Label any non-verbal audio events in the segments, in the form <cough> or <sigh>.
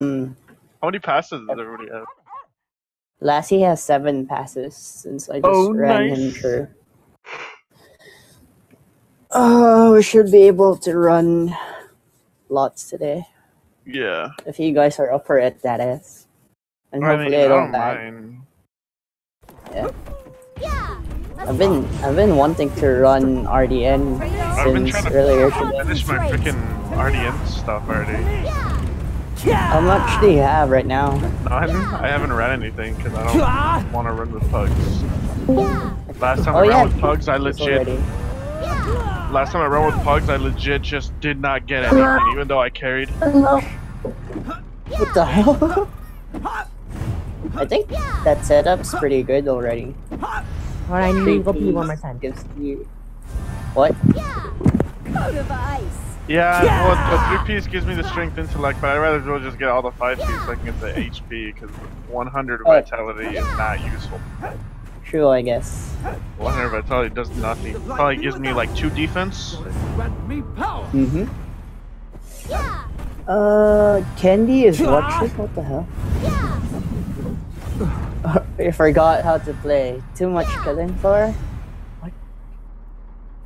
Hmm. How many passes does everybody have? Lassie has seven passes since I just Oh, ran nice. him through. Oh, we should be able to run lots today. Yeah. If you guys are up for it, that is. And I hopefully mean, I, I don't don't lag. mind. I've been I've been wanting to run RDN I've been since trying to earlier finish my freaking RDN stuff already. How much do you have right now? None. I haven't ran anything because I don't want to run with pugs. Last time Oh, I ran yeah. with pugs, I legit. already. Last time I ran with pugs, I legit just did not get anything, even though I carried. What the hell? <laughs> I think that setup's pretty good already. Alright, I need to go pee one more time. Gives you what? Coat of ice. Yeah, well, the three piece gives me the strength intellect, but I'd rather go just get all the five piece so I can get the HP because 100 Oh. vitality is not useful. True, I guess. 100 vitality does nothing. Probably gives me like two defense. Mm-hmm. Uh, Candy is watching. What the hell? <laughs> I forgot how to play. Too much killing floor. What?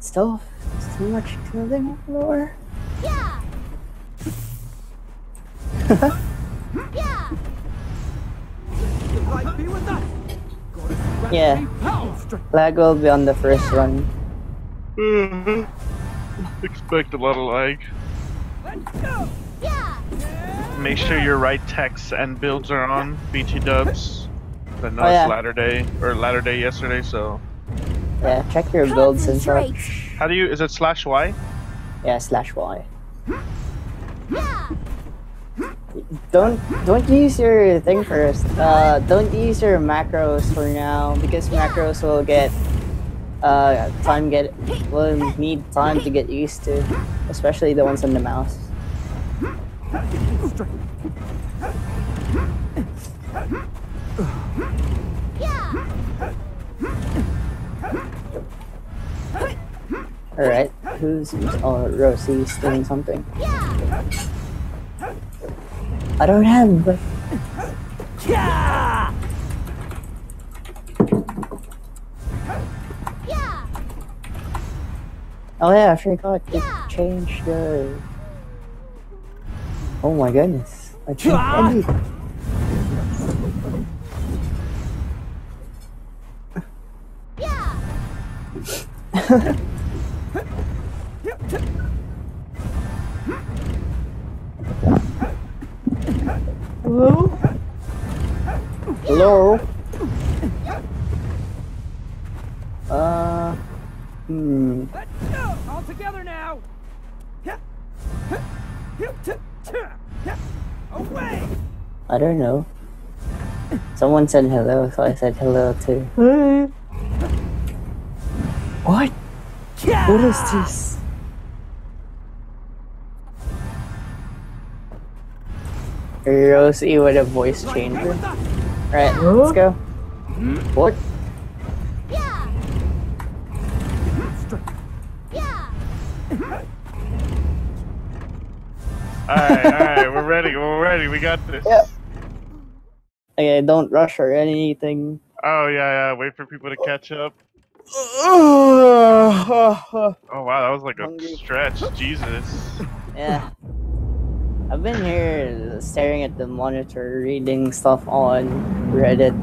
Still, too much killing floor. <laughs> Yeah. Lag will be on the first run. Mm-hmm. Expect a lot of lag. Make sure your right texts and builds are on BT dubs. I know Oh, yeah. it's latter day or latter day yesterday, so Yeah, check your builds and such. how do you is it slash Y? Yeah, slash Y. Don't don't use your thing first. Uh, don't use your macros for now because macros will get uh time get will need time to get used to, especially the ones on the mouse. All right, who's oh Rosie's doing something. I don't have. But... Oh yeah, I forgot to change the. Oh my goodness! I changed everything. <laughs> <laughs> Hello? Hello? Uh. Hmm. All together now. Away. I don't know. Someone said hello, so I said hello too. What? What is this? Rosie with a voice changer. Right, let's go. What? Alright, alright, we're ready, we're ready, we got this. Yeah. Okay, don't rush or anything. Oh yeah, yeah, wait for people to catch up. <sighs> Oh wow, that was like a Hungry. stretch. <laughs> Jesus. Yeah. I've been here staring at the monitor, reading stuff on Reddit.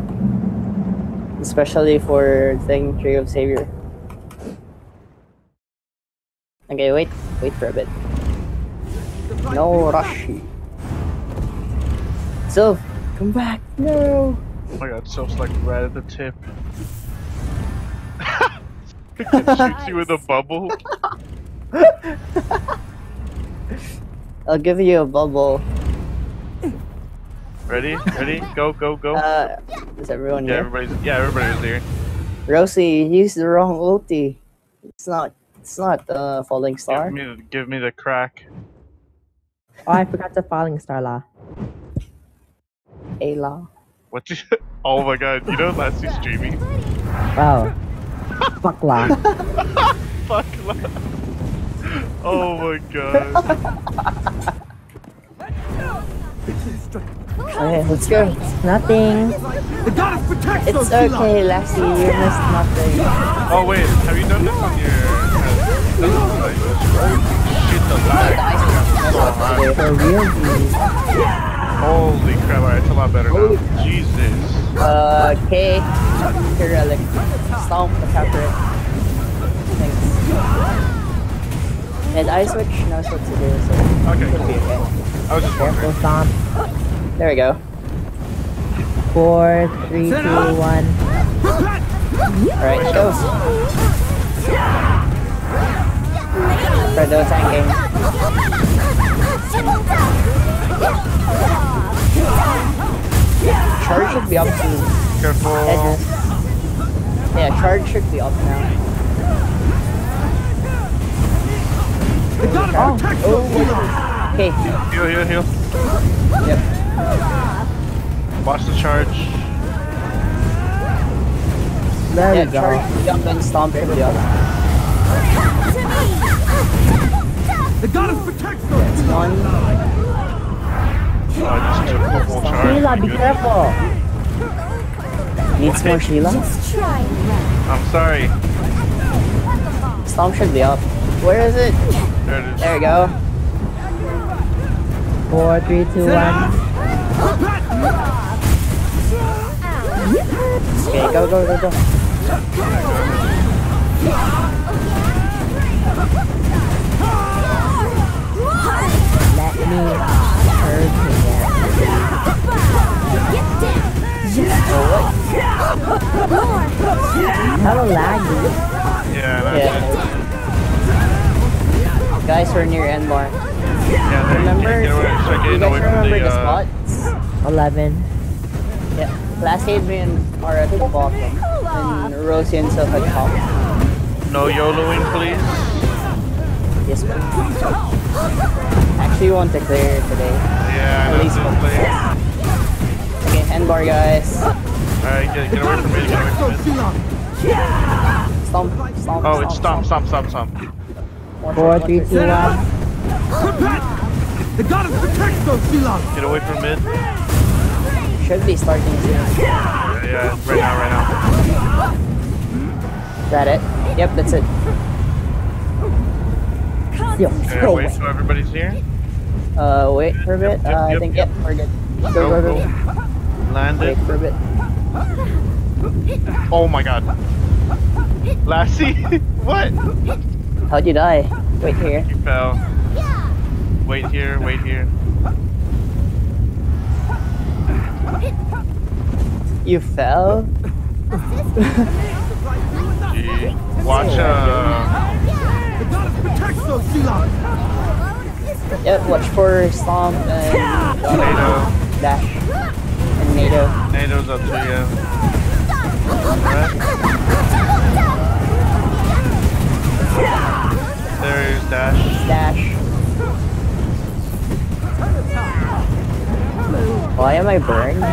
Especially for thing Tree of Savior. Okay, wait. Wait for a bit. No rush. So, come back. No. Oh my god, Soap's like right at the tip. <laughs> Shoots you with a bubble. <laughs> I'll give you a bubble. Ready? Ready? Go, go, go. Uh, is everyone yeah, here? everybody's yeah, everybody's here. Rosie, you used the wrong ulti. It's not. It's not uh, falling star. Give me, the- give me the crack. Oh, I forgot the falling star law. Ayla. What? You, <laughs> oh my god! You know Lassie's streaming. Wow. Fuck law. Fuck. La- Oh my god. Okay, let's go. Nothing. The goddess protects It's okay, Lassie. You missed nothing. Oh wait, have you done this on your? Shoot the lag. For real, dude. Holy crap! Alright, it's a lot better now. Jesus. Uh, K. Kirelic. Stomp the capture. Thanks. And I switch knows what to do, so Okay, cool. okay. I was just Careful, stomp. There we go. Four, three, two, one. Alright, go. Fredo tanking. Charge should be up soon. Careful. Edges. Yeah, charge should be up now. Oh, oh, the goddess protects those Seelock. Okay, Heal, heal, heal. yep. Watch the charge. There Yeah, we go. charge, jump and stomp should be up. The goddess protects those Seelock. One. Oh, I just took the full charge. Sheila, be Good. careful. Needs more Sheila. Try and I'm sorry. Stomp should be up. Where is it? There it is. There we go. Four, three, two, one. Okay, go, go, go, go. Let me hurt him. Hella laggy. Yeah, that's Yeah. Guys, we're near end bar. Yeah, Remember? you get away, start You guys remember the, the uh, spots? Eleven. Yeah. Last Adrian are at the bottom. And Rosie and at top. No YOLOing, please. Yes, ma'am. Actually, we want to clear today. Yeah, I At know least this one. place. Okay, end bar, guys. Alright, get, get away goddess from me, get away from me. Seelock. Stomp, stomp, Oh, it's stomp, stomp, stomp, stomp. One Four, shot, three, one two, one. The goddess protects those Seelock. Get away from mid. Should be starting soon. Yeah, yeah, right now, right now. Is that it? Yep, that's it. Yo, Okay, go wait away. till everybody's here. Uh, wait for a bit. Uh, I think, yep, yep, we're good. Go, Go, go, go. go. Land Wait it. for a bit. <laughs> Oh my god. Lassie? <laughs> what? How'd you die? Wait here. You fell. Wait here, wait here. You fell? Gee. Watch, uh. Yep, watch for Stomp and uh, NATO. Dash. And NATO. NATO's up to you. Alright. There's Dash. Dash. Why am I burned?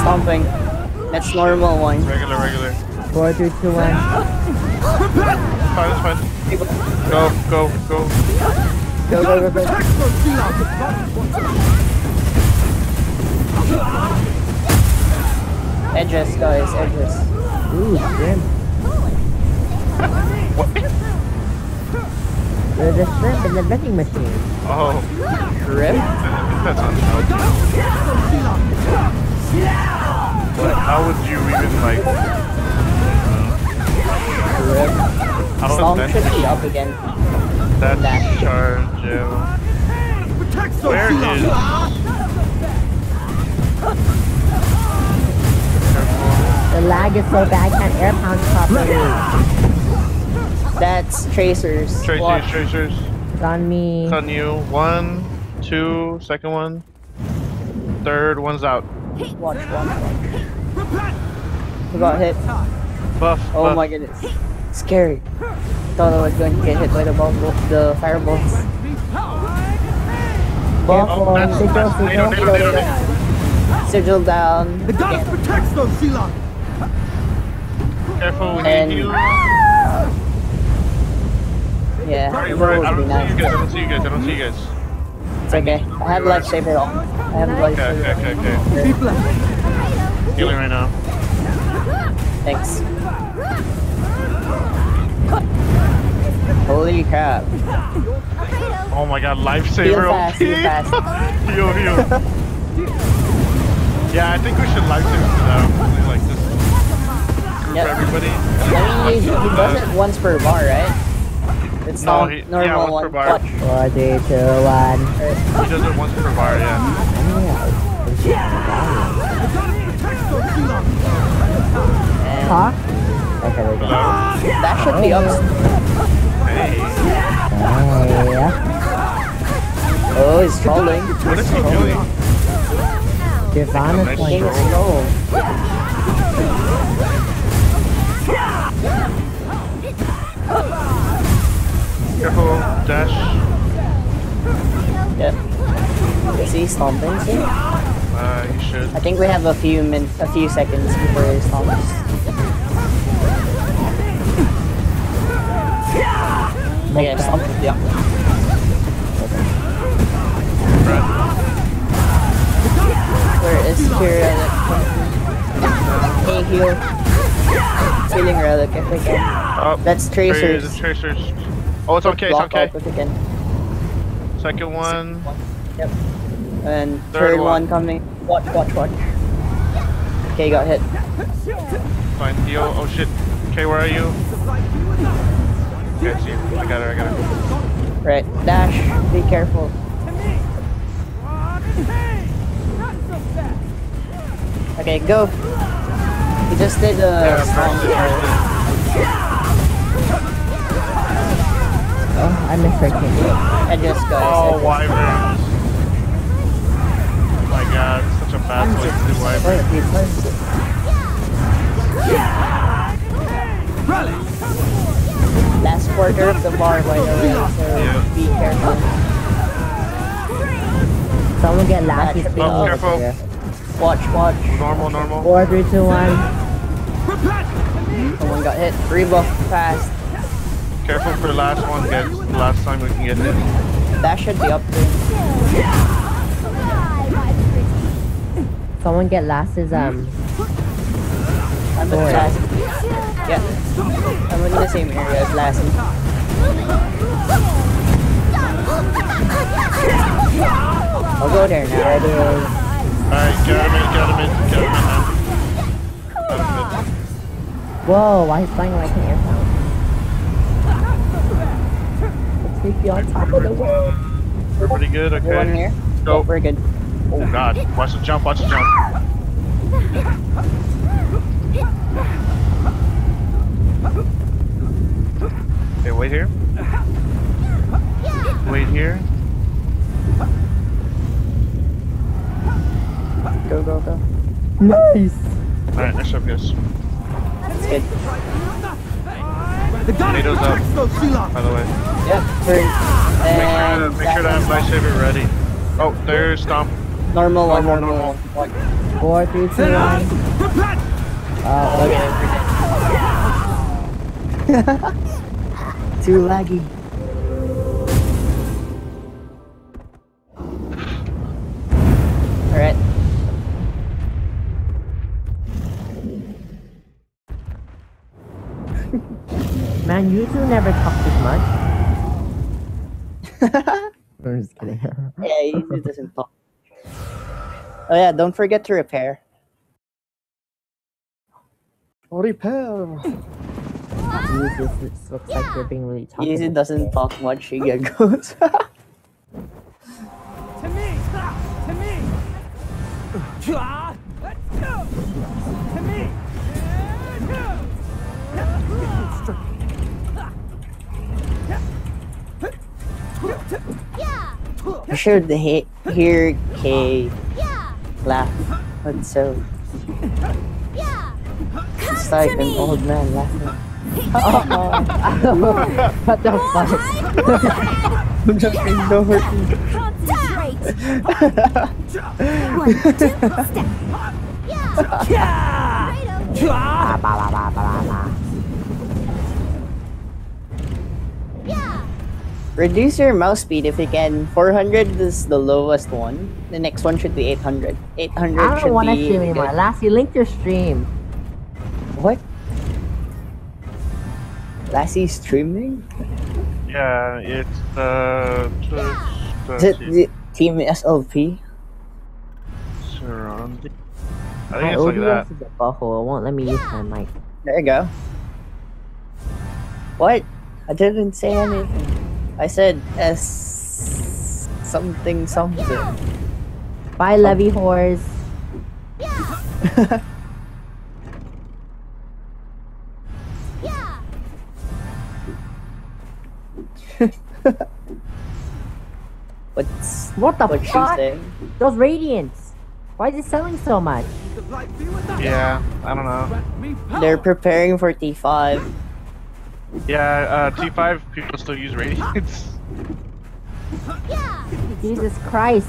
Stomping. That's normal one. Regular, regular. Four, three, two, one. Fine, it's fine. People- Go, go, go. Go, go, go, go. Protects. Edges, guys, edges. Ooh, shrimp. There's a shrimp in the vending machine. Oh, Rip. that's unhealthy. But how would you even like? Rip. How Stomp should be up again. That's Dash. charge. Yeah. Protects those Where Seelock. is? Careful. The lag is so bad I can't air pound properly. That's tracers. Tracers, Watch. tracers. It's on me. It's on you. One, two, second one. Third one's out. Watch, watch, watch. Who got hit? Buff. Oh my goodness. Scary. Thought I was going to get hit by the ball, the fireballs. Careful, Oh, that's- sigil, that's- sigil. NATO, NATO, NATO. Sigil down. The goddess protects those Seelock. Careful, we need you. Yeah, Right, that right. I be don't see you nice. guys. I don't see you guys. I don't see you guys. It's It's okay. I have lifesaver on. I have Okay, lifesaver. okay, okay, okay. Be. Healing right now. Thanks. Holy crap. Oh my god, lifesaver fast, heal fast. <laughs> heal, heal. yeah, I think we should lifesaver for that. Like just group Yep. everybody. I mean, he, he does it once per bar, right? It's No, not he- yeah, normal once per one. bar. Watch. Four, three, two, one. He does it once per bar, yeah. And Talk? Okay, we go. Hello? that should be up. Hey. Hey. Oh, he's trolling. What is he doing? Giovanna's playing. Troll. Careful, dash. Yep. Is he stomping soon? Uh, he should. I think we have a few min, a few seconds before he stomps. Okay, stomp. Yeah. Where is Kira? Hey, heal. Healing relic if we can. Oh, That's tracers. Tracers. tracers. Oh, it's okay, it's okay. up if we. Second one. Yep. And Third third, one. one. coming. Watch, watch, watch. Okay, got hit. Fine, heal. Oh shit. Okay, where are you? Okay, I. I got her, I got her. Right. Dash. Be careful. Okay, go. He just did a Yeah, stomp. first, first. Oh, I missed her kick. I just got Oh, hit. wyverns. Oh my god, such a bad place to do wyverns. Wait. Rally. Last quarter of the bar, by the way, so Yeah. be careful. Someone get last. Oh, being over careful. here. Watch, watch. Normal, normal. Four, three, two, one. Someone got hit. Rebuff fast. Careful for the last one, guys. The last time we can get hit. That should be up there. Someone get last is um. I'm Sorry. last. Yeah. I'm in the same area as Lassie. I'll go there now. It is. Alright, get him in, get him in, get him in now. Got him in. Whoa, why he's flying like an air sound? Let's take you on top of the world. We're pretty good, okay. Everyone here? Go. We're good. Oh god, watch the jump, watch the jump. Okay, wait here. Wait here. Go, go, go. Nice. Alright, nice job, guys. It's good. The god Tomatoes up. protects those By the way. Yeah, turn. Make sure And to, make sure to have lifesaver ready. Oh, there's stomp. normal one, Normal, normal, normal. one. Four, three, two, Sit down. one. Repent. Oh, uh, okay. <laughs> <laughs> Too laggy. Alright. <laughs> Man, you two never talk this much. <laughs> I'm just kidding. Yeah, he he doesn't talk. Oh yeah, don't forget to repair. Repair. Easy, this looks like you're being really talkative. Easy doesn't talk much, he goes. <laughs> To me. To me. Let's go. To me. you should he- hear Kay laugh. But so. It's like an old man laughing. What the fuck? I'm just ignoring. Concentrate. One, two, step. Yeah. Right Ba, ba, ba, ba, ba, ba. Reduce your mouse speed if you can. 400 is the lowest one. The next one should be 800. 800 I don't want to stream anymore. good. Lassie, link your stream. What? Lassie streaming? Yeah, it's uh, Is it, the is it Team SLP? surrounding. I My think it's like that. OBS is a butthole. It won't let me use my mic. There you go. What? I didn't say anything. I said S something something. Bye, Levy whores. <laughs> <laughs> What's What the what she fuck? saying? Those radiants. Why is it selling so much? The light be with us. Yeah, I don't know. Grant me power. They're preparing for T5. Yeah, uh, T5 people still use radiants. Yeah. <laughs> Jesus Christ.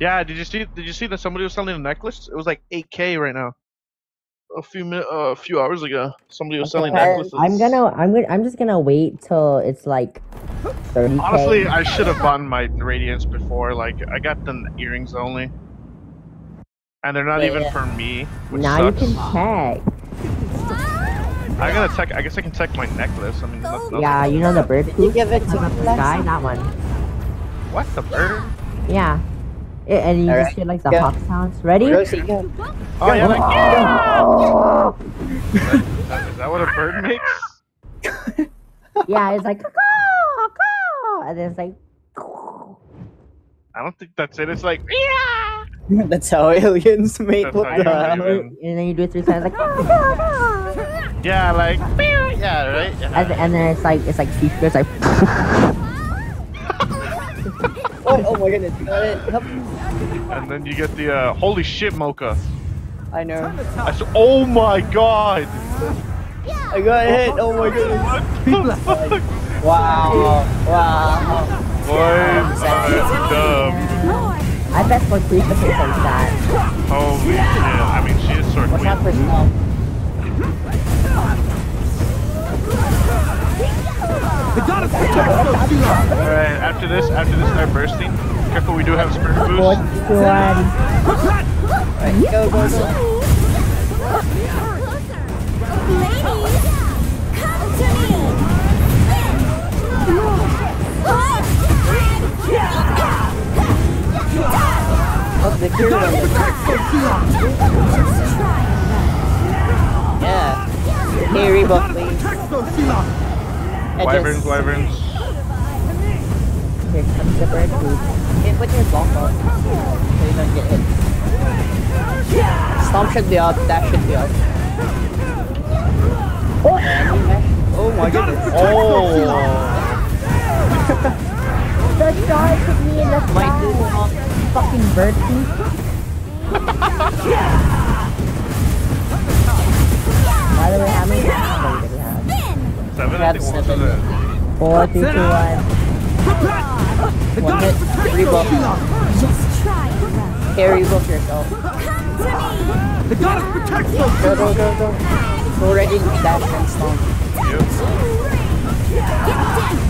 Yeah, did you see? Did you see that somebody was selling a necklace? It was like 8k right now. A few mi- uh, a few hours ago, somebody was selling necklaces. I'm gonna, I'm gonna, I'm just gonna wait till it's like 30k. Honestly, I should have bought my radiance before. Like, I got the earrings only, and they're not Yeah, even yeah. for me, which now sucks. you can check. I gotta check. I guess I can check my necklace. I mean, no, no- Yeah, you know the bird Did you give it to The guy, Lassie? that one. What the bird? Yeah. It, and you Alright, just hear like the go. hawk sounds. Ready? Rosie, go. Oh yeah, like, Oh! is, that, is that what a bird makes? <laughs> yeah, it's like caw, caw, and then it's like. I don't think that's it. It's like, <laughs> That's how aliens make what the you hell? and then you do it three times like. caw, caw, caw. yeah, like, yeah, right. And, Yeah. and then it's like it's like feature. It's like. <laughs> Oh, oh my goodness, got it. Help. And then you get the uh, holy shit, Mocha. I know. I said, oh my god. I got hit. Oh my goodness. What <laughs> the fuck? Wow. Wow. Boys are dumb. I bet for three percent like that. Holy shit. I mean, she is sort What's that for queen. now? The goddess protects those she loves. Alright, after this, after this start bursting, careful, we do have spirit boost. two, one. Right, go, go, go. Ladies, come to me. Oh, the cure one. Yeah. Hey, rebuff, please. Protect those she loves. Wyverns, wyverns. Here comes the bird poop. Hit with your bomb ball. So you don't get hit. Stomp should be up, dash should be up. Oh, oh my goodness. Oh! <laughs> The star took me in the Might do um, Fucking bird poop. By the way, how many rounds do we have? Seven, I Have think. What was seven. it? Four, three, two, one. The One hit, rebuff. those she loves. Just try it, Rose. Okay, rebuff yourself. Come to me. The goddess protects she Go, go, go, go. Go ready to dash and stomp. Just try it.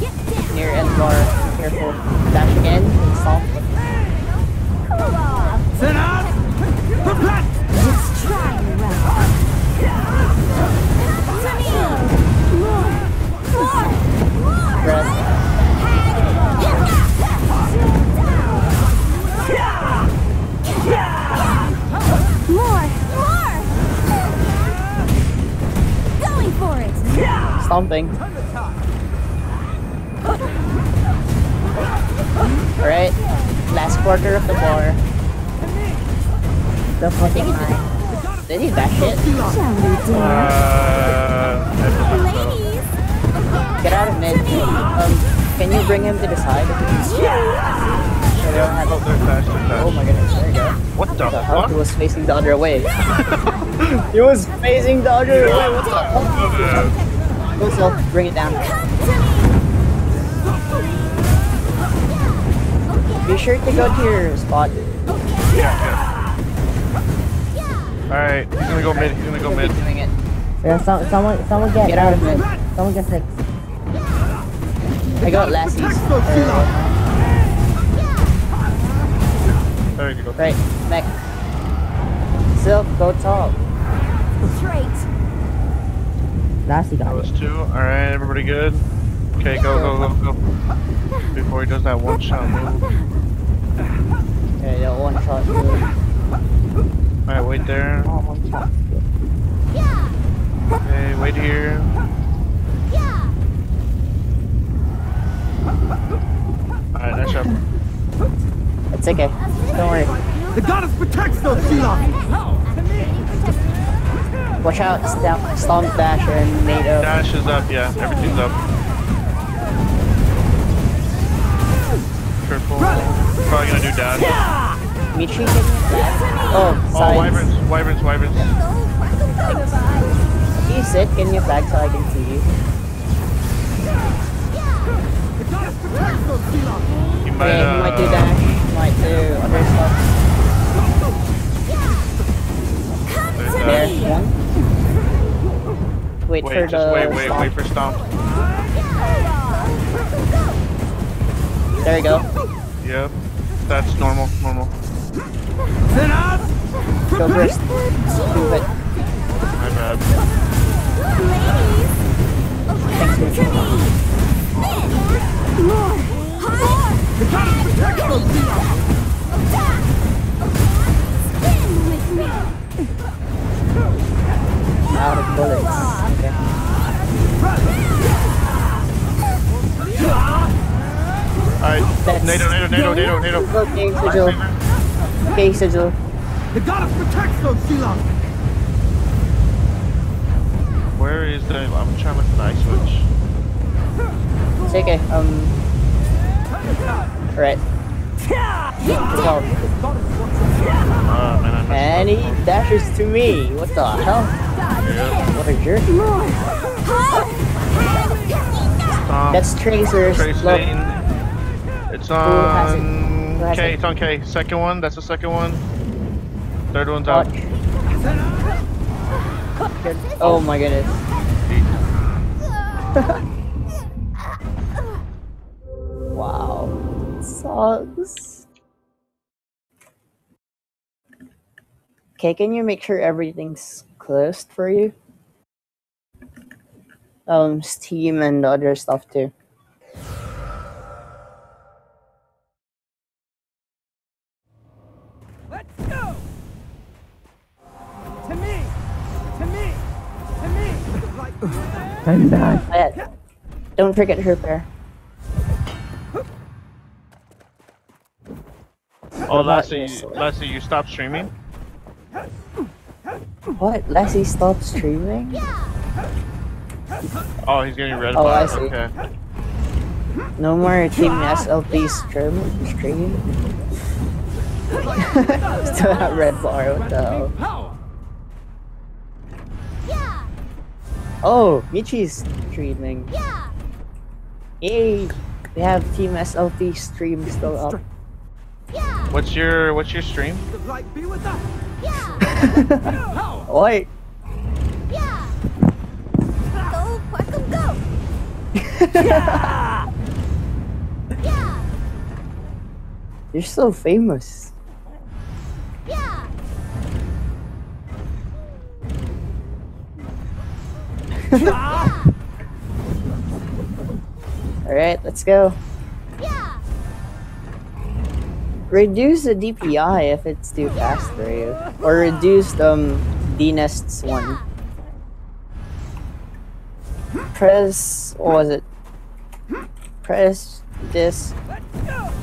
Get down. Near end bar. Careful. Dash again and. Stomping. Alright. Last quarter of the bar. The fucking line. Did he dash it? Shall we dare? Uh, I don't think so. Ladies. Get out of mid. Um, can you bring him to the side? So they don't have Oh, fast. Oh my goodness, there you go. What the The fuck? He was facing the other way. <laughs> he was facing the other way. What the <laughs> hell? Go self, bring it down. Be sure to go to your spot. Yeah, yeah. Alright, he's gonna go mid, he's gonna go mid. Doing it. Yeah, some, someone, someone get, Get out of mid. Someone get six. I got Lassie's. Uh, There you go. right, mech. Silk, go top. Lassie That got was it. two. Alright, everybody good? Okay, go, go, go, go. Before he does that one shot move. Okay, that one shot. move. Alright, wait there. Oh, one shot. Yeah. Okay, wait here. Yeah. Alright, nice shot. It's okay. Don't worry. The goddess protects those Sheila! Watch out, stomp, stomp dash and NATO. Dash is up, yeah. Everything's up. Triple. Probably gonna do dash. Michi, you? Oh, Oh, sides. wyverns, wyverns, wyverns. Can you sit? Can you flag so I can see you? The goddess protects those Sheila! He might, Okay, he might do uh, dash. Might do other stuff. there's There, one. Wait, Wait, for just the wait, wait, stomp. wait for stomp. There we go. Yep. That's normal, normal. Go first. Do it. My bad. Thanks, Michi. Out of bullets. Okay. Alright, That's- NATO, NATO, NATO, NATO, NATO. Okay, Sigil. Okay, Sigil. The goddess protects those Sheila! Where is the... I'm trying to look for the ice switch. It's okay. Um. Alright. Let's go. Man, I messed And he dashes to me. What the hell? Up. Yeah. What a jerk. Stomp. That's Tracer's. Trace Look. It's has it? on Who has K. it? It's on K. Second one. That's the second one. Third one's out. Watch. Oh my goodness. <laughs> Wow. Sucks. Okay, can you make sure everything's closed for you? Um, Steam and other stuff too. Let's go! To me! To me! To me! I'm done. Yeah. Don't forget her pair. Oh, Not Lassie, this. Lassie, you stopped streaming? What? Lassie stopped streaming? Oh, he's getting red Oh, I bar. see. Okay. No more Team SLP stream? stream? <laughs> Still not red bar, what the hell? Oh, Michi's streaming. Yay! We have Team SLP stream still up. What's your What's your stream? <laughs> The light be with us! Power! Oi! Go, Quackum, go! <laughs> You're so famous. <laughs> Alright, let's go. Reduce the DPI if it's too fast for you. Or reduce um DNest's one. Press what was it? Press this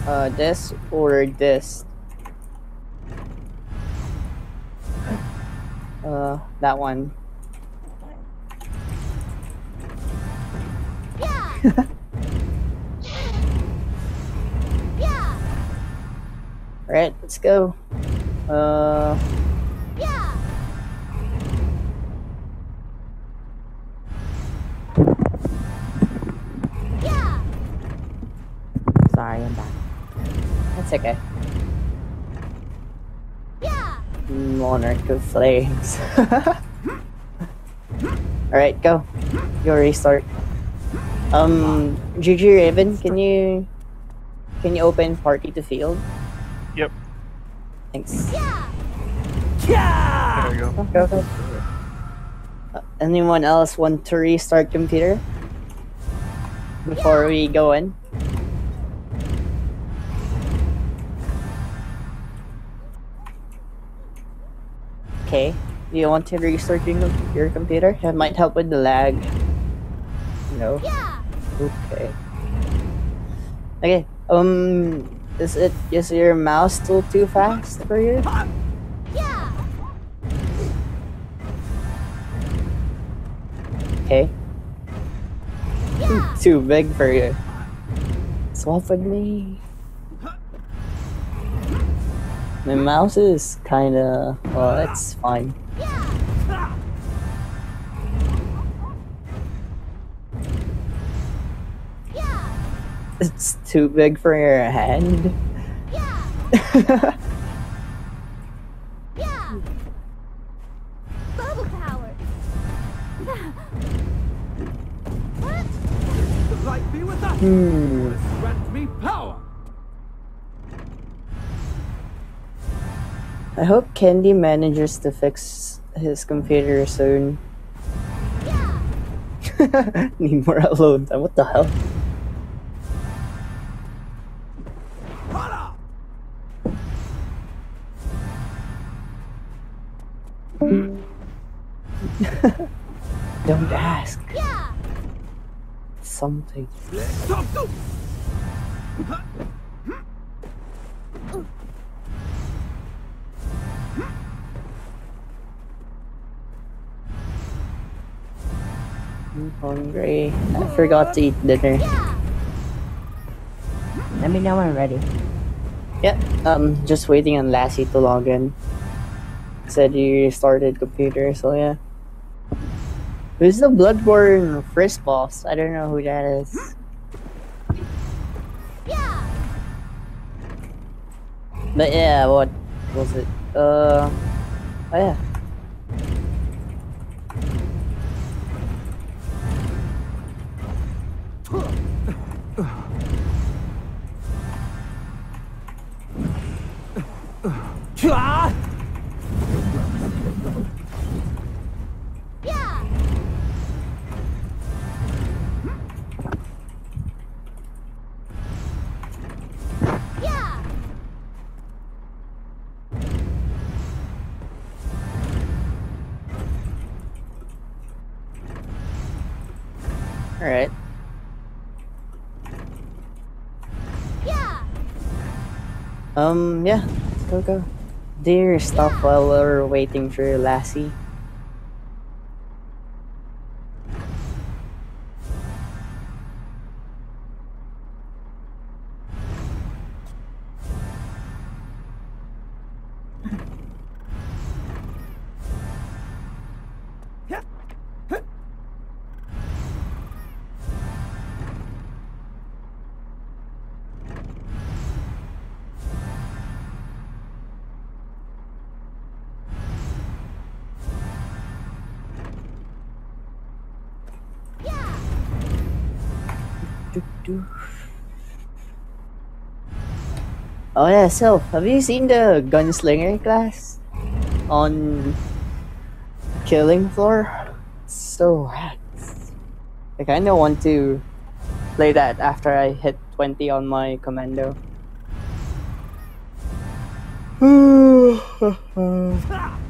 uh this or this. Uh that one. <laughs> Alright, let's go. Uh Sorry, I'm back. that's okay. Monarch of Flames. <laughs> Alright, go. Go restart. Um, GG Raven, can you can you open party to field? Yep. Thanks. There you go. Go, go. Uh, anyone else want to restart computer before we go in? Okay. Do you want to restart your, your computer? That might help with the lag. No. Yeah. Okay. Okay. Um. Is it is your mouse still too fast for you? Yeah. Okay. Too big for you. Swap with me. My mouse is kinda. Well, it's fine. It's too big for your hand. Yeah. <laughs> Yeah. Bubble power. What? The light be with us. hmm. Grant me power. I hope Candy manages to fix his computer soon. Yeah. <laughs> Need more alone time. What the hell? Something. I'm hungry. I forgot to eat dinner. Let me know when I'm ready. Yeah, um, just waiting on Lassie to log in. Said you restarted computer, so yeah. Who's the Bloodborne Frisk boss? I don't know who that is. Yeah. But yeah, what was it? Uh, oh yeah. Ah! Um, yeah. Go, go. Do your stuff while we're waiting for Lassie. Oh yeah, so have you seen the gunslinger class on killing floor? So. I kinda want to play that after I hit 20 on my commando. <sighs> <laughs>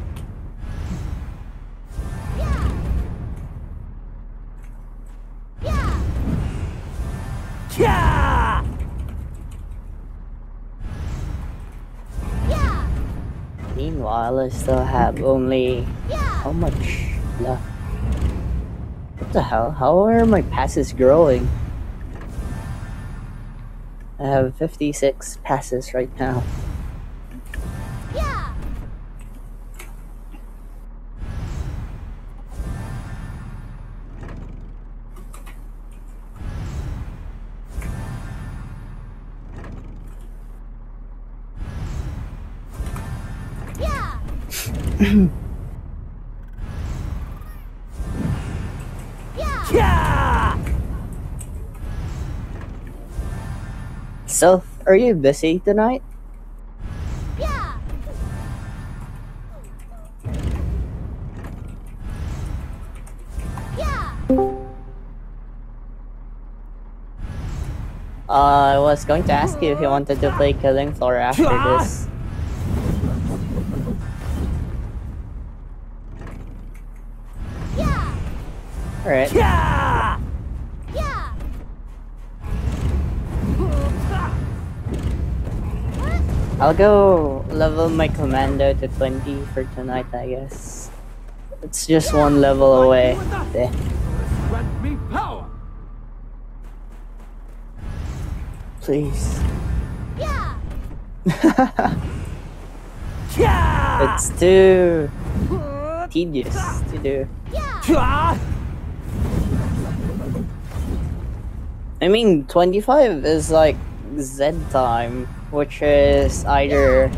Meanwhile, I still have only how much left? What the hell? How are my passes growing? I have 56 passes right now. So, are you busy tonight? Yeah! Yeah! Uh, I was going to ask you if you wanted to play Killing Floor after this. Yeah! Alright. Yeah! I'll go level my commando to 20 for tonight, I guess. It's just one level away. There. Grant me power! Please. Yeah! Yeah! <laughs> It's too tedious to do. Yeah! I mean, 25 is like Z time, which is either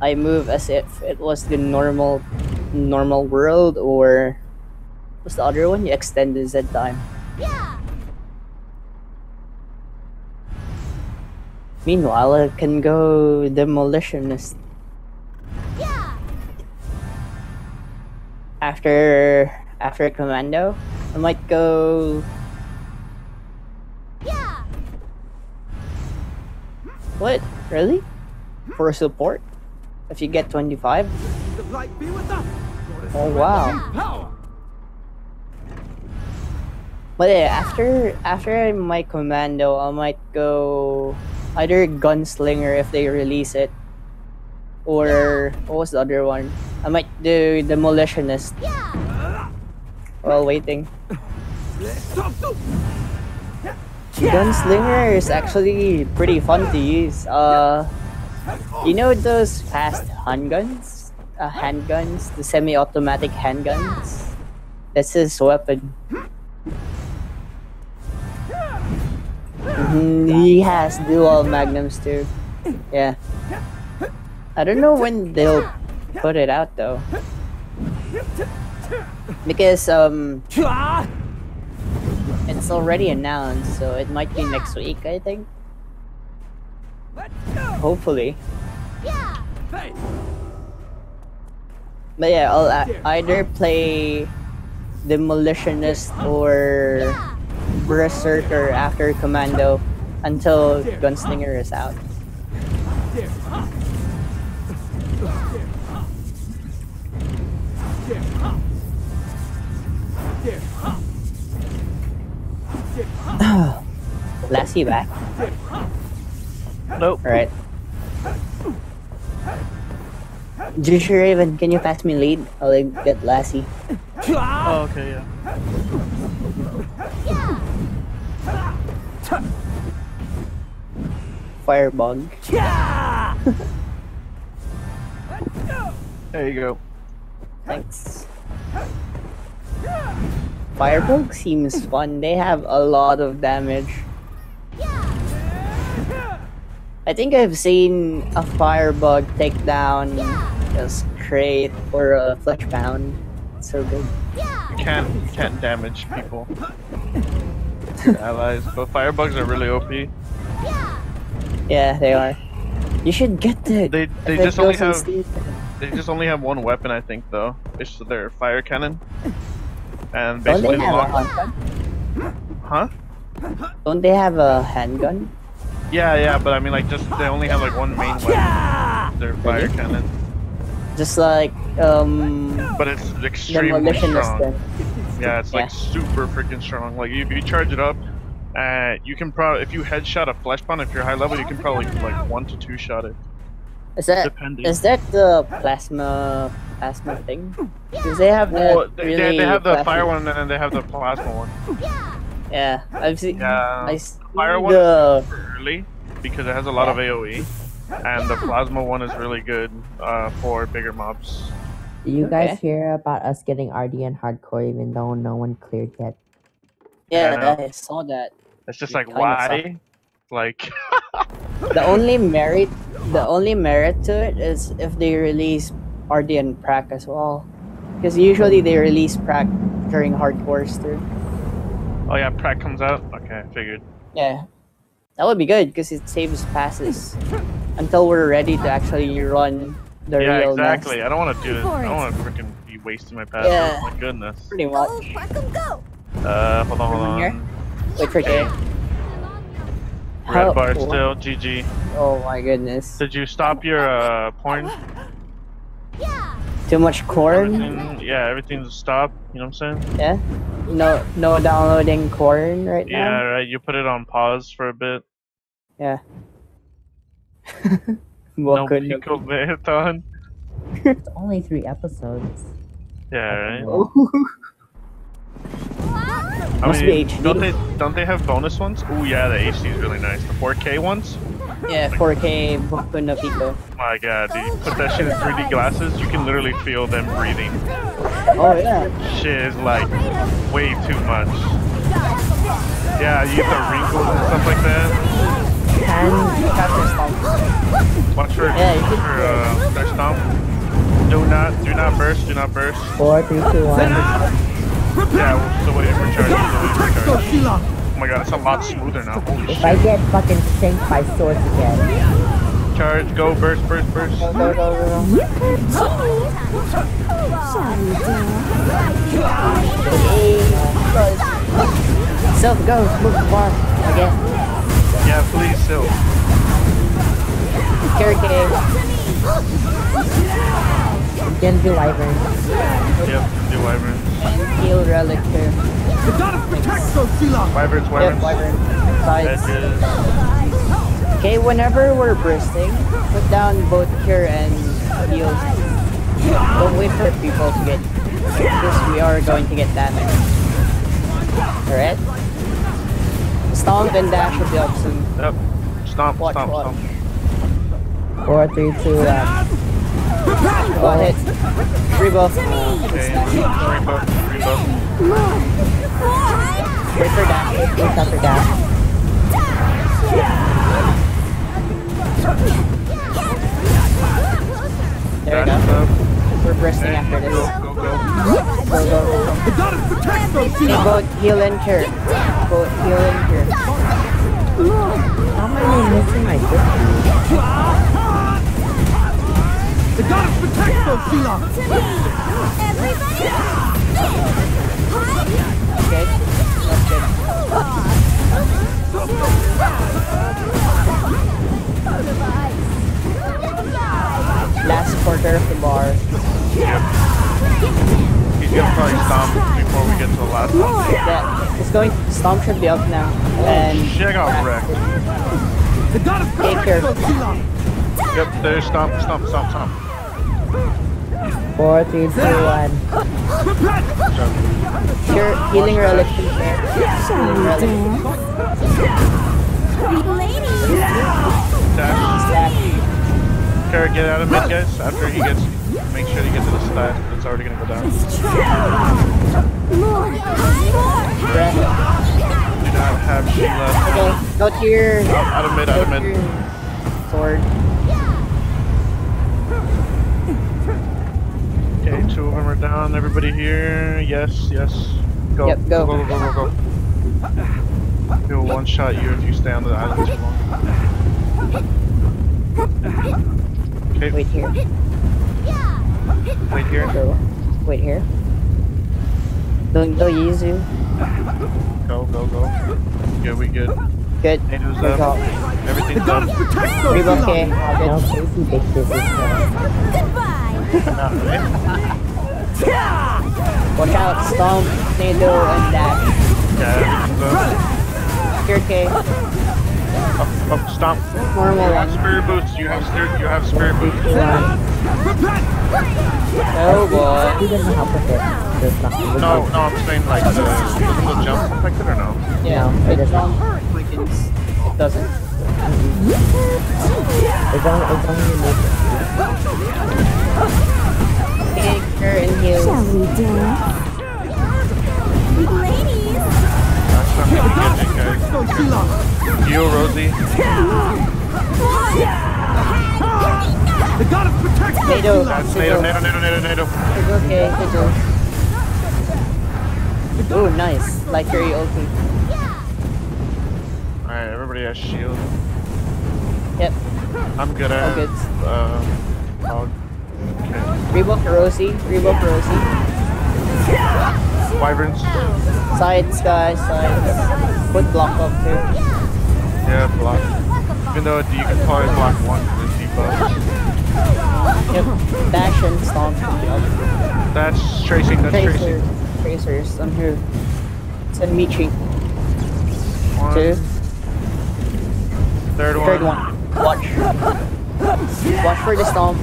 I move as if it was the normal normal world or what's the other one? You extend the Z time. Yeah! Meanwhile, I can go demolitionist Yeah! after after commando. I might go. What? Really? For support? If you get 25? The light be with us! Oh, wow. But yeah, after after my commando, I might go either gunslinger if they release it, or what was the other one? I might do demolitionist while waiting. Gunslinger is actually pretty fun to use. Uh, you know those fast handguns, uh, handguns, the semi-automatic handguns. That's his weapon. Mhm, he has dual magnums too. Yeah. I don't know when they'll put it out though. Because um! It's already announced, so it might be next week, I think. Let's go! Hopefully. Yeah! Hey! But yeah, I'll uh, either play Demolitionist or Yeah! Berserker after Commando until Gunslinger is out. Lassie back. There! Ha! Nope. Alright. Jusha Raven, can you pass me lead? I'll like, get Lassie. Oh, okay, yeah. Yeah! Firebug. Yeah! Let's go! There you go. Thanks. Firebug seems fun. They have a lot of damage. I think I've seen a firebug take down a crate or a flesh pound. It's so good. Yeah! Can't can't damage people. Your allies, but firebugs are really OP. Yeah! Yeah, they are. You should get the. They they just only have they just only have one weapon, I think, though. It's their fire cannon. And Don't they the have a long, handgun? huh? Don't they have a handgun? Yeah, yeah, but I mean, like, just they only have like one main weapon. Yeah! Their fire Really? cannon, Just like um but it's extremely strong. Yeah, it's like Yeah. super freaking strong. Like if you charge it up, uh, you can probably if you headshot a flesh pound, if you're high level, you can probably like one to two shot it, Is that depending. is that the plasma plasma thing? Because they have that Well, they, really they, they have the plasma- fire one and then they have the plasma one. Yeah! Yeah, I've seen. Yeah, I see fire one is early because it has a lot of AOE, and the plasma one is really good uh, for bigger mobs. Do you guys Okay. hear about us getting RD and hardcore even though no one cleared yet? yeah. know. I saw that. It's just It like why, like <laughs> The only merit, the only merit to it is if they release RDN Prac as well. Because usually they release Prac during hardcores too. Oh yeah, Pratt comes out. Okay, I figured. Yeah. That would be good because it saves passes <laughs> until we're ready to actually run the yeah, real exactly. nest. I don't want to do it. I don't want to freaking be wasting my passes. Yeah. My goodness. Pretty Go, much. Markham, go! Uh, hold on, hold Here? on. Wait for K. Red How- bar what? still. GG. Oh my goodness. Did you stop your uh porn? Yeah! Too much corn? Everything, yeah, everything's stopped. You know what I'm saying? Yeah? No no downloading corn right Yeah, now? Yeah, right. You put it on pause for a bit. Yeah. <laughs> No Boku no Pico Marathon. <laughs> It's only three episodes. Yeah, right. <laughs> I Must mean, be HD. don't they don't they have bonus ones? Oh yeah, the HD is really nice. The 4K ones. Yeah, 4K Boku no Pico. My God, dude, you put that shit in 3D glasses, you can literally feel them breathing. Oh yeah. Shit is like way too much. Yeah, you get the wrinkles and stuff like that. And. Watch for, Yeah, you for uh, their stomp. Do not, do not burst, do not burst. Four, three, two, one. Yeah, we're still waiting for charge. Still waiting for charge. Oh my God, it's a lot smoother now. Holy If I get fucking shanked by swords again, Charge, go, burst, burst, burst. Go go go go. Silk, go, move the bar. Again. Yeah, please, still. Carry K. I'm gonna do wyvern. Yep, do wyvern. Heal relic here. The goddess protects us, Sheila! Wyverns, Yep, wyvern. Sides. Okay, whenever we're bursting, put down both cure and heal. Don't wait for people to get because we are going to get damage. Alright? Stomp and dash will be up soon. Yep. Stomp, Watch, stomp, watch. stomp. Four, three, two, one. hit. Three Rebuff. Okay. Rainbow, rainbow. Wait for dash. Wait up for. There we go. We're bursting Okay. after this. Go, go, go. Go, go, go. The goddess protects us, Need both heal and cure. Both heal and cure. How am I missing my 50? The goddess protects us, Sheila! Okay? That's good. Last quarter of the bar. He's gonna probably stomp before we get to the last one. Yeah, it's going. Stomp should be up now. And Shit, I got wrecked. The goddess Take care. protects us, Sheila! Yep, there's stomp, stomp, stomp, stomp. Four, three, two, one. cure, healing relic in there. Healing relic. Dash. Carrot, get out of mid, guys. After he gets, make sure you get to the stack. It's already gonna go down. Do not have Sheila. Okay, go to your. Out of mid, out of mid. sword. Okay, two of them are down. Everybody here? Yes, yes. Go. Yep, go. Go, go, go, go, go. He'll one shot you if you stay on the island too long. Okay, Wait here. wait here. Go. Wait here. Don't don't. Go, go, go. Good, we good. Good. Nature's Good up. call. Everything's The done. goddess protects us, Rebuff Sheila! K. No, All Casey big business now. Not really. good. Watch out. Stomp, Nado, and dash. Yeah. Cure K. Oh, oh, up, up. Normal You have spirit boots. You have spirit. You have spirit boots. Oh boy. He doesn't help with it. There's nothing. No, no, I'm saying like the, doesn't the jump affect it or no? Yeah, No, it doesn't. on like it's, it doesn't. It's only, it's only you make it. Okay, cure and heal. That's not gonna guys. Protects us, Sheila! You, Rosie. The goddess protects those Nado. Nado, Nado, Nado, Nado, Nado. It's okay, Sigil. Oh, nice. Like your ulti. Alright, everybody has shield. Yep. I'm good at good. uh oh, Rebuff Rosie. Rebuff Rosie. Wyverns. Sides, guys. Sides. Put block up too. Yeah, block. Even though you can probably block one with debuff. Yep. Dash and stomp. Yep. That's tracing, that's Tracer. tracing. Tracers. I'm here. Send Mitri. One, Two. third one. Third one. Watch. Watch for the stomp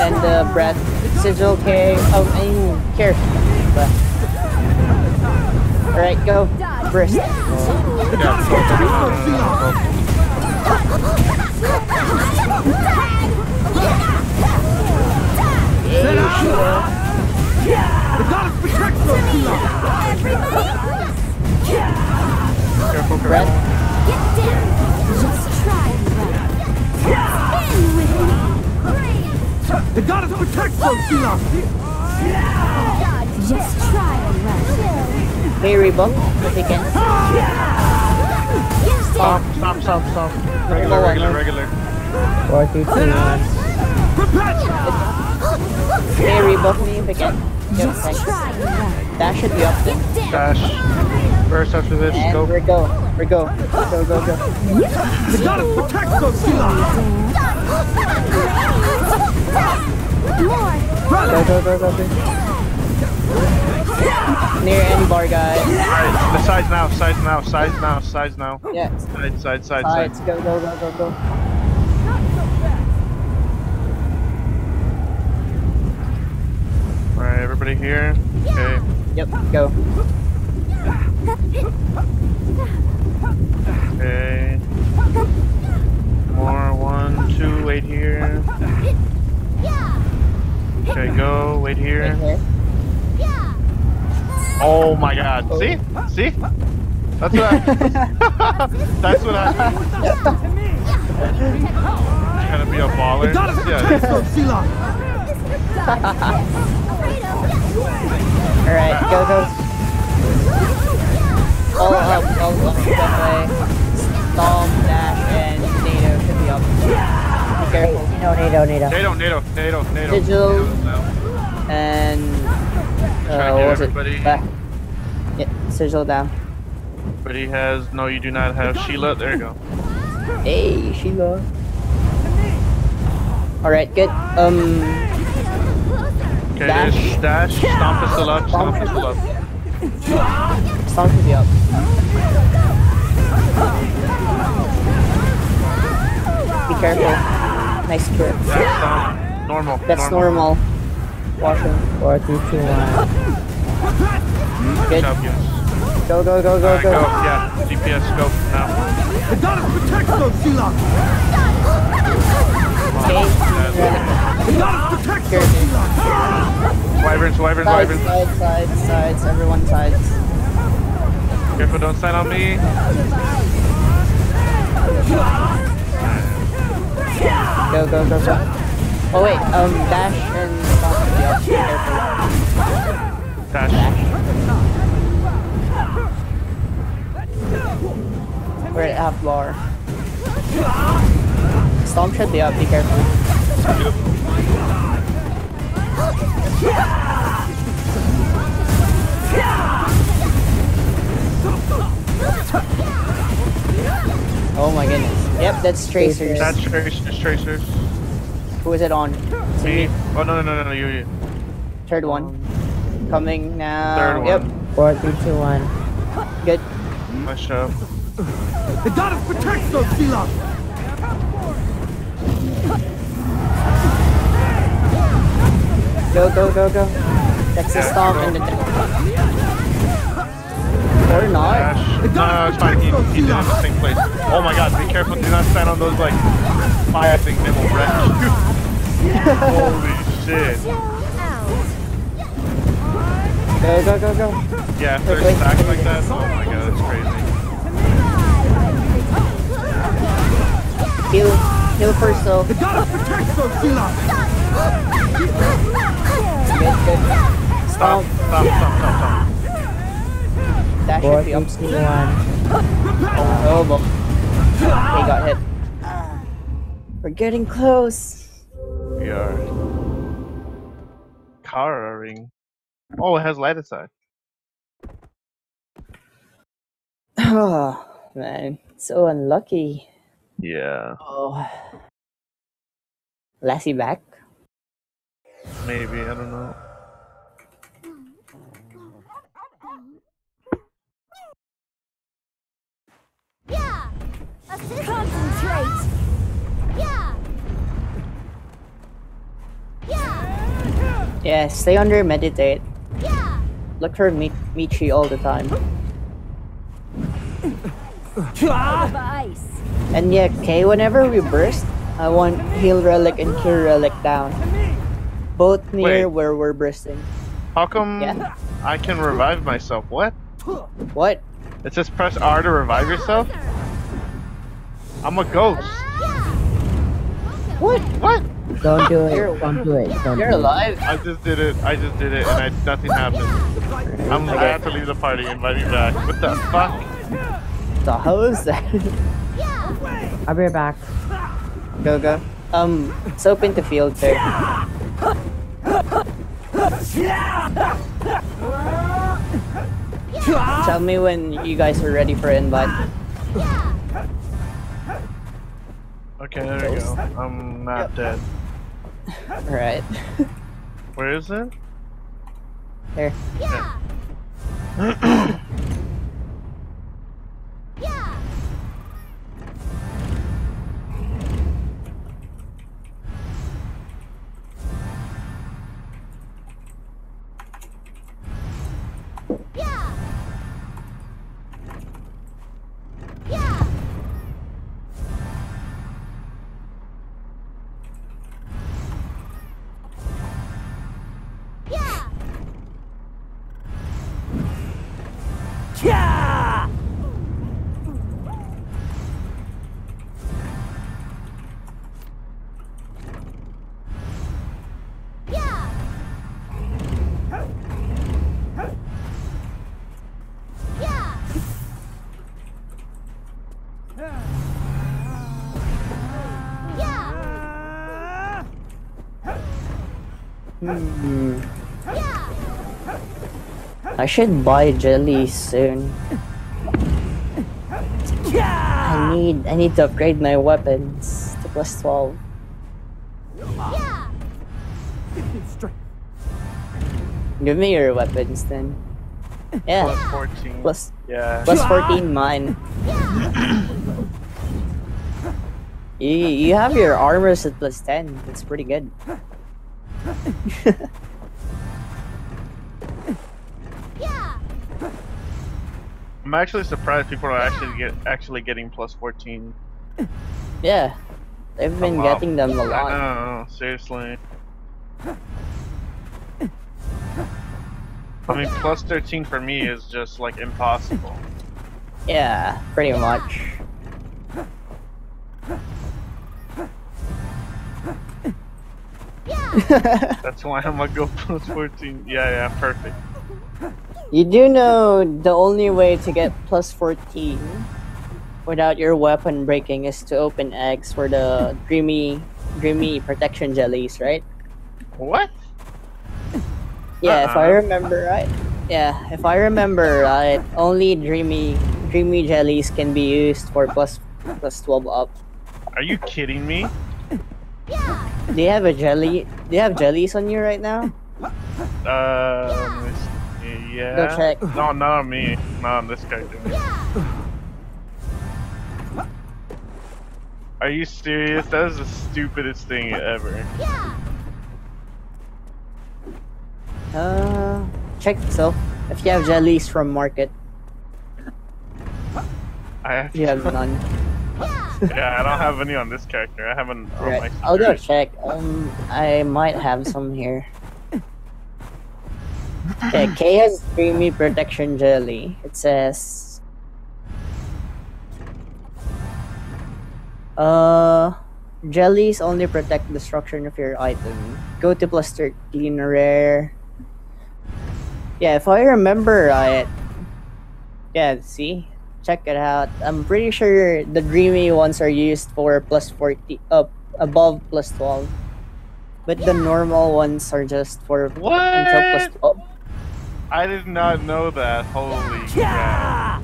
and the breath. Sigil K. Oh, I mean, care. Alright, go. Brisk. Yeah. The goddess protects those. Careful, Breath. careful. Just The goddess protects those who love. Just try and run. Hey, rebuff. If you can. Stop, stop, stop, stop. Regular, Go on, regular, no. regular. Four, three, two, one. Prepare. Hey, rebuff me if you can. Yep, Just try and run. That should be up there. Dash. Burst after this, And go. we're go. We're go. Go, go, go. The goddess protects those who love. More. Go, go, go, go, go. Near end bar, guys. Alright, the sides now, sides now, sides now, sides now. Yeah. Side, side, side, Sides. side. Go, go, go, go, go. Alright, everybody here. Okay. Yep, go. Okay. More, one, two, wait here. Okay, go, wait here. here. Oh my god, see? See? That's what I, <laughs> That's what I <laughs> Trying to be a baller. Yeah, those who love. Alright, go, go. <laughs> All up, all up, that way. Stomp, up. Be careful. No, Nado, Nado. Nado, Nado, Nado, Nado. Sigil. Nado now. And. Uh, what was everybody- it? Back. Yeah, sigil down. But he has no you do not have Sheila. There you go. Hey, Sheila. Alright, good. Um, Okay, Dash. dash, stomp is still up, stomp is still up. stomp should up. Be careful. Nice trip. Dash, stomp. Normal. That's normal. Watch him. Four, three, two, one. Good Good. job, yes. Go, go, go, go, Alright, go. go. Yeah, DPS, go now. The goddess protects those who love. Okay. Yeah. The goddess protects those who love. Wyverns, wyverns, Sides, wyverns. sides, sides, sides. Everyone sides. Careful, don't stand on me. Go, go, go, go. Oh wait, um, dash and stomp should be up. Be careful. Dash. We're at half bar. Stomp should be up. Be careful. Oh my goodness. Yep, that's tracers. That's tracers, tracers. Who is it on? It's Me. me. Oh, no, no, no, no, you, you. Third one. Coming now. Third one. Yep. Four, three, two, one. Good. Nice job. The goddess protects those who love. Go, go, go, go. That's the Yeah, stomp and the Or not. Dash. No, no, it's fine. He, he did it in the same place. Oh my god, be careful. Do not stand on those, like, fire things. They will wreck you. <laughs> Holy shit. Go, go, go, go. Yeah, if they're Okay. stacked like that, oh my god, that's crazy. Heal. Heal first though. The goddess protects those Sheila! Good, good. Stop, stop, stop, stop, stop. Dash Four should be up. HP one. Oh, but he got hit. We're getting close. We are cowering. Oh, it has light aside. Oh man, so unlucky. Yeah, Oh, Lassie back. maybe I don't know. Assist. Concentrate. Yeah. Yeah. Yeah, stay under meditate. Yeah. Look for Mi- Michi all the time. Of ice. And yeah, Kay, whenever we burst, I want heal relic and cure relic down. Both near Wait. where we're bursting. How come Yeah. I can revive myself? What? What? It says press R to revive yourself? I'm a ghost. What? What? Don't do You're- it. Don't do it. Don't You're do it. alive. I just did it. I just did it, and I, nothing happened. I'm, I have to leave the party. Invite me back. What the fuck? The hell is that? I'll be right back. go go. Um, it's open to field too. Tell me when you guys are ready for invite. Okay, there we go. I'm not dead. Alright. Where is it? Here. Yeah. <clears throat> Yeah. Yeah. Hmm. I should buy jelly soon. I need I need to upgrade my weapons to plus twelve. Give me your weapons then. Yeah. Plus 14. Plus Yeah. plus fourteen mine. You you have your armors at plus ten. That's pretty good. Yeah. I'm actually surprised people are actually get actually getting plus 14. Yeah. They've been oh, getting them a lot. know, seriously. I mean, plus 13 for me is just like impossible. Yeah, pretty much. Yeah. That's why I'm gonna go plus 14. Yeah, yeah, perfect. You do know the only way to get plus 14 without your weapon breaking is to open eggs for the dreamy dreamy protection jellies, right? What? Yeah, if I Uh-uh. remember right. Yeah, if I remember right, only dreamy dreamy jellies can be used for plus plus 12 up. Are you kidding me? Do you have a jelly? Do you have jellies on you right now? Uh, let me see. yeah. Go check. No, not on me. Not on this character. Are you serious? That is the stupidest thing ever. Uh, check yourself. If you have jellies from market, I have, you have none. Yeah, I don't have any on this character. I haven't Right. I'll go check. Um, I might have some here. Okay, K has creamy protection jelly. It says. Uh, jellies only protect the structure of your item. Go to plus 13 rare. Yeah, if I remember right. Yeah, see? Check it out. I'm pretty sure the dreamy ones are used for plus 40 up above plus 12. But the normal ones are just for until What? 12. I did not know that. Holy crap.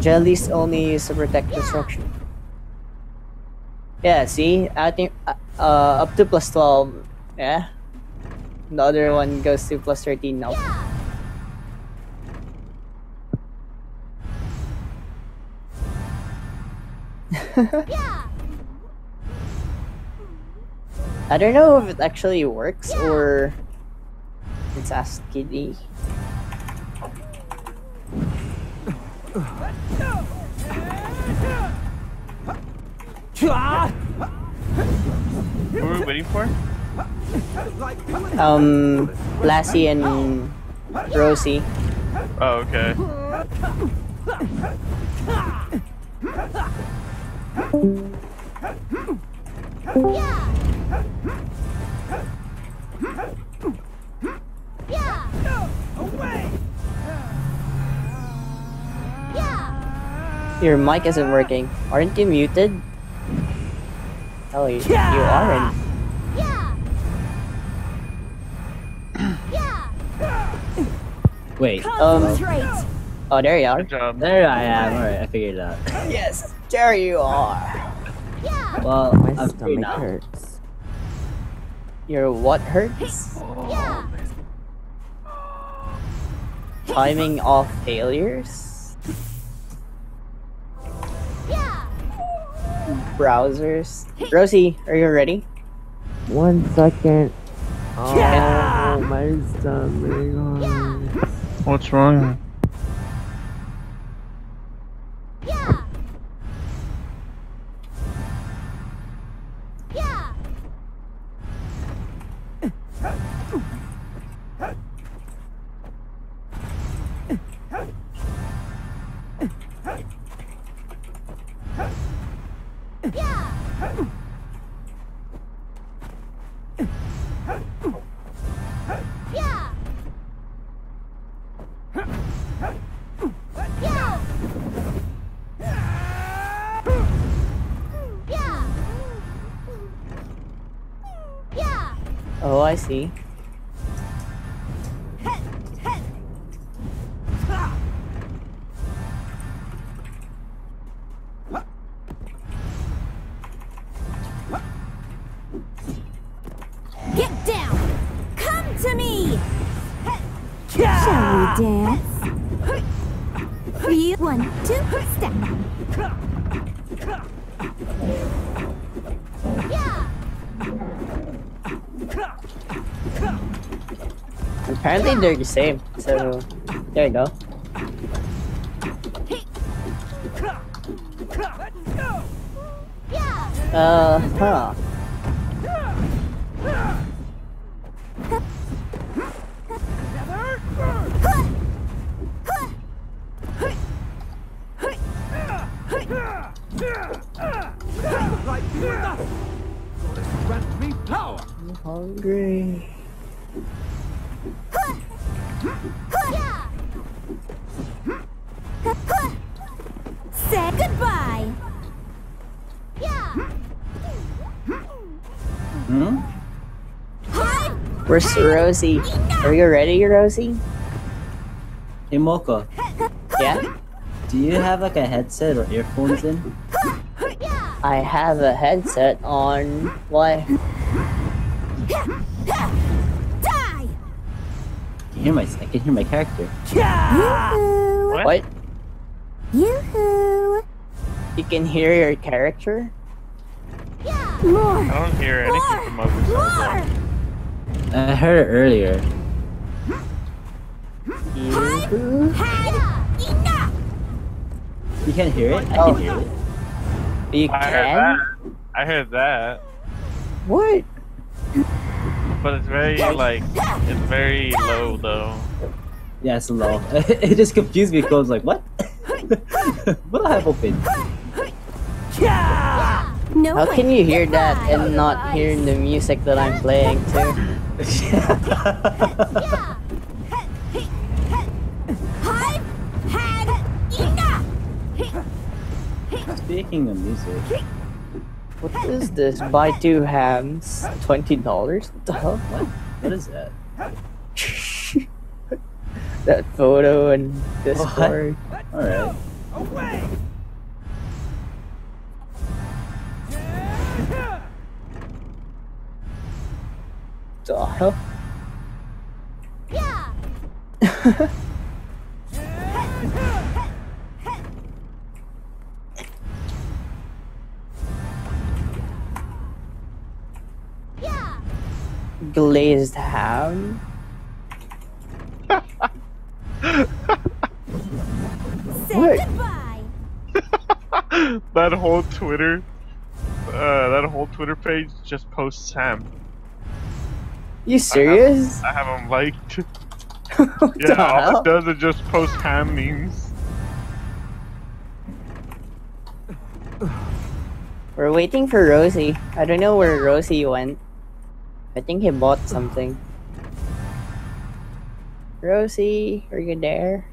Jellies only use to protect destruction. Yeah, see? I think uh, uh, up to plus 12. Yeah. The other one goes to plus 13 now. Yeah. I don't know if it actually works or it's Ask Kitty. Who are we waiting for? Um, Lassie and Rosie. Oh, okay. Yeah. Yeah. Yeah. Your mic isn't working. Aren't you muted? Oh, you, you aren't. Yeah. Yeah. Wait. Um, Concentrate. Oh, there you are. Good job. There I am. Alright, I figured it out. <laughs> Yes, there you are. Yeah. Well, My I'm stomach now. hurts. Your what hurts? Yeah. Timing off failures? Yeah. Browsers? Rosie, are you ready? One second. Oh, my stomach hurts. What's wrong? See. They're the same. So, there you go. Uh, huh. Where's Rosie? Are you ready, Rosie? Hey, Moko. Yeah? Do you have like a headset or earphones in? I have a headset on. Why? Die. I can hear my, I can hear my character. Yoo-hoo. What? What? Yoo-hoo. You can hear your character? Yeah. More. I don't hear anything from over More. I heard it earlier. Yoo-hoo. Had enough. You can't hear it? I Oh. can hear it. You I heard can? that. I heard that. What? But it's very like it's very low though. Yeah, it's low. <laughs> it just confused me because I was like, what? <laughs> what do I have open? No How can you hear that and not hear the music that I'm playing too? Yeah. Hive had. Speaking of music, what is <laughs> this? Buy two hams, twenty dollars? What the hell? what? What is that? <laughs> that photo and Discord. Alright. Away! The hell? Yeah. Yeah. <laughs> Glazed ham? Say What? <laughs> that whole Twitter, uh, that whole Twitter page just posts Sam. You serious? I have him liked. <laughs> Yeah, all hell? it does is just post ham memes. We're waiting for Rosie. I don't know where Rosie went. I think he bought something. Rosie, are you there?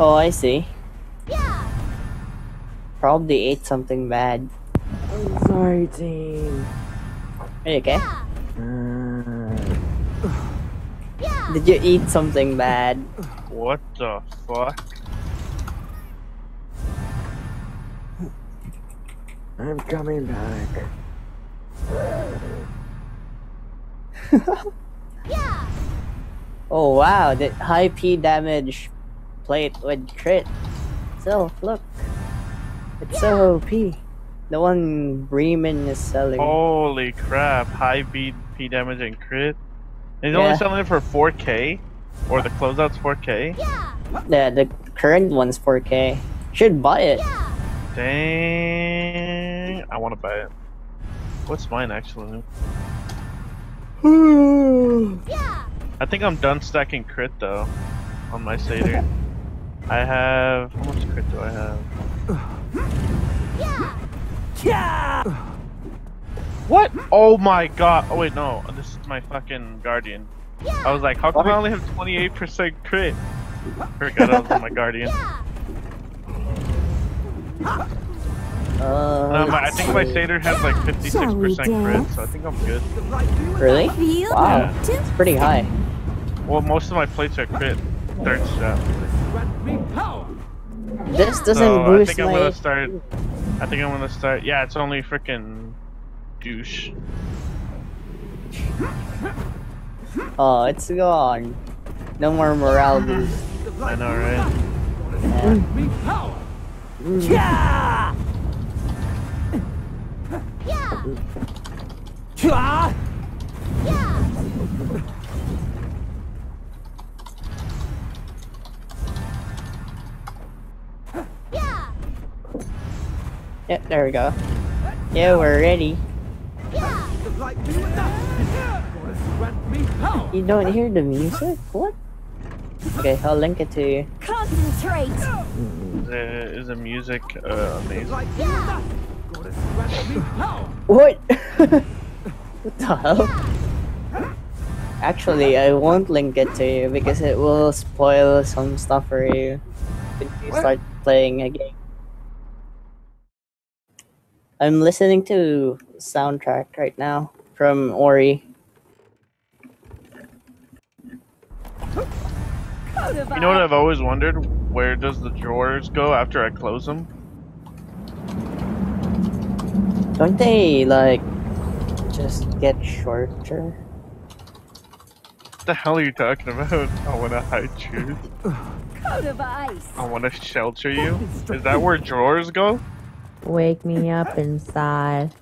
Oh, I see. Yeah. Probably ate something bad. I'm sorry, team. Are you okay? Yeah. Uh, Did you eat something bad? What the fuck? I'm coming back. Yeah. <laughs> Oh wow, the high P damage plate with crit. So look. It's so OP. The one Bremen is selling. Holy crap! High beat P damage and crit. He's only selling it for 4K, or the closeout's 4K. Yeah. Yeah, the current one's 4K. Should buy it. Dang! I want to buy it. What's mine actually? Yeah. <sighs> I think I'm done stacking crit though, on my satyr. <laughs> I have how much crit do I have? Yeah. What? Oh my god! Oh wait, no, this is my fucking guardian. I was like, how come I only have 28% crit? Forgot I was on my guardian. Yeah. Uh, Um, I think my satyr has like 56% crit, so I think I'm good. really? Feel Wow, Yeah. it's pretty high. Well, most of my plates are crit. Third step. Grant me power! This doesn't So I boost think I'm gonna start. I think I'm gonna start. Yeah, it's only freaking douche. Oh, it's gone. No more morale <laughs> boost. I know, right? Grant me power! Yeah. Ah! Yeah. Yeah. Yeah, there we go. Yeah, we're ready. Yeah. The light be with us! Goddess, grant me power! You don't hear the music? What? Okay, I'll link it to you. Concentrate. The, is the music uh, amazing? light be with us! Goddess, grant me power! What? <laughs> what the hell? Actually, I won't link it to you because it will spoil some stuff for you when you start playing a game. I'm listening to soundtrack right now from Ori. You know what I've always wondered? Where does the drawers go after I close them? Don't they like just get shorter? What the hell are you talking about? <laughs> I want to hide you. Coat of ice. I want to shelter you. Is that where drawers go? Wake me up inside.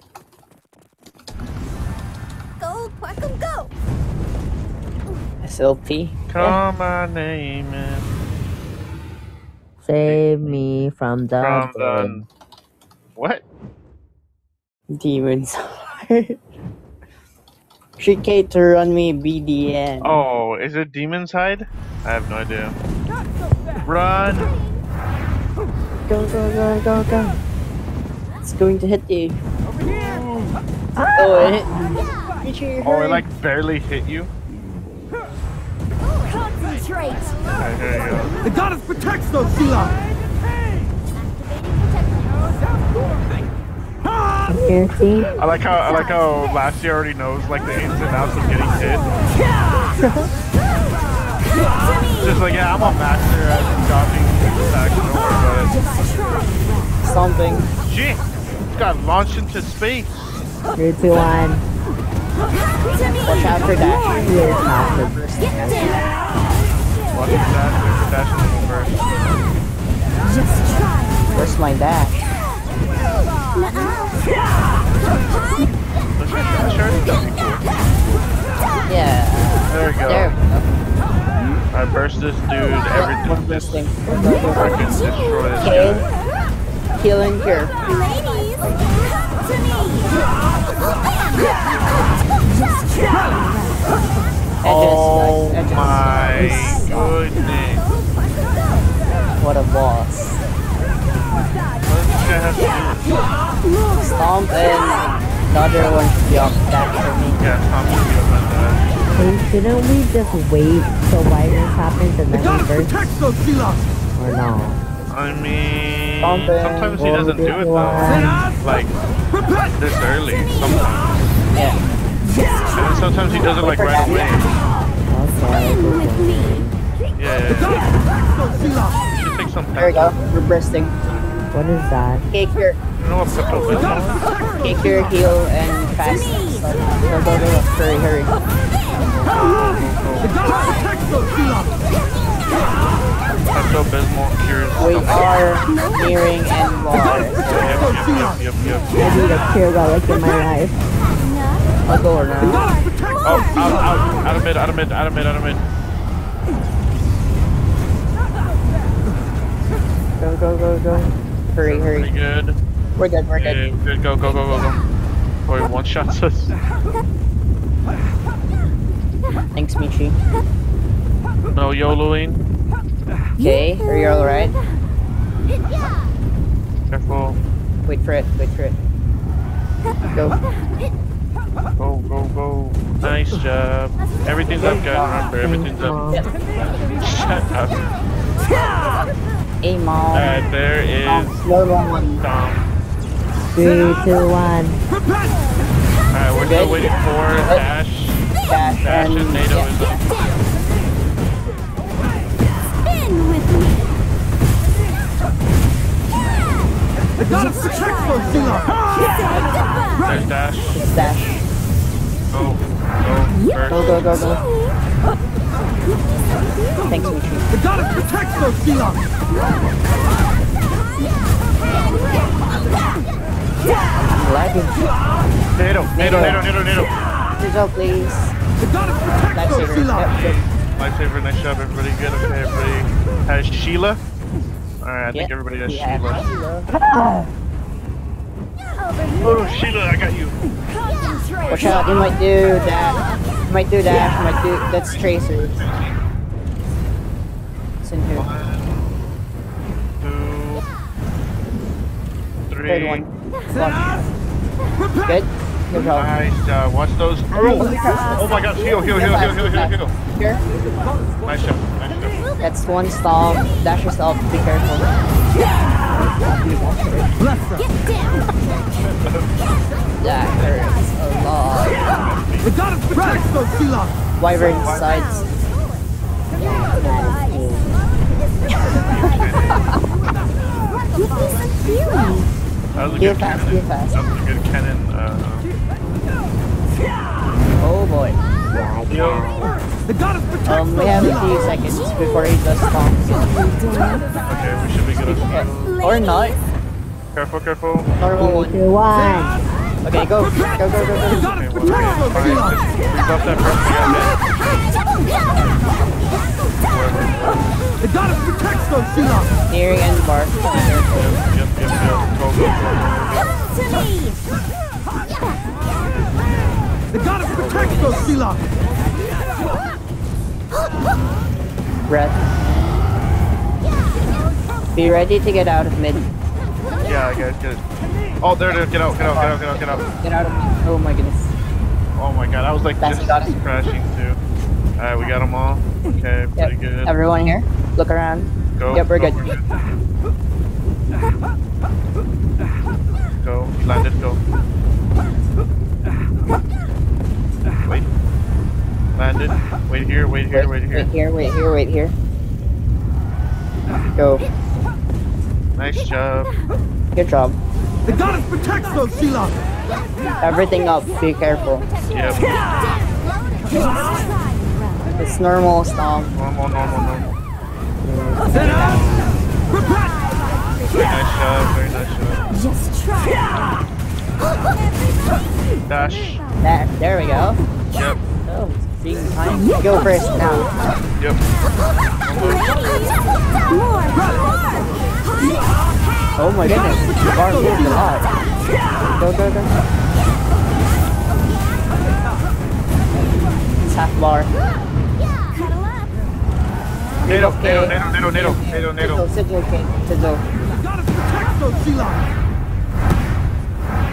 Go, Quackum, go. SLP. Call my name and Save me from the from the what? Demons. <laughs> She to on me BDN. Oh, is it Demon's Hide? I have no idea. Run! Go, go, go, go, go. It's going to hit you. Oh, it hit. Richie, Oh, it like barely hit you. Concentrate. Alright, here you go. The goddess protects those Sheila! Here, see? I like how I like how Lassie already knows like the ins and outs of getting hit. Just like yeah, I'm a master at dodging attacks. Don't worry about Something. it. Shit, got launched into space. Three, two, one. Watch out for that. Here's half Watch your dash, your dash is reverse. Where's my dash? Let's dash already. That'd be cool. Yeah. There we go. There we go. I burst this dude. One Everything. This bursting. fucking destroy this Okay. guy. Heal and cure. Ladies, come to Oh Edges, guys. my Edges. goodness. What a boss. What does this guy have to do? Stomp and the other one should be off dash for me. Yeah, Tom should be up on that. Hey, shouldn't we just wait till violence happens and The then we burst? those Sheila! Or no? I mean, Something. sometimes he doesn't do it though. Like this early, sometimes. Yeah. And then sometimes he does it like right away. Okay. with me. Yeah, yeah, yeah. goddess protects those Sheila! Should take some There we go. We're bursting. What is that? Okay, cure. You know what Pepto The is? goddess protects Okay, and fast. Go, go, go, go. Hurry, hurry. Pepto Bismol cures. We are nearing The bar. Yep, yep, yep, yep, I need a cure relic in my life. I'll go now. Oh, out, out, out of mid, out of mid, out of mid, out of mid. Go, go, go, go. Hurry, Pretty hurry. good. We're good, we're Yeah, good. good. Go, go, go, go, go. Boy, one shots us. Thanks, Michi. No YOLOing. Okay, are you alright? Careful. Wait for it, wait for it. Go. Go, go, go. Nice job. Everything's up, guys. Remember, everything's up. Shut up. Hey, mom. Alright, there is Slow one. Dom. Three, two, one. Alright, we're still waiting for Dash. Dash Dash and and Nado yeah. is up. The goddess protects those Sheila! There's Dash. Dash. Go. Go. First. Go, go, go, go. Thanks, Michi. The goddess protects those Sheila! I'm lagging. Nado. Nado, Nado, Nado, Nado. Result, please. The goddess protects those Lifesaver. Sheila! Yep. Lifesaver, nice job, everybody. Good. Okay, everybody has Sheila. Alright, I think Yeah, everybody has we have Sheila. Sheila. Oh, Sheila, I got you. Watch out, you might do that. You might do that. you might do. That's Tracer. It's in here. Two. Third one. Watch. Good. Good job. Nice job. Watch those. Oh, oh my gosh. Heal, heal, heal, heal, heal, heal, heal. Here. Nice job. That's one stomp. Dash yourself. Be careful. Bless her! That hurts a lot. The goddess protects those Sheila! Wyvern sides. That was a good fast, cannon. That was a good cannon. Uh, Oh boy. Heal. The goddess protects Um, we have a few seconds before he does stomps. Okay, we should be good. Okay. Or not. Careful, careful. Normal one. two, one. Okay, go. Go, go, go, The go. Okay, protects well, fine. Sheila! We buffed that first. We got. The goddess protects those Sheila! Nearing end bar. Yep, yep, yep. Go, go, go, go. Come to me! The goddess protects those Sheila! Breath. Be ready to get out of mid. Yeah, I get it, get it. Oh, there, there. Get out, get out, get out, get out, get out. Get out of mid. Oh my goodness. Oh my god, I was like That's just got crashing too. Alright, we got them all. Okay, Yep. pretty good. Everyone here, look around. Go. Yep, we're go, good. Go. He landed. Go. Landed. Wait here. Wait here. Wait here. Wait here, wait here, wait here. Go. Nice job. Good job. The goddess protects those Sheila! Everything up, be careful. Yep. It's normal stomp. Normal, normal, normal. Set out! Very nice job. Very nice job. Just try. Dash. There, there we go. Yep. Being time. Go first now. Yep. Oh my goodness. the Bar moved a lot. Go, go, go. It's half bar. Cuddle up. Nado, Okay. nado, nado, nado, nado, nado, nado. Sigil, sigil, okay. Sigil. The goddess protects those Sheila!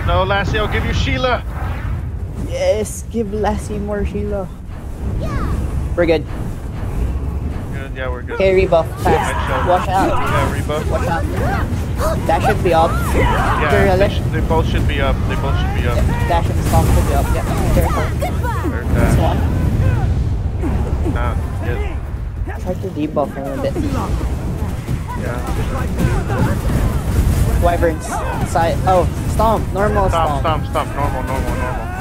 No, Lassie, I'll give you Sheila. Yes, give Lassie more Sheila. We're good. Good, yeah, we're good. Okay, rebuff. Fast. Watch out. Yeah, rebuff. Watch out. That should be up. Yeah, they, sh- they both should be up. They both should be up. Dash and stomp should be up. Yeah, careful. They're This dash. one. Nah, yeah, Try to debuff him a bit. yeah. Wyverns. Side. Oh, stomp. Normal Stop, stomp. stop, stop. Normal, normal, normal.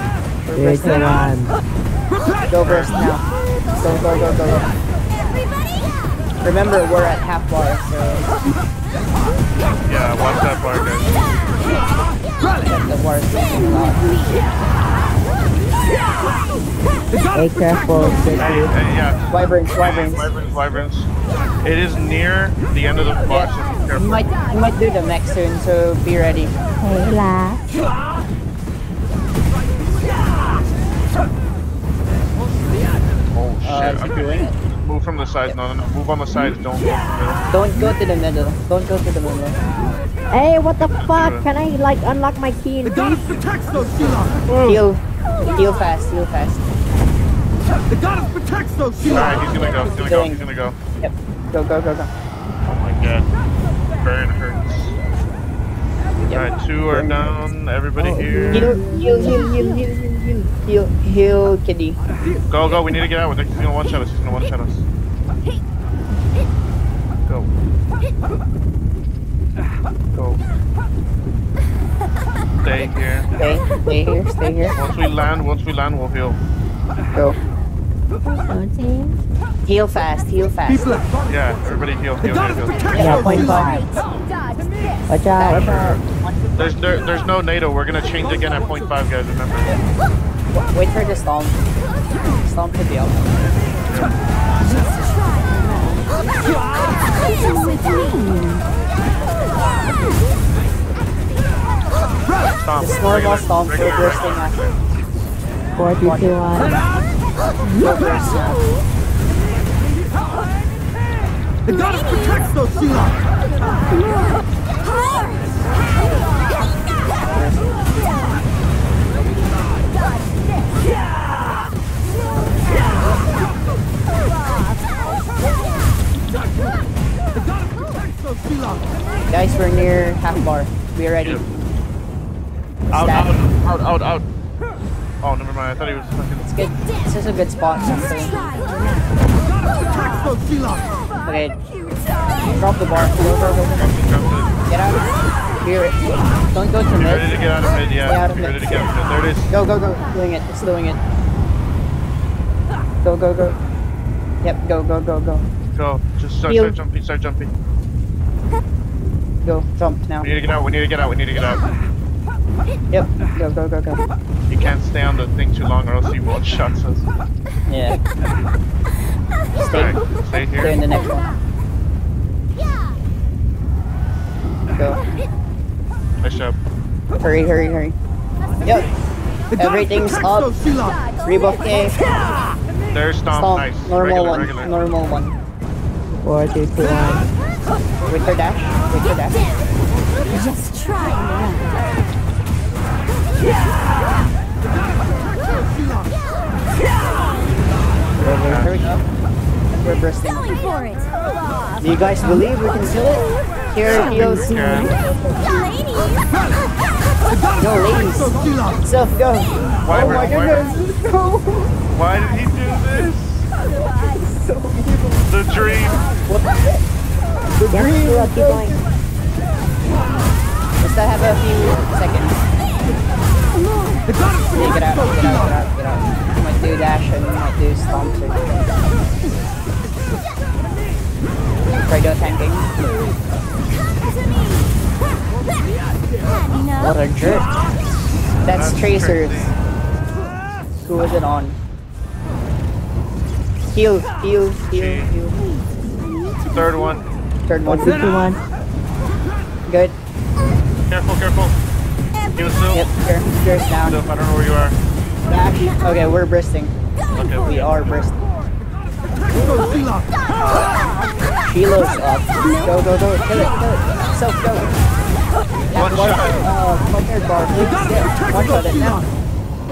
Reverse There's now. one. Go burst now. Go, go, go, go, go. Remember, we're at half bar, so Yeah, watch that bar, guys. the bar is getting loud. Be careful, Hey, hey, yeah. Wyverns, wyverns. Wyverns, wyverns. It is near the end of the bar, so be Yeah, you might, you might do the mech soon, so be ready. Hey, la. Oh shit. Uh, is he doing okay. Move from the sides. No, no, no. Move on the sides. Don't go from Don't go to the middle. Don't go to the middle. Hey, what the fuck? Can I like unlock my key The in goddess peace? protects those Sheila! Heal. Heal fast, heal fast. The goddess protects those the Alright, he's gonna go. He's gonna go. He's gonna go. Yep. Go, go, go, go. Oh my god. Burn hurts. Alright, two are down. Everybody here. Heal, heal, heal, heal, heal, heal, heal. Heal, heal, kitty. Go, go. We need to get out. He's gonna one shot us. He's gonna one shot us. Go. Go. Stay here. Stay, stay here, stay here. Once we land, once we land, we'll heal. Go. Okay. Heal fast, heal fast. Yeah, everybody heal, heal, heal, heal. Yeah, those point Sheila! five. Dodge. Watch out. Remember, there's there, there's no Nado. We're gonna change again at point five, guys. Remember. W- Wait for the stomp. Stomp should be up. Come with me. Stop. Just normal Regular- stomp, so regular bursting rest. after. Four, three, two, one. Go. The goddess protects those Sheila! Guys, we're near half bar. Be ready. Yep. Out, out, out, out, out. Oh, never mind. I thought he was fucking. It's good. This is a good spot. Actually. The goddess protects those Sheila! Okay. Drop the bar. Go, go, go, go. Jumped it, jumped it. Get out. Here. Don't go to Be ready to mid. get out of mid, Stay out yeah. of Be mid. ready to get out of mid. There it is. Go, go, go. Doing it. It's doing it. Go, go, go. Yep. Go, go, go, go. Go. Just start, Heal. start jumping, start jumping. Go. Jump now. We need to get out, we need to get out, we need to get out. Yep. Go, go, go, go. You can't stay on the thing too long or else he one shots us. Yeah. Stay, Alright, stay stay in the next one. Go. Nice job. Hurry, hurry, hurry. Yep. Everything's protects up. those Sheila. Rebuff K. There's stomp. Stomp. Nice. Normal regular, one. regular. Normal one. Four, two, two, one. Wait for dash. Wait for dash. Just try me. Here we go. We're bursting. Going for it. Do you guys believe we can kill it? Here, heals. Yeah. Ladies. Go, ladies. those Self, go. Why oh we're- my we're- goodness. Let's. Why did he do this? The dream. The Yep, dream. keep up, going. We still have a few seconds. The goddess get out, protects get out, get out, get out. You might do dash and you might do stomp too. Try tanking. What a jerk. That's, That's Tracers. crazy. Who was it on? Heal, heal, heal, heal. Third one. Third one. Two, two, one. Good. Careful, careful. Heal still. Yep, here, here's down. Still, I don't know where you are. Dash. Okay, we're bursting. Okay. We are bursting. Protects those Sheila. Up. Go, go, go. Kill it, kill it. Self, go. One One shot. Uh, one third bar. Please, yeah. One shot it now.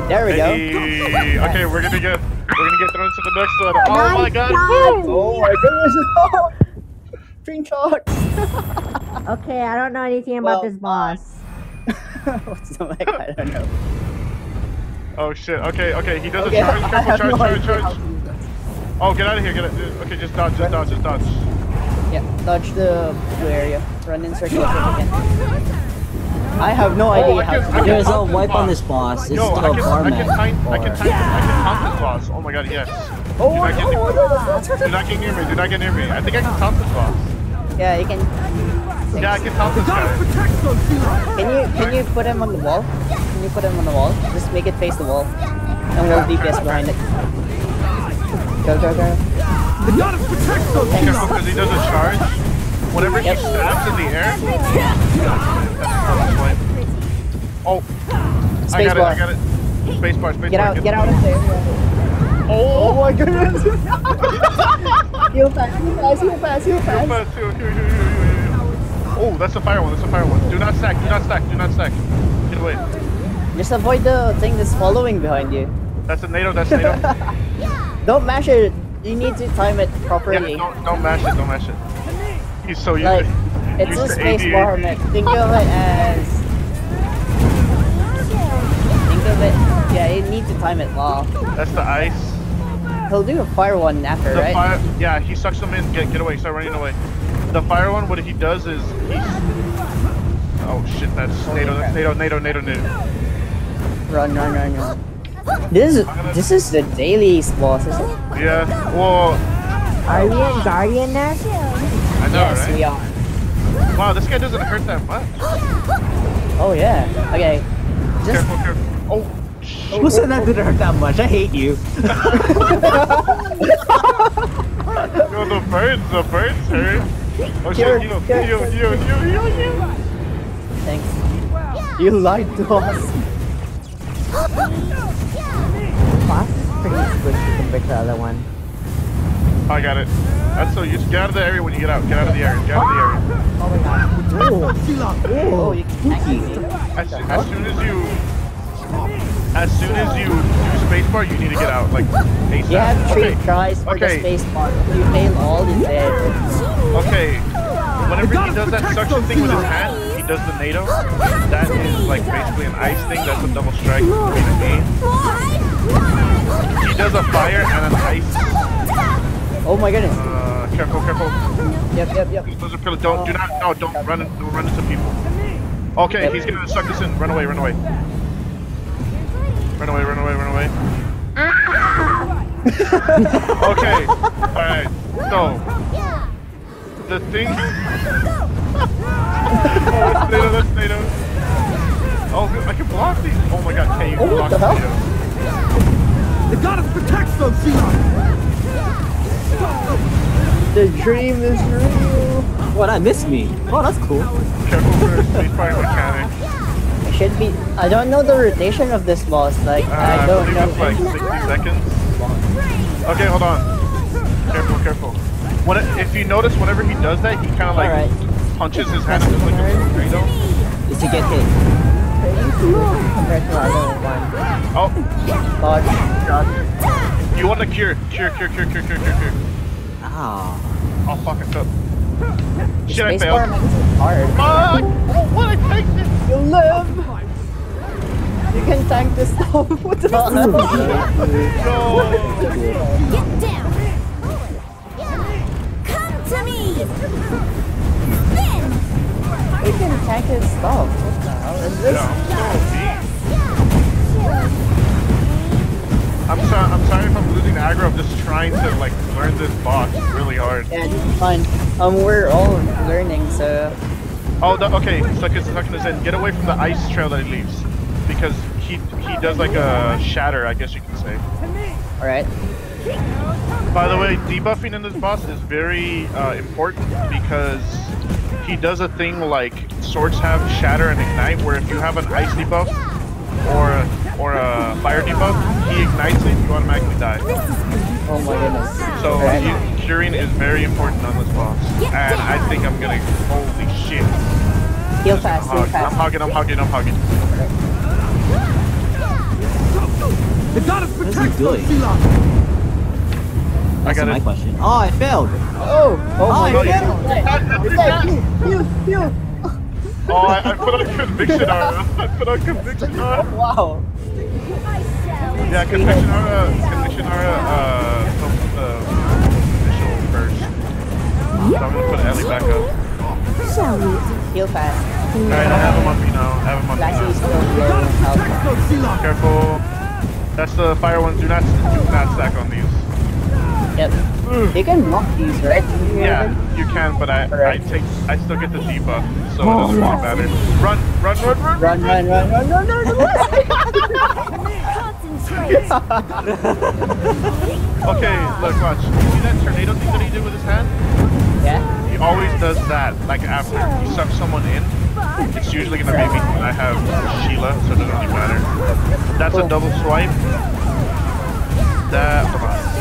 There we go. Hey. Okay, we're gonna get we're gonna get thrown into the next one. Oh my Nice god. job. Oh my goodness. <laughs> Screenshot. <laughs> Okay, I don't know anything about Well, this boss. <laughs> What's the mic? I don't know. Oh shit. Okay, okay. He does Okay, a charge. I Careful, charge, no charge, charge. to do this. Oh, get out of here. Get out. Okay, just dodge, just dodge, just dodge. Yeah, dodge the blue area. Run in circles if you can. I have no Oh, idea I how to I do. There's a taunt this wipe on this boss. It's Yo, still I a can, bar I can match. time, I can or- time, I can oh. taunt this boss. Oh my god, yes. Oh do, my not get, god. do not get near me. Do not get near me. I think I can taunt this boss. Yeah, you can. Yeah, I can taunt The this goddess guy. protects those Sheila. Can you can you put him on the wall? Can you put him on the wall? Just make it face the wall, and we'll DPS behind it. Go go go. The goddess protects those Careful, Sheila. because he does a charge. Whenever he Yep. stabs in the air, that's point. Oh, I Space got it. I got it. Space bar. Space Get bar. out get out of there. Oh, oh, my goodness. <laughs> heal fast, heal fast, heal fast, heal fast. Heal Fast, here, here, here, here, here, here. Oh, that's a fire one. That's a fire one. Do not stack. Do not stack. Do not stack. Get away. Just avoid the thing that's following behind you. That's a Nado. That's a Nado. <laughs> Don't mash it. You need to time it properly. Yeah, don't, don't mash it. Don't mash it. He's so used Like, to it's used a space ADA. bar, man. Think of it as. Think of it. Yeah, you need to time it well. That's the ice. He'll do a fire one after, The right? fire. Yeah, he sucks them in. Get get away. Start running away. The fire one. What he does is he's. Oh shit! That's Nado. Nado. Nado. Nado. Nado. Run, run, run, run. This is this is the daily boss, isn't it? Yeah. Well, Are we in Guardian there? I know, yes, right? we are. Wow, this guy doesn't hurt that much. Oh yeah. Okay. Just Careful, careful. Oh. Who said that didn't hurt that much? I hate you. <laughs> Yo, the birds. The birds hurt. Oh Here, shit! Heal, here, heal, heal, heal, heal, heal. thanks. You lied to us. <laughs> Boss is pretty squishy compared to the other one. I got it. That's so useful. Get out of the area when you get out. Get out of the area. Get out of the area. Oh my god. Protects those Sheila. Oh, you can tank me. As, as soon as you, as soon as you do spacebar, you need to get out. Like ASAP. You have three okay. tries for Okay. the space bar. If you fail all, you're dead. Okay. Whenever he does that suction those thing with his hand, he does the Nado. That is like basically an ice thing. That's a double strike. between me. He does a fire and an ice. Oh my goodness. Uh, careful, careful. Yep, yep, yep. Those are pillar. Don't, do not, no, don't run, don't run into people. Okay, Yep. he's gonna suck us in. Run away, run away. Run away, run away, run away. <laughs> okay, alright. So, the thing. oh, Nado, that's Nado. Oh, I can block these. Oh my god, can you Oh, block the hell? Nado? The goddess protects those Sheila. The dream is real. What, that missed me. Oh, that's cool. Careful for spacebar mechanic. It should be. I don't know the rotation of this boss. Like Uh, I don't believe know. it's like 60 seconds. Okay, hold on. Careful, careful. When it, if you notice, whenever he does that, he kind of like Alright. punches his hand into like a tornado. Is to get hit. Compared to other one. Oh, Dodge, dodge. you want the cure, cure, cure, cure, cure, cure, cure, cure. Ah. Oh fuck, I fell. Shit, I Spacebar failed. makes it hard. Fuck! Oh, what? I tanked it. You live. You can tank this stuff. <laughs> What the hell? No. Get down. Come to me. Spin. You can tank his stuff. What the hell is this? Yeah, I'm so. I'm sorry. I'm sorry if I'm losing aggro. I'm just trying to like learn this boss really hard. Yeah, it's fine. Um, we're all learning, so Oh, the, okay. Suck his sucking his in. Get away from the ice trail that he leaves, because he he does like a shatter, I guess you can say. all right. By the way, debuffing in this boss is very uh, important because he does a thing like swords have shatter and ignite, where if you have an ice debuff or or a fire debuff, he ignites it, you automatically die. Oh my goodness. So Alright. you- curing is very important on this boss, and I think I'm gonna. Holy shit! Heal fast, heal Hug. I'm fast. hugging. I'm hugging. I'm hugging. The goddess What is he protects doing? Those Sealock. I That's got my it. question. Oh, I failed. Oh, oh my Oh, goodness. yeah. Heal, heal. Oh, I, I put on conviction aura. I put on conviction aura. Wow. Yeah, conviction aura. Conviction aura. Uh, helps the initial first. So I'm gonna put Ellie back up. Shall we? Heal fast. All right, I have him on me now. I have him on me Lassie is now. still The low goddess health. protects those Sealock. Careful. That's the fire ones. Do not do not stack on these. Yep. You can block these, right? Yeah, you can, but I I take I still get the debuff, so it oh, doesn't really matter. Run, run, run, run, Run, run, run, run, run, run, run. Concentrate. <laughs> Okay, look, watch. You see that tornado thing that he did with his hand? Yeah. He always does that, like after he sucks someone in. It's usually gonna be me. I have Sheila, so it doesn't really matter. That's a double swipe. That hold on.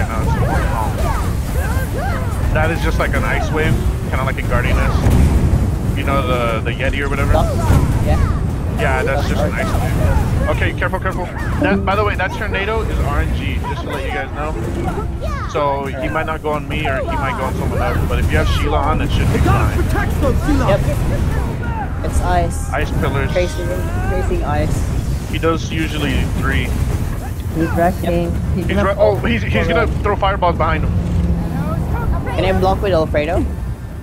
I'm gonna keep aggro this guy now. It's more calm. That is just like an ice wave, kind of like a guardianess. You know the the Yeti or whatever. Yeah. Yeah, that's just an ice wave. Okay, careful, careful. That, by the way, that tornado is RNG, just to let you guys know. So he might not go on me, or he might go on someone else. But if you have Sheila on, it should be The goddess fine. protects those Sealock. Yep. It's ice. Ice pillars. Tracing, tracing ice. He does usually three. He's rushing. He's, He's gonna right. Oh, he's, he's gonna throw fireballs behind him. Can I block with Alfredo?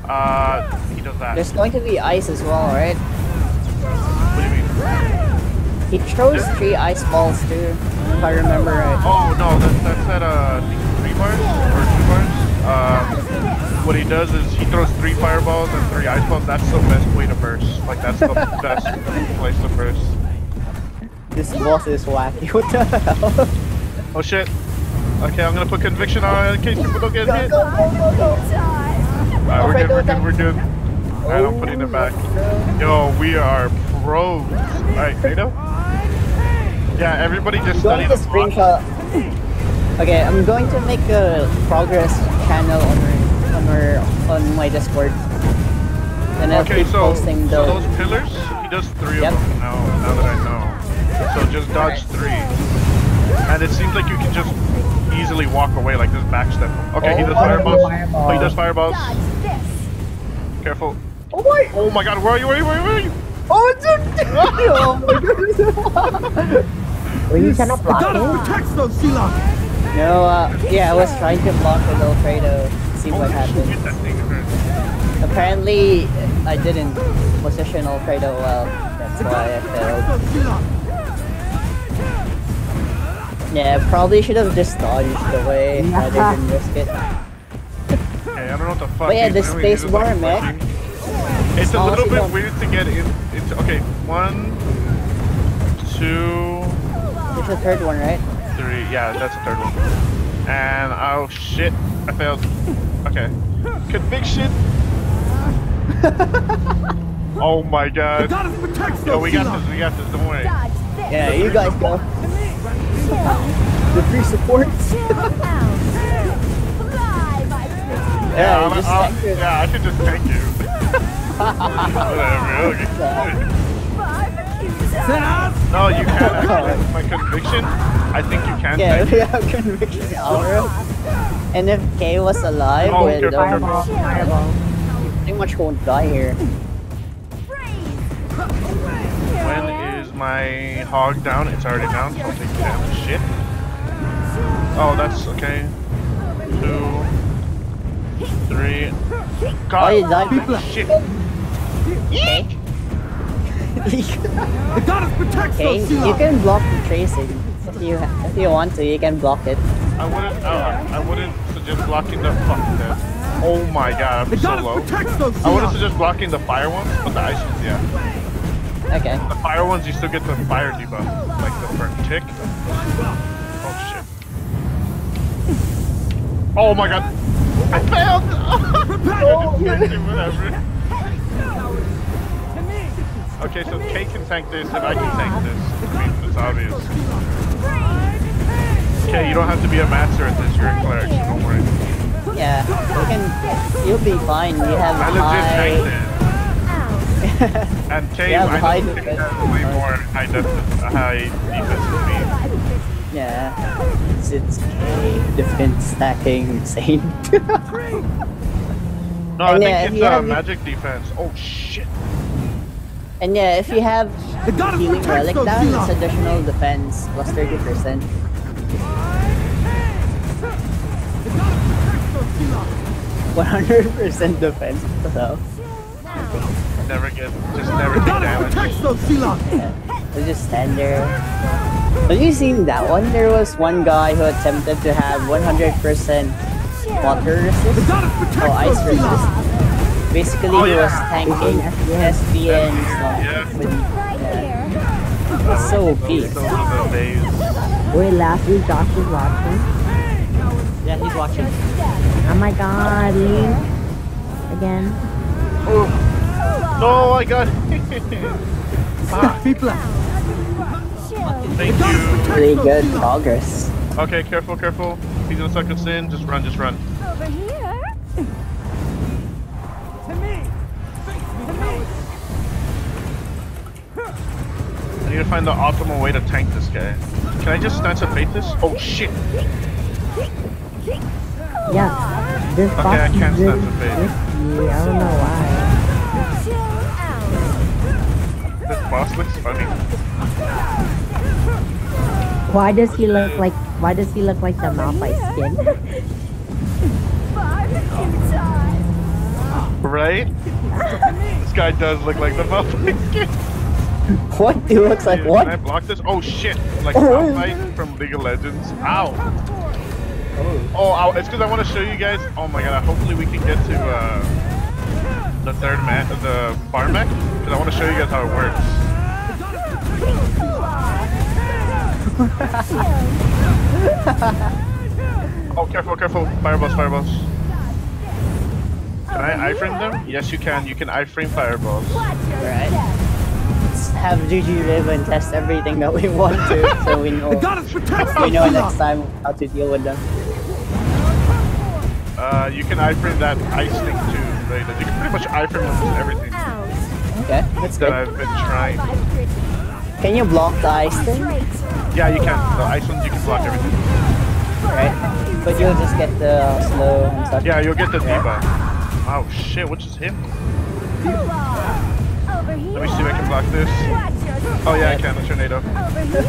Uh, he does that. There's going to be ice as well, right? What do you mean? He throws three ice balls too, if I remember right. Oh no, that's that's at uh, three bars or two bars. Um, what he does is he throws three fireballs and three ice balls. That's the best way to burst. Like that's the <laughs> best place to burst. This boss is wacky. <laughs> What the hell? Oh shit. Okay, I'm gonna put conviction on in case people don't get hit. Go, go, go, go. Alright, we're good, we're good, we're good. Alright, I'm putting it back. Oh, Yo, we are pros. Alright, Nado? Yeah, everybody just study the screenshot. Okay, I'm going to make a progress channel on our, on our on my Discord. And I'll Okay, keep so, posting so those. those pillars, he does three Yep. of them now, now that I know. So just dodge three. And it seems like you can just easily walk away, like just backstep him. Okay, he Oh, does fireballs. fireball. Oh, he does fireballs. Careful. Oh my! Oh my god, where are you, where are you, where are you, where are you? Oh, dude! oh my goodness! Well, you cannot The block goddess him. protects those Sealock. no, uh, yeah, I was trying to block with Alfredo. See what Holy happens. shit, that. Apparently, I didn't position Alfredo well. That's why I failed. Those Sealock. Yeah, probably should have just dodged away <laughs> rather than risk it. Okay, I don't know what the fuck But yeah, the space just, like, bar, man. It's a Oh, little bit don't- weird to get in, into. Okay, one, two, It's the third one, right? three. Yeah, that's the third one. And oh shit, I failed. Okay. Conviction. <laughs> oh my god. goddess protects Yo, those we got this, we got this, don't worry. Yeah, you guys go. The free support. Chill out. Fly, my pretty. Yeah, I'll- just I'll- tank it. yeah, I could just tank you. <laughs> Whatever, okay. Barbecue Set time. us. No, you can actually. With my conviction, I think you can Yeah, we have conviction hour. And if Kay was alive, Oh, with careful, um, Fireball, fireball. pretty much won't die here. When is my hog down? It's already down, so I'll take damage. Shit. Oh, that's okay. Two, three. God, Oh, you died. shit. Okay. The goddess protects okay, those you can block the tracing. If you if you want to, you can block it. I wouldn't. Uh, I wouldn't suggest blocking the fucking dead. Oh my god, The I'm so goddess low. protects those I wouldn't suggest blocking the fire ones, but the ice ones, yeah. Okay. The fire ones, you still get the fire debuff, like the burn tick. Oh shit. Oh my god. I failed! <laughs> Tanked oh, whatever. Okay, so Kate can tank this and I can tank this. I mean, it's obvious. Okay, you don't have to be a master at this, you're a cleric, so don't worry. Yeah, you can. You'll be fine. You have I high. It. <laughs> And Kate, Yeah, I high know Kate defense. way more high, def- high defense than me. Yeah, it's, it's a defense stacking insane. <laughs> No, I And think yeah, if it's you uh, have- magic defense. Oh shit. and yeah, if you have The goddess healing protects relic down, it's additional defense plus plus thirty percent. One hundred percent defense. So Never get, just never The get goddess damage. protects those Seahawks. yeah, they just stand there. Have you seen that one? There was one guy who attempted to have one hundred percent water The resist. goddess Oh, ice resist. Basically, Oh, he was tanking SDN stuff. Yeah. With, yeah. It's so OP. Those, those are the days. Wait, last week Josh was watching. Yeah, he's watching. Oh my god, Link. Again. Oh. No, I got ah, Be blessed. Thank you. Really good progress. Okay, careful, careful. He's gonna suck us in. Just run, just run. Over here. To me. I need to find the optimal way to tank this guy. Can I just stance of fate this? Oh shit! Yeah. This Okay, boss I can't really stand the face. risky. I don't know why. Boss looks funny. Why does he look like? Why does he look like the Malphite skin? Right? <laughs> this guy does look like the Malphite skin. What? He looks like Can what? I block this? Oh shit! Like Oh. Malphite from League of Legends. Ow! Oh, ow. it's because I want to show you guys. Oh my god! Hopefully we can get to uh, the third map, the bar mech, because I want to show you guys how it works. Oh, careful, careful! Fireballs, fireballs. Can I iframe them? Yes, you can. You can iframe fireballs. Watch your Right. step. Let's have GG live and test everything that we want to, so we The know goddess protects we those know next time how to deal with them. Uh, you can iframe that ice thing too, Vader. You can pretty much iframe almost everything Okay, that's that good. I've been trying. Can you block the ice thing? Yeah, you can. The ice ones, you can block everything. Right. But you'll just get the slow and such. Yeah, you'll get the Yeah. debuff. Oh shit, which is him? me? Cool off. Over here. Let me see if I can block this. Oh yeah, I can. A tornado. Over here.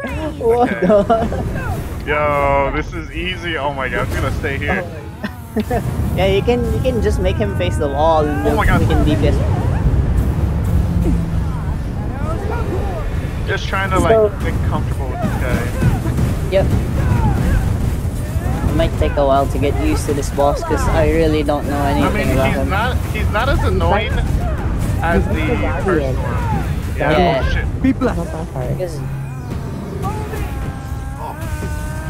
Freeze. What Okay. the? <laughs> Yo, this is easy. Oh my god, I'm gonna stay here. <laughs> yeah, you can you can just make him face the wall and Oh my God. we can DPS. Just trying to So- like get comfortable with this guy. Yep. It might take a while to get used to this boss because I really don't know I mean, about he's him. not he's not as annoying as he's like the the first one. Yeah. Yeah. Oh shit. Be Not blessed. that hard.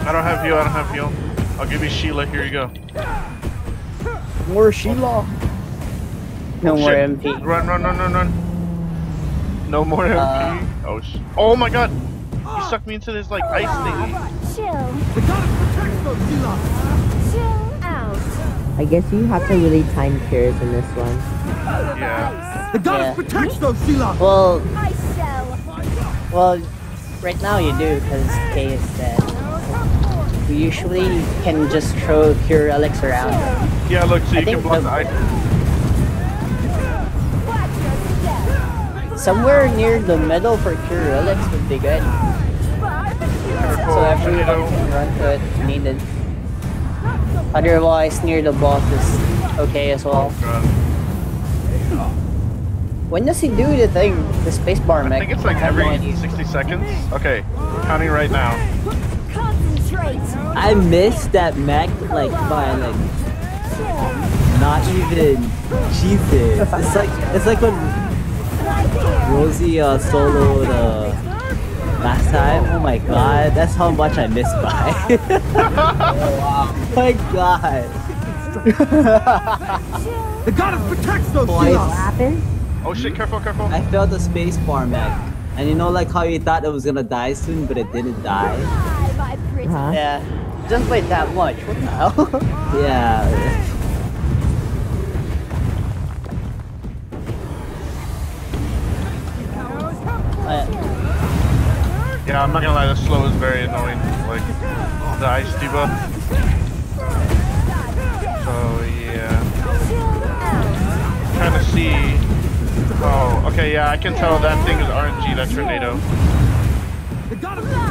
I don't have heal. I don't have heal. I'll give you Sheila. Here you go. More Sheila. No oh, more Shit. MP. Run, run, run, run, run. No more MP. Uh, Oh sh. Oh my god. He ah. sucked me into this like ice thingy. Ah. Chill. The goddess protects those, Sheila! Chill out. I guess you have to really time cures in this one. Yeah. The goddess Yeah. protects those, Sheila! Well, Ice shell. well, right now you do because Kay is dead. We usually can just throw cure relics around. Yeah, look, so I you can think block the- the Somewhere near the middle for cure relics would be good. Barbecue. So everyone can run to it if needed. Otherwise, near the boss is okay as well. Oh, when does he do the thing? The spacebar I mech? I think it's like every 60 seconds. Okay, counting right now. I missed that mech like by like not even Jesus. It's like it's like when Right here. Rosie uh, soloed uh, last time. Oh my god, that's how much I missed by. oh <laughs> my god. <laughs> The goddess protects those, Boy, Sheila! happened? Oh shit, careful, careful. I felt the space bar mech. And you know like how you thought it was gonna die soon but it didn't die? Hi, my pretty. Huh? Yeah, just by that much. What the hell? <laughs> Yeah. Yeah, I'm not gonna lie, the slow is very annoying. Like, the ice debuff. So, yeah. Trying to see. Oh, okay, yeah, I can tell that thing is RNG, that tornado.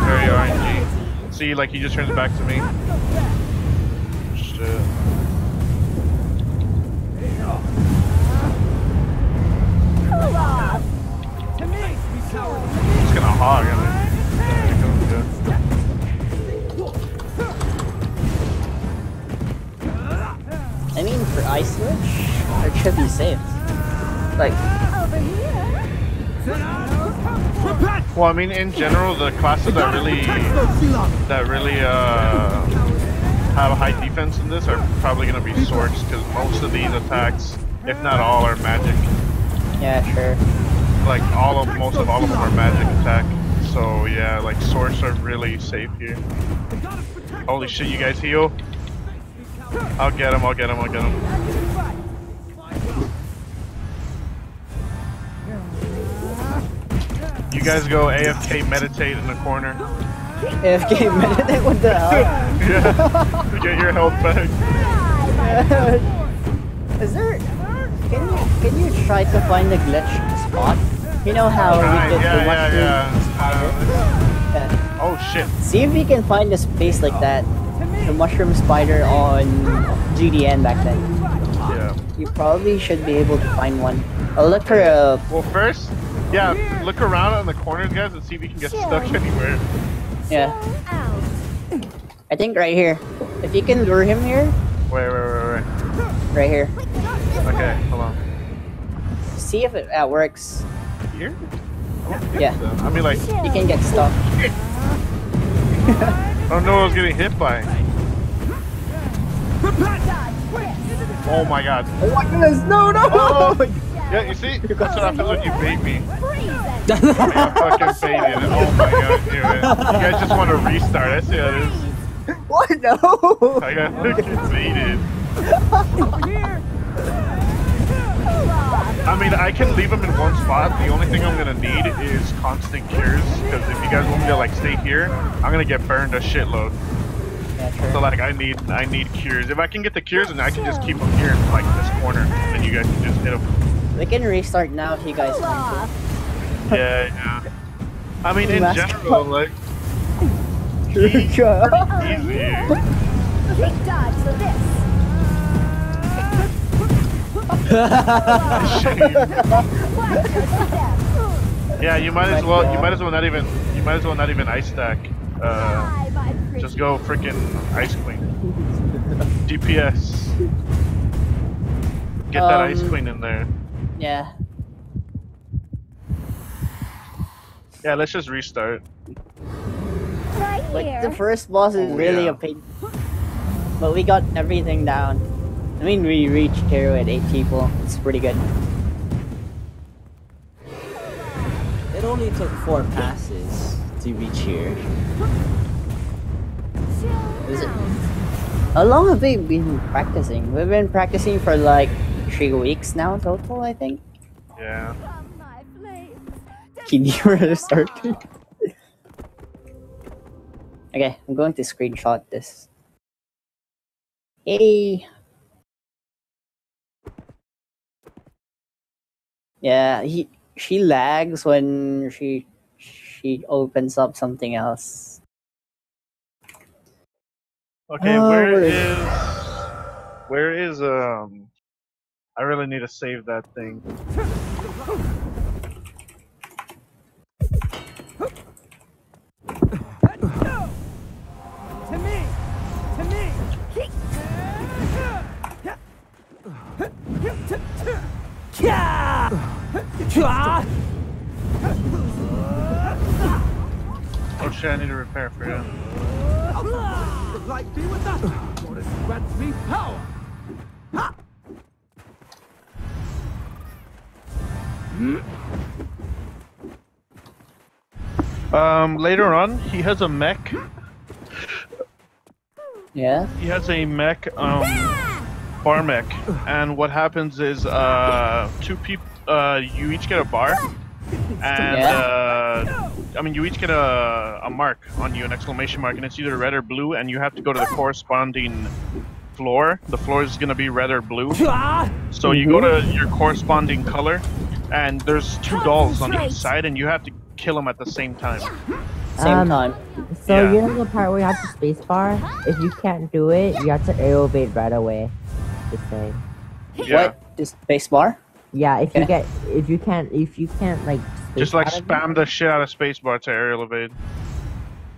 Very RNG. See, like, he just turns back to me. Shit. It's gonna hog. I mean. I mean, for Ice Witch, it should be safe. Like, Over here. Well, I mean, in general, the classes that really Protects those, Sheila! that really uh, have a high defense in this are probably gonna be swords because most of these attacks, if not all, are magic. yeah, sure. Like all of most of all of them are magic attack. So yeah, like swords are really safe here. The goddess protects Holy shit, you guys heal? I'll get him. I'll get him. I'll get him. You guys go AFK meditate in the corner. AFK meditate, what the hell? <laughs> Yeah. Get your health back. <laughs> Is there? Can you can you try to find the glitch spot? You know how Right, we did yeah, the yeah, yeah. Uh, Yeah. oh shit. See if we can find a space like that. The mushroom spider on GDN back then. Yeah. You probably should be able to find one. I'll look for a. Well, first, yeah, look around on the corners, guys, and see if you can get stuck anywhere. Yeah, I think right here. If you can lure him here, Wait, wait, wait, wait. right here. Okay, hold on. See if it that works. Here? I Yeah. so. I mean, like, You can get stuck. <laughs> I don't know what I was getting hit by. Repent! Dodge this. Oh my god. Oh my goodness! No, no! Oh, yeah, you see? That's what happens when you bait me. Freeze it. I fucking baited it. Oh my god, I it. You guys just want to restart. That's it. it is. What? No! I got fucking baited. Over here! Cool off. I mean, I can leave them in one spot. The only thing I'm gonna need is constant cures. Because if you guys want me to like stay here, I'm gonna get burned a shitload. Yeah, true. So like, I need I need cures. If I can get the cures, then I can just keep them here in like this corner, and then you guys can just hit them. We can restart now if you guys want off. Yeah, yeah. I mean, in general, like <laughs> easy. Quick dodge for this. <laughs> Watch your step. Yeah, you might as well. You might as well not even. You might as well not even ice stack. Uh, Hi, my pretty. just go freaking ice queen. DPS. Get that ice Um, queen in there. Yeah. Yeah, let's just restart. Right here. Like the first boss is Oh, really yeah. a pain, but we got everything down. I mean, we reached here with eight people. It's pretty good. It only took four passes to reach here. Is it? How long have we been practicing? We've been practicing for like three weeks now total, I think. Yeah. From my flames. Can you <laughs> really start? okay, I'm going to screenshot this. Hey. Yeah, he she lags when she she opens up something else. Okay, Oh, where where is- is where is um? I really need to save that thing. Shit! I need to repair for you. Be with grants me power! Um, later on, he has a mech. Yeah. He has a mech, um, bar mech, and what happens is, uh, two people, uh, you each get a bar, <laughs> and Yeah. uh, I mean, you each get a a mark on you, an exclamation mark, and it's either red or blue, and you have to go to the corresponding floor. The floor is gonna be red or blue. So you go to your corresponding color, and there's two dolls on each side, and you have to kill them at the same time. Same Um, time. So Yeah. you know the part where you have to spacebar? If you can't do it, you have to aerial bait right away. Just saying. Yeah. What? This space bar? Yeah, if you Okay. get if you can't if you can't like Just like spacebar it, spam the shit out of spacebar to aerial evade.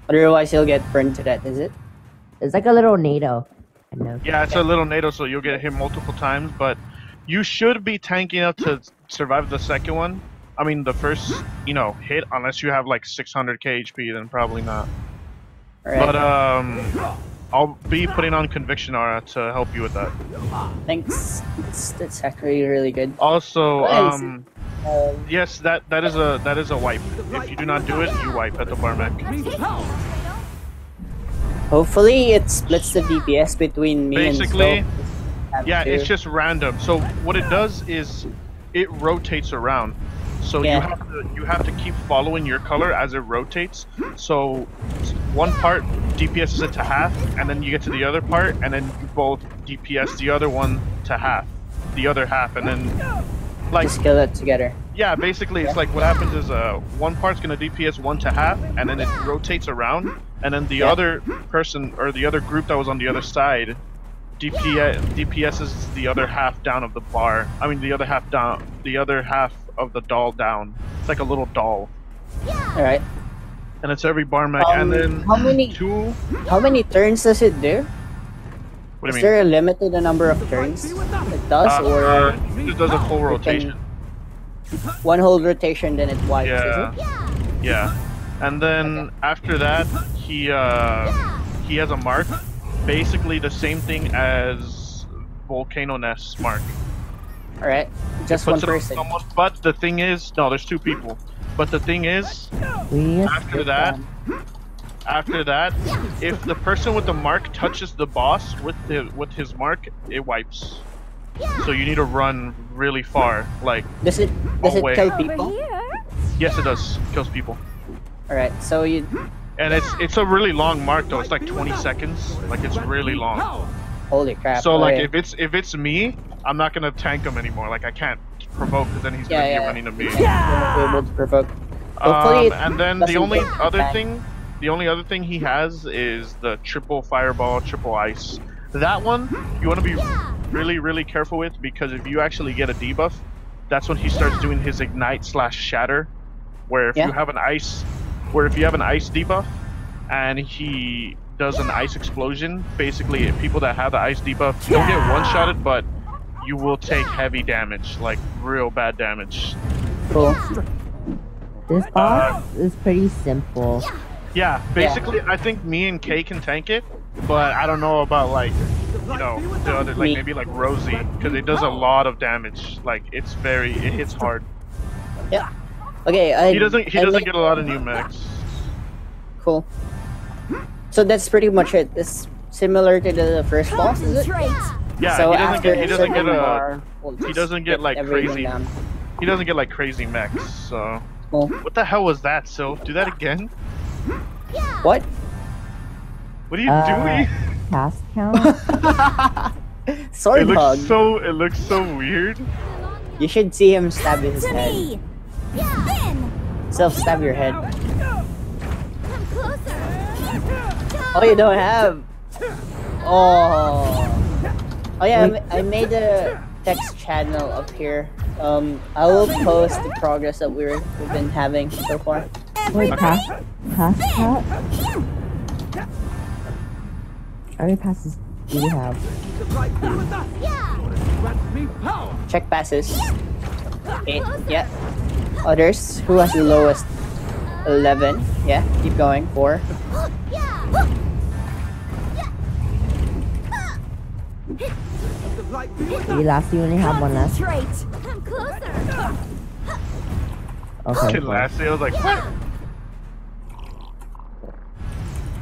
Otherwise, he'll get burned to death. Is it? It's like a little Nado. I know. Yeah, it's a little Nado, so you'll get hit multiple times, but you should be tanking enough to survive the second one. I mean, the first, you know, hit, unless you have like 600k HP, then probably not. Alright. But um, I'll be putting on Conviction Aura to help you with that. Thanks. That's, that's actually really good. Also, What is um, Um, yes, that that is a that is a wipe. If you do not do it, you wipe at the Barmec. Me hopefully, it splits the DPS between me Basically, and Stoke. Have Yeah, it's just random. So what it does is it rotates around. So Yeah. you have to you have to keep following your color as it rotates. So one part DPS it to half, and then you get to the other part, and then you both DPS the other one to half, the other half, and then like just kill it together. yeah, basically it's like what happens is uh one part's gonna DPS one to half, and then it rotates around, and then the Yeah. other person or the other group that was on the other side DPS DPS is the other half down of the bar. I mean the other half down, the other half of the doll down. It's like a little doll, All right. and it's every bar mech. Um, and then how many- two? How many turns does it do? What Is do you mean? there a limited number of turns it does, Uh, or it does a full rotation. one whole rotation then it wipes? Yeah, it? yeah. And then after that, he uh, he has a mark, basically the same thing as Volcano Nest's mark. All right. Just one on person. someone, but the thing is, no, there's two people. But the thing is, We after that, after that, if the person with the mark touches the boss with the with his mark, it wipes. So you need to run really far. Like, Does it does Oh, it kill people? here. yes, it does. Kills people. All right. So you And it's it's a really long mark though. It's like 20 seconds. Like it's really long. Holy crap. So like okay. if it's if it's me, I'm not gonna tank him anymore. Like I can't provoke because then he's Yeah, gonna yeah. be running to me. yeah. be able to provoke. Um, and then the only other back. thing, the only other thing he has is the triple fireball, triple ice. That one you want to be really really careful with because if you actually get a debuff, that's when he starts doing his ignite slash shatter. Where if Yeah. you have an ice, where if you have an ice debuff, and he does an ice explosion, basically people that have the ice debuff don't get one shotted, but you will take heavy damage, like real bad damage. Cool. This boss is pretty simple. Yeah, basically, I think me and Kay can tank it, but I don't know about like, you know, the other like Me. maybe like Rosie because it does a oh. lot of damage. Like it's very, it hits hard. Yeah. Okay. I, He doesn't, he I doesn't like- get a lot of new mechs. Cool. So that's pretty much it. It's similar to the first boss, is it? Concentrate. Yeah, so he doesn't after get, he doesn't get a, bar, we'll he doesn't get, like, crazy. down. he doesn't get like crazy mechs. So Cool. what the hell was that, Sylph? Do that again? What? What are you Uh, doing? Cast count? <laughs> Sword It hug. looks so, it looks so weird. You should see him stab his To head. me. Self stab your head. Oh, you don't have. Oh. Oh yeah, I I made a text channel up here. Um, I will post the progress that we're we've been having so far. Wait, pass, pass cut? How many passes do you have? Grant me power. Check passes. Eight. Yeah. Others. Who has the lowest? Eleven. Yeah. Keep going. Four. The light be with You last, you only have one left. Concentrate. Come closer. Okay. Kid last day, I was like, what?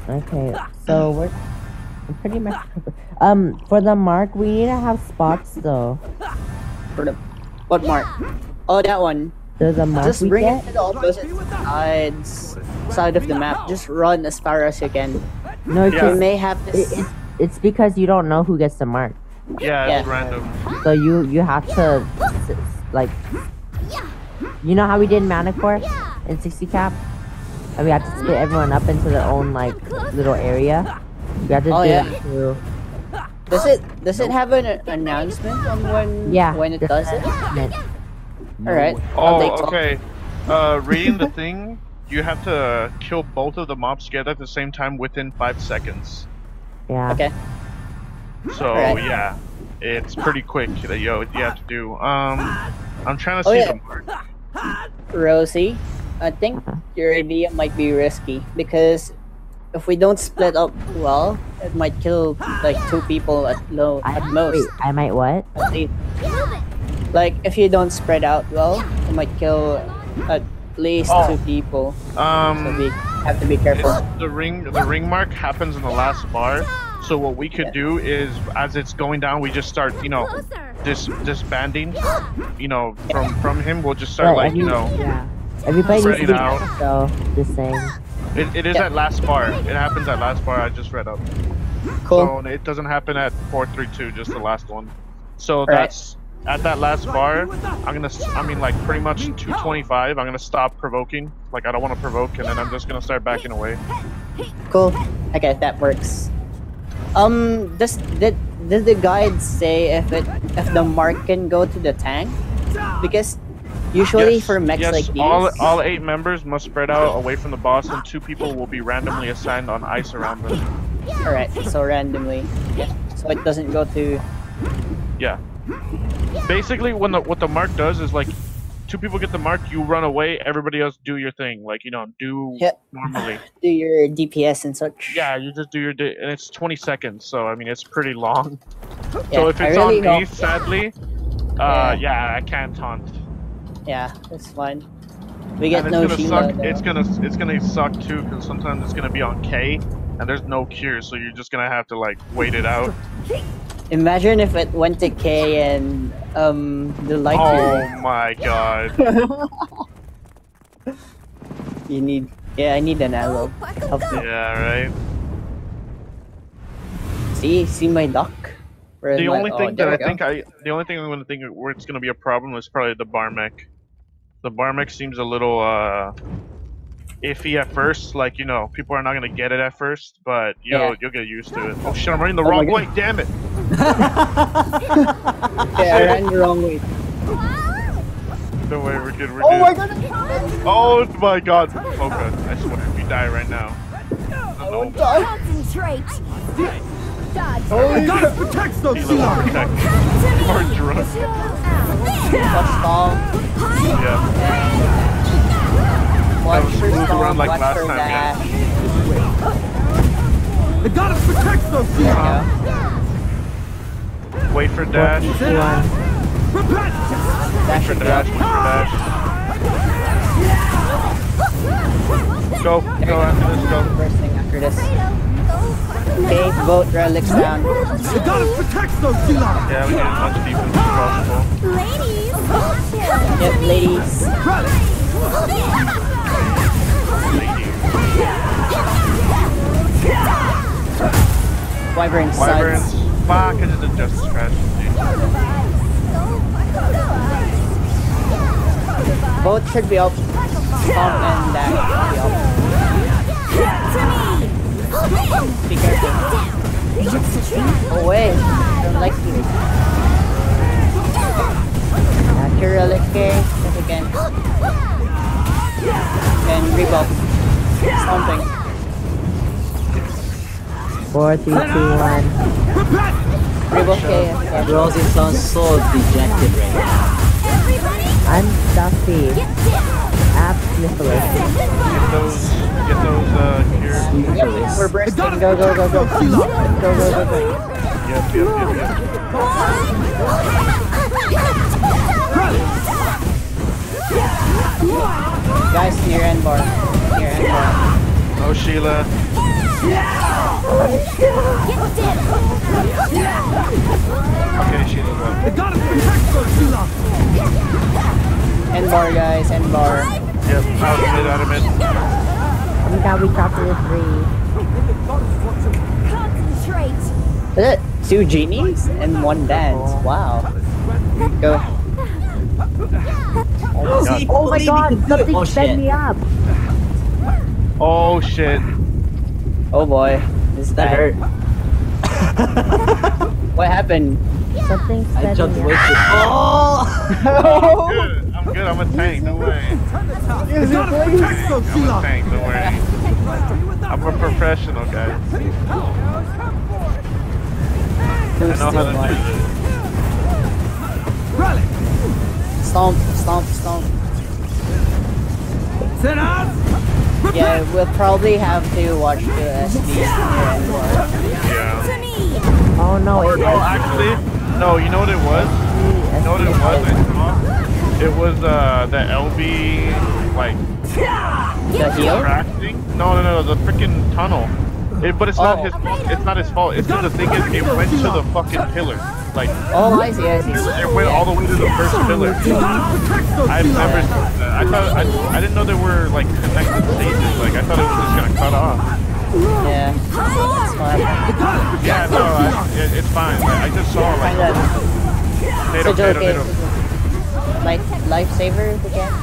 Okay, so we're we're pretty much. Um, for the mark, we need to have spots though. For the what mark? Oh, that one. There's a mark Just we bring it get. to the opposite sides side of the map. Just run as far as you can. No, Yeah. You may have to. it, s- it's it's because you don't know who gets the mark. Yeah, it's Yeah. random. So you you have to s- s- like. You know how we did Manticore in 60 cap, and we had to split everyone up into their own like little area. We had to Oh, do yeah. that too. Does it does it have an announcement on when Yeah. when it does it? All right. I'll take Oh, twelve. okay. Uh, reading the thing, you have to kill both of the mobs together at the same time within five seconds. Yeah. Okay. So Alright. yeah, it's pretty quick that you you have to do. Um, I'm trying to Oh, see yeah. the mark. Rosie, I think Uh-huh. your idea might be risky because if we don't split up well, it might kill like two people at low I at most. wait, I might what? At least. Like if you don't spread out well, it might kill at least Oh. two people. So Um, we have to be careful. the ring the ring mark happens in the last bar. So what we could do is, as it's going down, we just start, you know, dis disbanding. You know, from from him, we'll just start Right, like, every- you know, Yeah. Everybody needs to Spread out. so just saying. it, it is Yeah. at last bar. It happens at last bar. I just read up. Cool. So it doesn't happen at 432, just the last one. So Alright. that's at that last bar. I'm gonna, I mean, like pretty much 225. I'm gonna stop provoking. Like I don't want to provoke, and then I'm just gonna start backing away. Cool. Okay, that works. Um, does did did the guide say if it if the mark can go to the tank? Because usually Yes, for mechs yes, like these, all all eight members must spread out away from the boss, and two people will be randomly assigned on ice around them. all right, so randomly, yeah, so it doesn't go to Yeah. Basically, when the what the mark does is like, two people get the mark, you run away, everybody else do your thing, like you know, do Yeah. normally. <laughs> do your DPS and such. Yeah, you just do your day, and it's 20 seconds, so I mean it's pretty long. Yeah, so if it's really on me, hope- sadly, uh, yeah, I can't taunt. yeah, that's fine. We get and no it's gonna Sheila. suck. It's gonna it's gonna suck too, because sometimes it's gonna be on K, and there's no cure, so you're just gonna have to like wait it out. <laughs> Imagine if it went to K and um the light Oh my god. <laughs> you need. Yeah, I need an arrow. Oh, Help me. Yeah, right. See, see my duck. Where The only oh, thing there that I go. think I, the only thing I'm gonna think where it's gonna be a problem is probably the Barmek. The Barmek seems a little uh iffy at first. Like you know, people are not gonna get it at first, but you'll Yeah. you'll get used to it. Oh shit, I'm running the Oh wrong way. Damn it! Yeah, I ran the wrong way. No way, we're good. We're Oh good. my god! Oh my god. Oh god, I swear, if you die right now. Oh god! Concentrate. Dodge. The goddess protects those Heal sea will lions. protect. Come Or to me. drunk. Watch stall. Yeah. Watch was for smooth stall. around like last for time, yeah. dash. The goddess protects those There we Seahawks. go. Wait for dash. Wait Sit down. Repent. Dash for dash. go. Wait for dash. Go. Go after this. Go. First thing after this. Fredo, go. Okay, vote relics down. The goddess protects those Seahawks. Yeah, we get as much defense as possible. Ladies, Yep, ladies. Wyvern Wyverns. sucks. Fuck, I just did. Both should be up. Stomp and should be careful. Oh wait, I don't like you. Relic okay. Yes again. And rebuff. Stomping. Four, three, two, one. Repent. Rebuff okay. Yes, Rosie sounds so dejected right now. I'm stuffy. App sniffler. Get those. Get those. Uh, here. Yep, we're The bursting. Go, go, go, go. Go, go, go, go. Yep. Yep. Yep. Yep. Guys, near end bar. Near end bar. Oh, Sheila. Okay, Sheila. Go. The goddess protects those Seahawks. End bar, guys. End bar. Yep. Out of mid. Out of mid. Oh my god, we dropped to the three. Concentrate. Is it two genies and one dance? Wow. Go. Oh my god, can do it. something Oh sped me up. Oh shit. Oh boy. This That hurt. <laughs> What happened? Something I jumped me way up. too. Oh! Good. I'm good. I'm a tank. Don't worry. The goddess protects those I'm a tank. Don't worry. I'm a professional, guys. I know how still to do one. this. Relic. Stomp, stomp, stomp. Sit down. Yeah, we'll probably have to watch the SD near. Yeah. Oh no, it Oh, actually, no. You know what it was? You know what it was? I? It was uh the LB like The heel? track. No, no, no, the freaking tunnel. It, but it's not Oh. his fault. It's not his fault. It's because the thing is, it went to the fucking pillar. Like Oh, I see, I see. it went all the way to the first pillar. The goddess protects those I've never Seahawks. I thought I, I didn't know there were like connected stages. Like I thought it was just gonna cut off. Yeah. That's what happened. The goddess Yeah, no, I, it, it's fine. Like, I just saw Find like that. Nado, It's Nado, okay. Nado. Life, lifesaver again?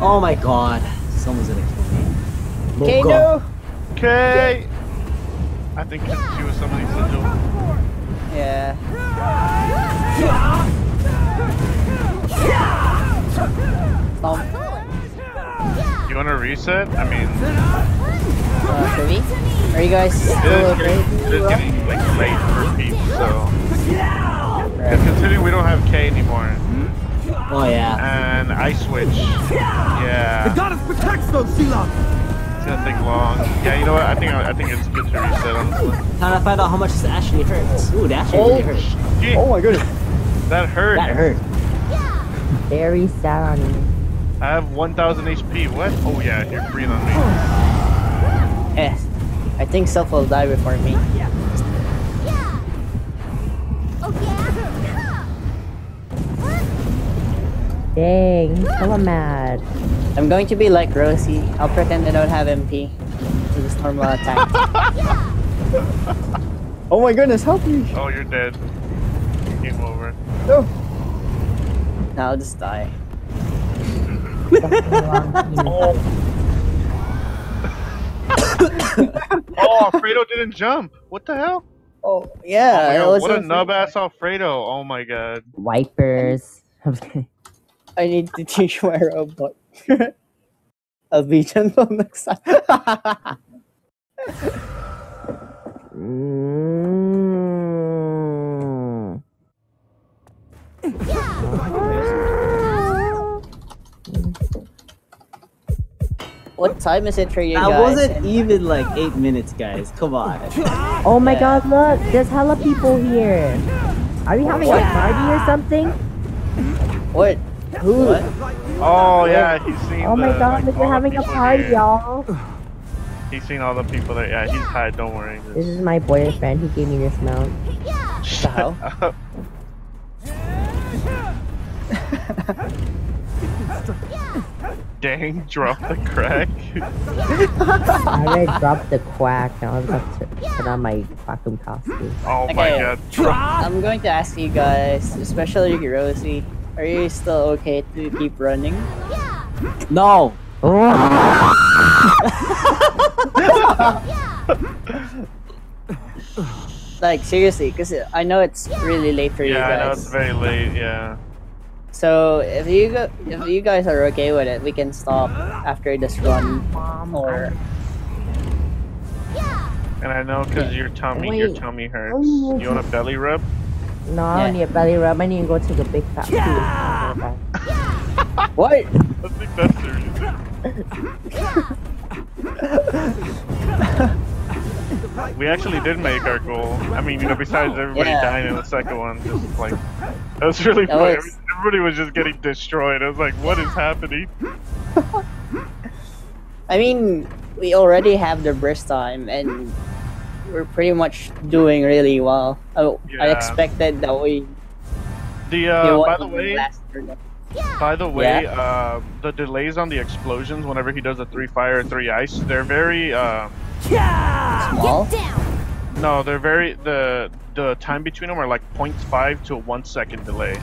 Oh my god. Someone's gonna kill me. Okay, Loco. no! Okay. I think she was somebody's sigil. Yeah. Stomp. You want to reset? I mean, Uh, should? Are you guys still is okay? getting, it is getting like late for peeps, so. And Right. considering we don't have K anymore, Oh yeah. and I switch, Yeah. The goddess protects those Seahawks. It's gonna take long. Yeah, you know what? I think I think it's good to reset honestly. Time to find out how much this actually hurts. Ooh, that actually Oh, really hurt. Gee, Oh my goodness. that hurt. That hurt. Very sad on you. I have 1,000 HP. What? Oh yeah, you're breathe on me. Yes. I think Self will die before me. Dang, he's hella mad. I'm going to be like Rosie. I'll pretend I don't have MP. To just normal attack. <laughs> <laughs> oh my goodness, help me! Oh, you're dead. Game over. No! Now I'll just die. <laughs> Oh, Alfredo didn't jump. What the hell? Oh, Oh yeah. my it God, what a a- nub ass Alfredo. Oh my god. Wipers. I'm just kidding. I need to <laughs> teach my robot. I'll be gentle next time. Mm. what time is it for you That guys? wasn't even like eight minutes, guys. Come on. <laughs> Oh my Yeah. god, look! There's hella people here! Are we having a party or something? What? Who? What? Oh yeah, he's seen. Oh my the, god, like, we're all the having a party, y'all! <sighs> He's seen all the people there. Yeah, he's high. Don't worry. This is my boyfriend, he gave me this mount. Shut hell? up. <laughs> Dang, drop the crack. I already dropped the quack and I was about to put on my quackum costume. Oh my Okay. god. I'm going to ask you guys, especially Rosie, are you still okay to keep running? Yeah. No. <laughs> Like seriously, because I know it's really late for you Yeah, I know it's very late. Yeah. So if you go, if you guys are okay with it, we can stop after this run. Or And I know because your tummy, your tummy hurts. You want a belly rub? No, I don't Yeah. need a belly rub, I need to go take a big fat poo. what? I think that's the reason. we actually did make our goal. I mean, you know, besides everybody Yeah. dying in the second one, just like that was really That funny. was- Everybody was just getting destroyed. I was like, what is happening? I mean, we already have the burst time, and we're pretty much doing really well. I, I expected that we. The uh, by the way, last by the way, uh, the delays on the explosions whenever he does a three fire, three ice, they're very uh, small. no, they're very the the time between them are like 0.5 to a one second delay.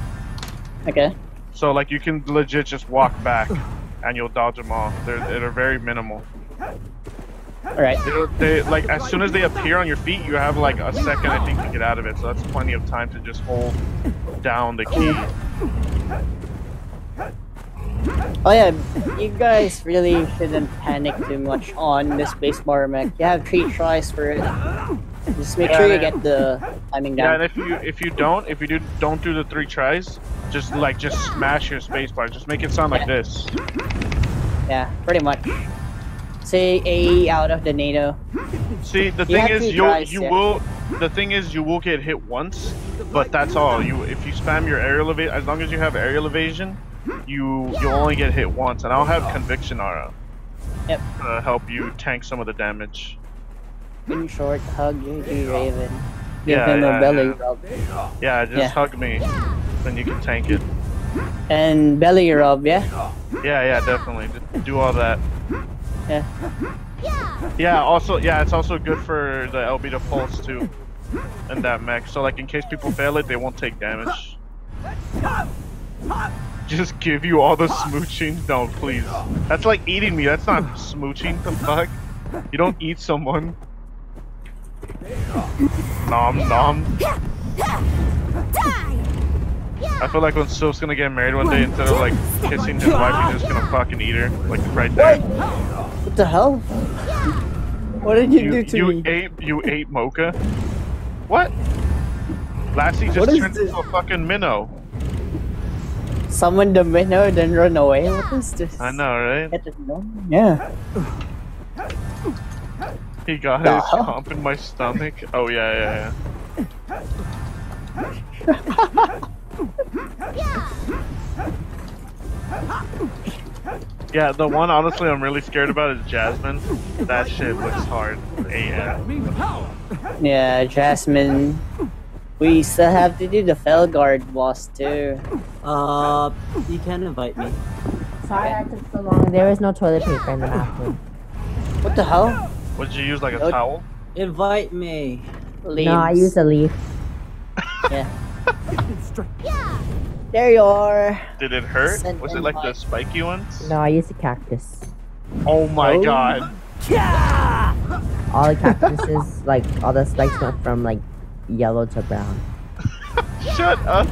Okay. So like you can legit just walk back and you'll dodge them all. They're they're very minimal. All right. They, they like as soon as they appear on your feet, you have like a second I think to get out of it. So that's plenty of time to just hold down the key. Oh yeah, you guys really shouldn't panic too much on this base bar mech. You have three tries for it. Just make Yeah, sure you get the timing Yeah, down. and if you if you don't if you do don't do the three tries, just like just smash your spacebar. Just make it sound like Yeah. this. Yeah, pretty much. Say A out of the Nado. See, the thing is, you you yeah. will. The thing is, you will get hit once, but that's all. You if you spam your aerial evasion, as long as you have aerial evasion, you you only get hit once, and I'll have conviction aura. Yep. To help you tank some of the damage. In short, hug JG Raven. Give Yeah, him yeah, a belly yeah. rub. Yeah, just Yeah. hug me, then you can tank it. And belly rub, yeah? Yeah, yeah, definitely. Just do all that. Yeah. Yeah, also, yeah, it's also good for the LB to pulse too, and that mech. So like, in case people fail it, they won't take damage. Just give you all the smooching? No, please. That's like eating me. That's not smooching. The fuck? You don't eat someone. Nom nom. I feel like when Sylph's gonna get married one day, instead of like kissing his wife, he's just gonna fucking eat her, like right there. What the hell? What did you, You, do to you me? You ate you ate mocha? What? Lassie just What is turned this? into a fucking minnow. Summon the minnow, then run away? What is this? I know, right? Get it going? Yeah. He got The his hell? hump in my stomach. Oh yeah, yeah, yeah. <laughs> Yeah, the one honestly I'm really scared about is Jasmine. That shit looks hard. Yeah. Yeah, Jasmine. We still have to do the Felguard boss too. Uh, you can invite me. Sorry I took so long. There is no toilet paper in the bathroom. What the hell? What did you use like a Oh. towel? Invite me. Leaves. No, I use a leaf. Yeah. <laughs> There you are. Did it hurt? Send Was it like the spiky ones? No, I used a cactus. Oh my Oh. god. All the cactuses, <laughs> like, all the spikes went from, like, yellow to brown. <laughs> Shut up.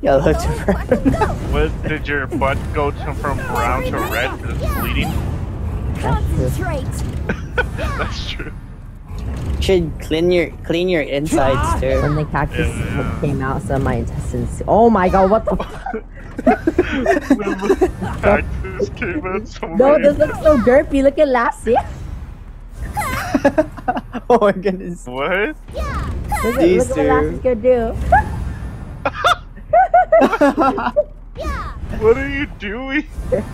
Yellow to brown. What did your butt go to, from brown to red because it's bleeding? That's true. Concentrate. That's true. Should clean your clean your insides too. When the cactus Yeah. came out, some of my intestines. Oh my god, what the? Cactus came out so no, weird. this looks so derpy. Look at Lassie. <laughs> oh my goodness. What? Look at, These look at what Lassie's gonna do. <laughs> What are you doing? <laughs>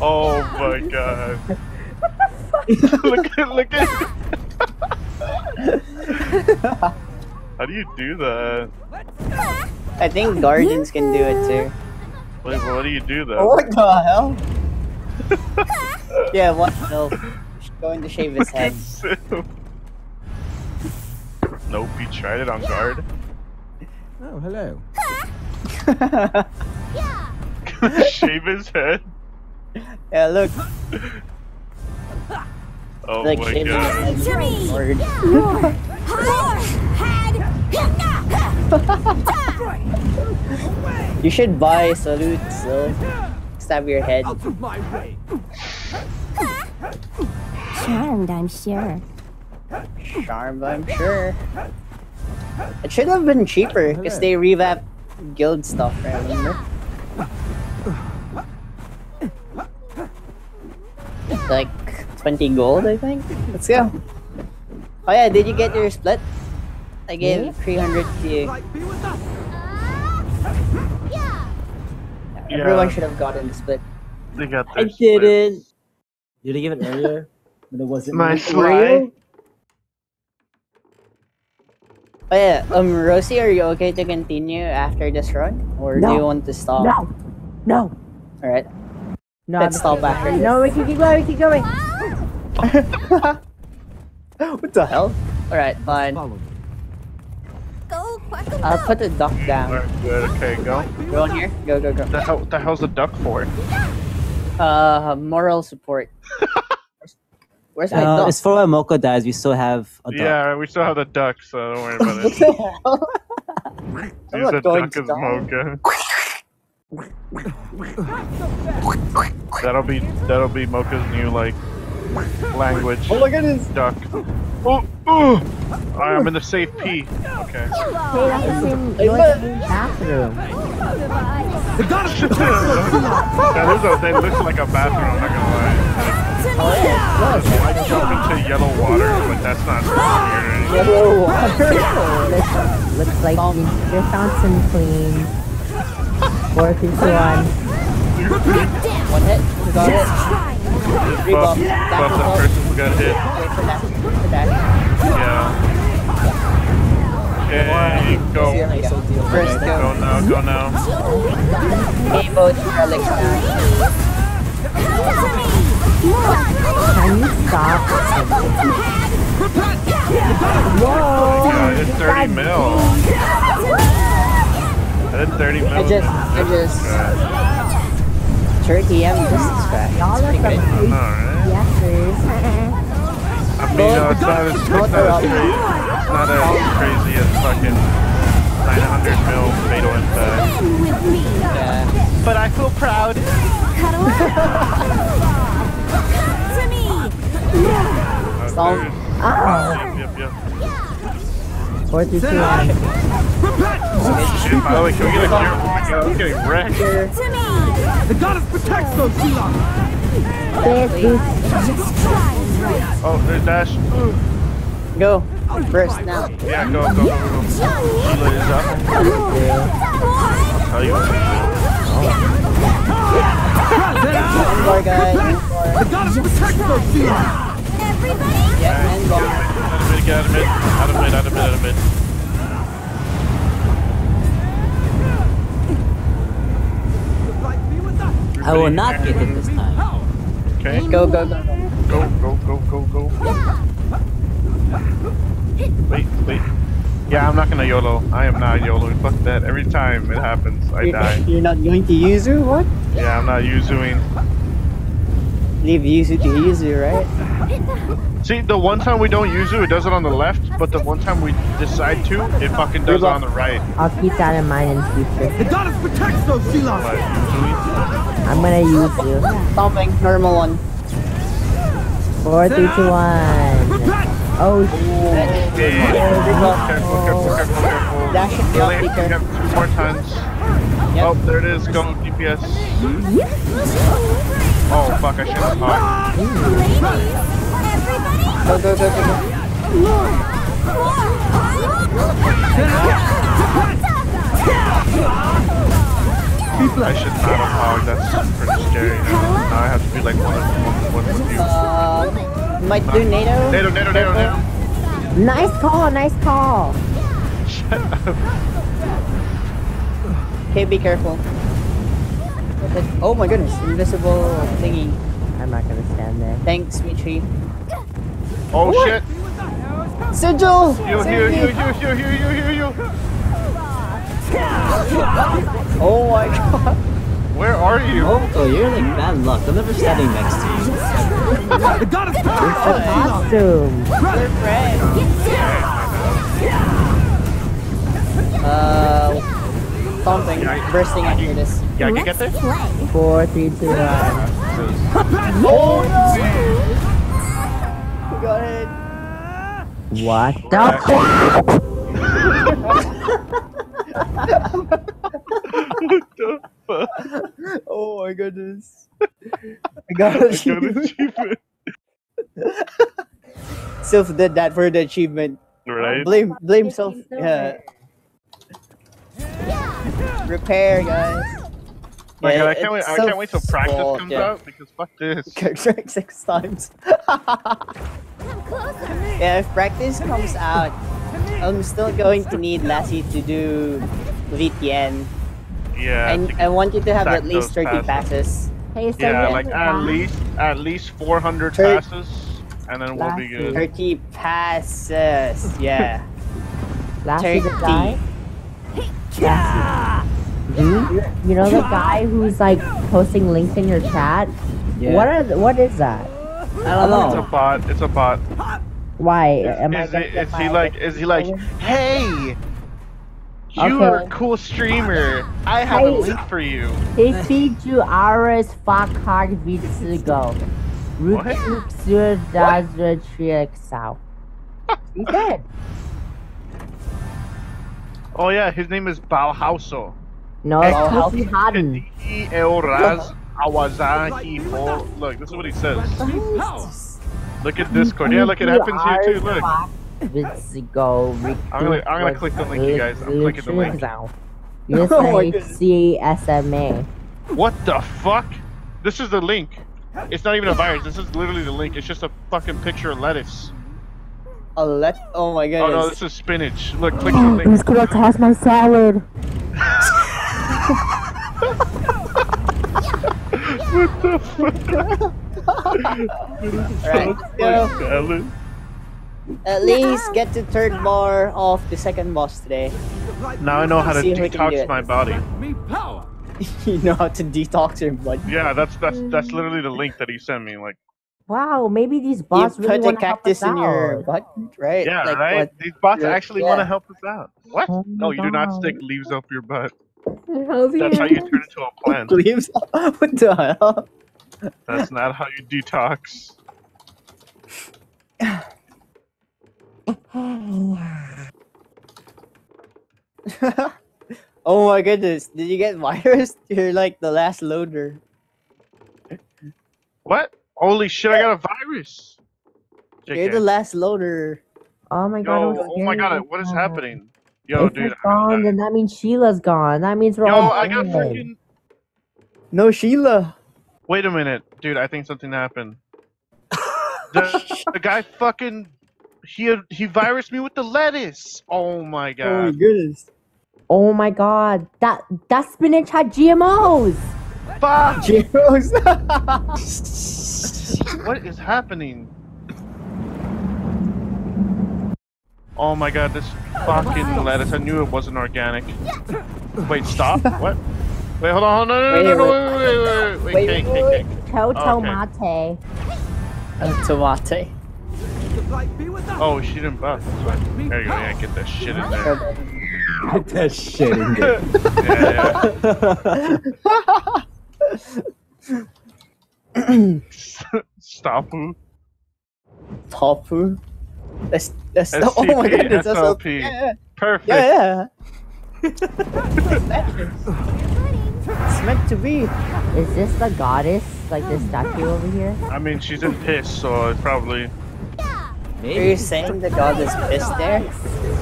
Oh my god. <laughs> look at look at <laughs> How do you do that? I think Guardians can do it too. Wait, what do you do Oh, though? what the hell? <laughs> yeah, what? No. He's going to shave his head. Nope, he tried it on guard. Oh, hello. Shave his head. yeah, look. Oh Like my shaving god. his head. To me. Word. More. More. Head. You should buy salutes, so stab your head. Out of my way. Charmed, I'm sure. Charmed, I'm sure. It should have been cheaper because they revamped guild stuff, right? Remember? Like 20 gold, I think. Let's go. Oh yeah, did you get your split? I gave 300 to you. Like, be. Everyone should have gotten the split. They got I split. didn't. Did I give it earlier? But it wasn't. My me? sly. Oh yeah, um, Rosie, are you okay to continue after this run, or do you want to stop? No, no, All right. no. Let's I'm- stop after this. No, we can keep going. We keep going. <laughs> what the hell? All right, fine. Follow me. Go, quack I'll put the duck down. Alright, good. Okay, go. Go on here. Go, go, go. The hell, what the hell's the duck for? Uh, moral support. <laughs> Where's my Uh, duck? it's for when Moko dies. We still have a duck. Yeah, we still have the duck, so don't worry about <laughs> What it. the hell? I'm Use not the going duck to as. Mocha. That'll be that'll be Mocha's new like language. Oh my goodness! Duck. Oh, oh! I'm in the safe P. Okay. Hey, that's the same Hey, noise the bathroom. The goddess protects That is a, that looks like a bathroom, I'm not gonna lie. Oh yeah, look. I jump into yellow water, but that's not weird. Yellow water. Looks, <laughs> looks like your fountain clean. Four, three, two, one. One hit. We just buff, buff that person who got hit. Yeah. Okay, go. First, go. Go now, go now. Game mode, Alex Can you stop? Whoa! Yeah, did 30 mil. I did 30 mil. I just, I just. Oh, God. 30M distance track. Y'all are from Yeses. I mean, no, it's not as, it's not as, not as crazy as fucking 900 mil Fatal Impact. Yeah. But I feel proud. Come to me! Yep, yep, yep. Four, three, two, one. Shit, by the can we get a? Oh my god, getting wrecked. The goddess protects those right. Oh, there's Dash. Go. First now. Yeah, go, go, go, go. Is up. You One more guy. The goddess protects those Sheila. Everybody. Yeah, and go. Out of mid, get out of mid. Out of mid, out of mid, out of mid. Like, be with us. I will not get it this time. Okay. Go, go, go. Go, go, go, go, go. Wait, wait. Yeah, I'm not gonna YOLO. I am not YOLO. Fuck that. Every time it happens, I You're, die. you're not going to Yuzu? What? Yeah, I'm not Yuzuing. Leave Yuzu to Yuzu, right? See, the one time we don't use it it does it on the left, but the one time we decide to, it fucking does it on the right. I'll keep that in mind in future. The goddess protects those Sheila. But usually, I'm gonna use you. Something Normal one. Four, three, two, one. Oh, oh Yeah, careful, careful, careful, careful. Dash it, You only be have careful. two more times. Yep. Oh, there it is. Go DPS. Oh fuck! I should have talked. Ladies, everybody. Go, go, go, go, go. I should not have hogged. That's pretty scary. Now I have to be like one of one with you. Uh, might do Nado. Nado, Nado, Nado, Nado. nice call, nice call. <laughs> Shut up. Okay, be careful. Oh my goodness, invisible thingy. I'm not gonna stand there. Thanks, Mitri. Oh shit! Sigil! You, Save you, me! you, you, you, you, you, you, you. <laughs> Oh my god. Where are you? Oh, you're like bad luck. I'm never standing next to you. The goddess protects Costume. We're friends. Uh, something bursting after this. Yeah, I can get there. Play. Four, three, two, one. Oh no! We got it. What the? what the fuck? Oh my goodness. I got I got it. an achievement. Sylph did that for the achievement. Right? Blame, blame Sylph. Yeah. Repair, guys. My Yeah, god, I can't wait. it's I can't wait till practice fault, comes yeah. out because fuck this. <laughs> Drink six times. Come <laughs> yeah, if practice comes out, I'm still going to need Lassie to do VTN. Yeah. I, I want you to have at least 30 passes. passes. Hey, so Yeah, like at found- least at least 400 Thir- passes, and then we'll be good. 30 passes. Yeah. <laughs> Lassie the 30. Guy? Lassie. You know the guy who's like posting links in your chat? Yeah. What are th- what is that? I don't It's a bot. It's a bot. Why Is, am is, gonna is he like? Is he like? Hey, you Okay. are a cool streamer. I have a link for you. He feed you hours fuck hard go. What? <laughs> Oh yeah, his name is Bauhauso. No, Hey, it's how- Pussy Hadden. Kedi El Raz Awazahi Look, this is what he says. Look at Discord. Yeah, look, it happens here too. Look. Go, I'm gonna- I'm gonna click the link, you guys. I'm clicking the link. Yes, <laughs> Oh my I goodness. What the fuck? This is the link. It's not even a virus. This is literally the link. It's just a fucking picture of lettuce. A let. Oh my Oh no, this is spinach. Look, click the link. Who's gonna toss my salad? what the fuck? Alright, let's go. Salad. At least get the third bar of the second boss today. Now I know how to See if we can do detox my body. <laughs> You know how to detox your blood. Yeah, that's that's that's literally the link that he sent me. Like, Wow, maybe these You bots really put a want to help us cactus in your out. butt, right? yeah, Like right. what? These bots Yeah. actually Yeah. want to help us out. What? Oh no, my you do not stick leaves up your butt. How's That's how you turn into a <laughs> plant. Leaves? <laughs> what the hell? That's not how you detox. <laughs> oh my goodness! Did you get virus? You're like the last loader. What? Holy shit! I got a virus. You're the last loader. Oh my god. Yo, oh my god, what is oh happening? Yo, if dude. it's gone, then that means Sheila's gone. That means we're Yo, all I got dead. freaking. No Sheila. Wait a minute, dude. I think something happened. <laughs> The, the guy fucking. He he virused me with the lettuce. Oh my god. Oh my god. goodness. Oh my god. That that spinach had GMOs. Fuck! Zeros. <laughs> <laughs> What is happening? Oh my god, this fucking lettuce. I knew it wasn't organic. <laughs> Wait, stop? What? Wait, hold on, hold on, no, no, no, no, wait, wait, wait, wait, wait, Wait, cake, wait, cake, cake. Toto Okay. mate. Oh, Tomate. The light be with us. Oh, she didn't buff. There you go, yeah, get that shit in there. Get that shit in there. <laughs> Yeah, yeah. <laughs> Stop. who? Tofu. That's that's oh my SCP, goodness, that's so, SLP. yeah, Perfect. yeah, yeah. it's meant to be. Is this the goddess? Like this statue over here? I mean, she's in piss, so it's probably. Are you Maybe. saying the goddess pissed there?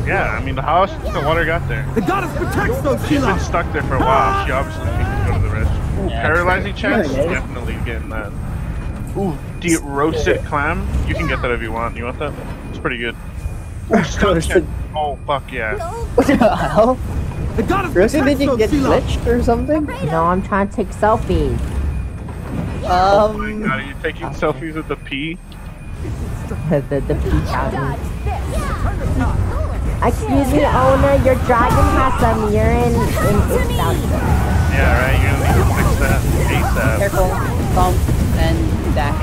Yeah, I mean, how else the water got there? The goddess protects those She's been stuck there for a while. She obviously can go to the restroom. Yeah, Paralyzing chance? Yeah. Definitely getting that. Ooh, deep roasted clam? You can get that if you want. You want that? It's pretty good. <laughs> Ooh, stun Roasted- chance. Oh, fuck yeah. What the hell? The goddess Rosie, protects did you those get glitched or something? No, I'm trying to take selfies. Oh my Um, god, are you taking selfies with the P? the the, the peach out. Excuse me, owner. Your dragon has some urine in its statue. Yeah, right? You're gonna need to fix that ASAP. careful, thump, and dash.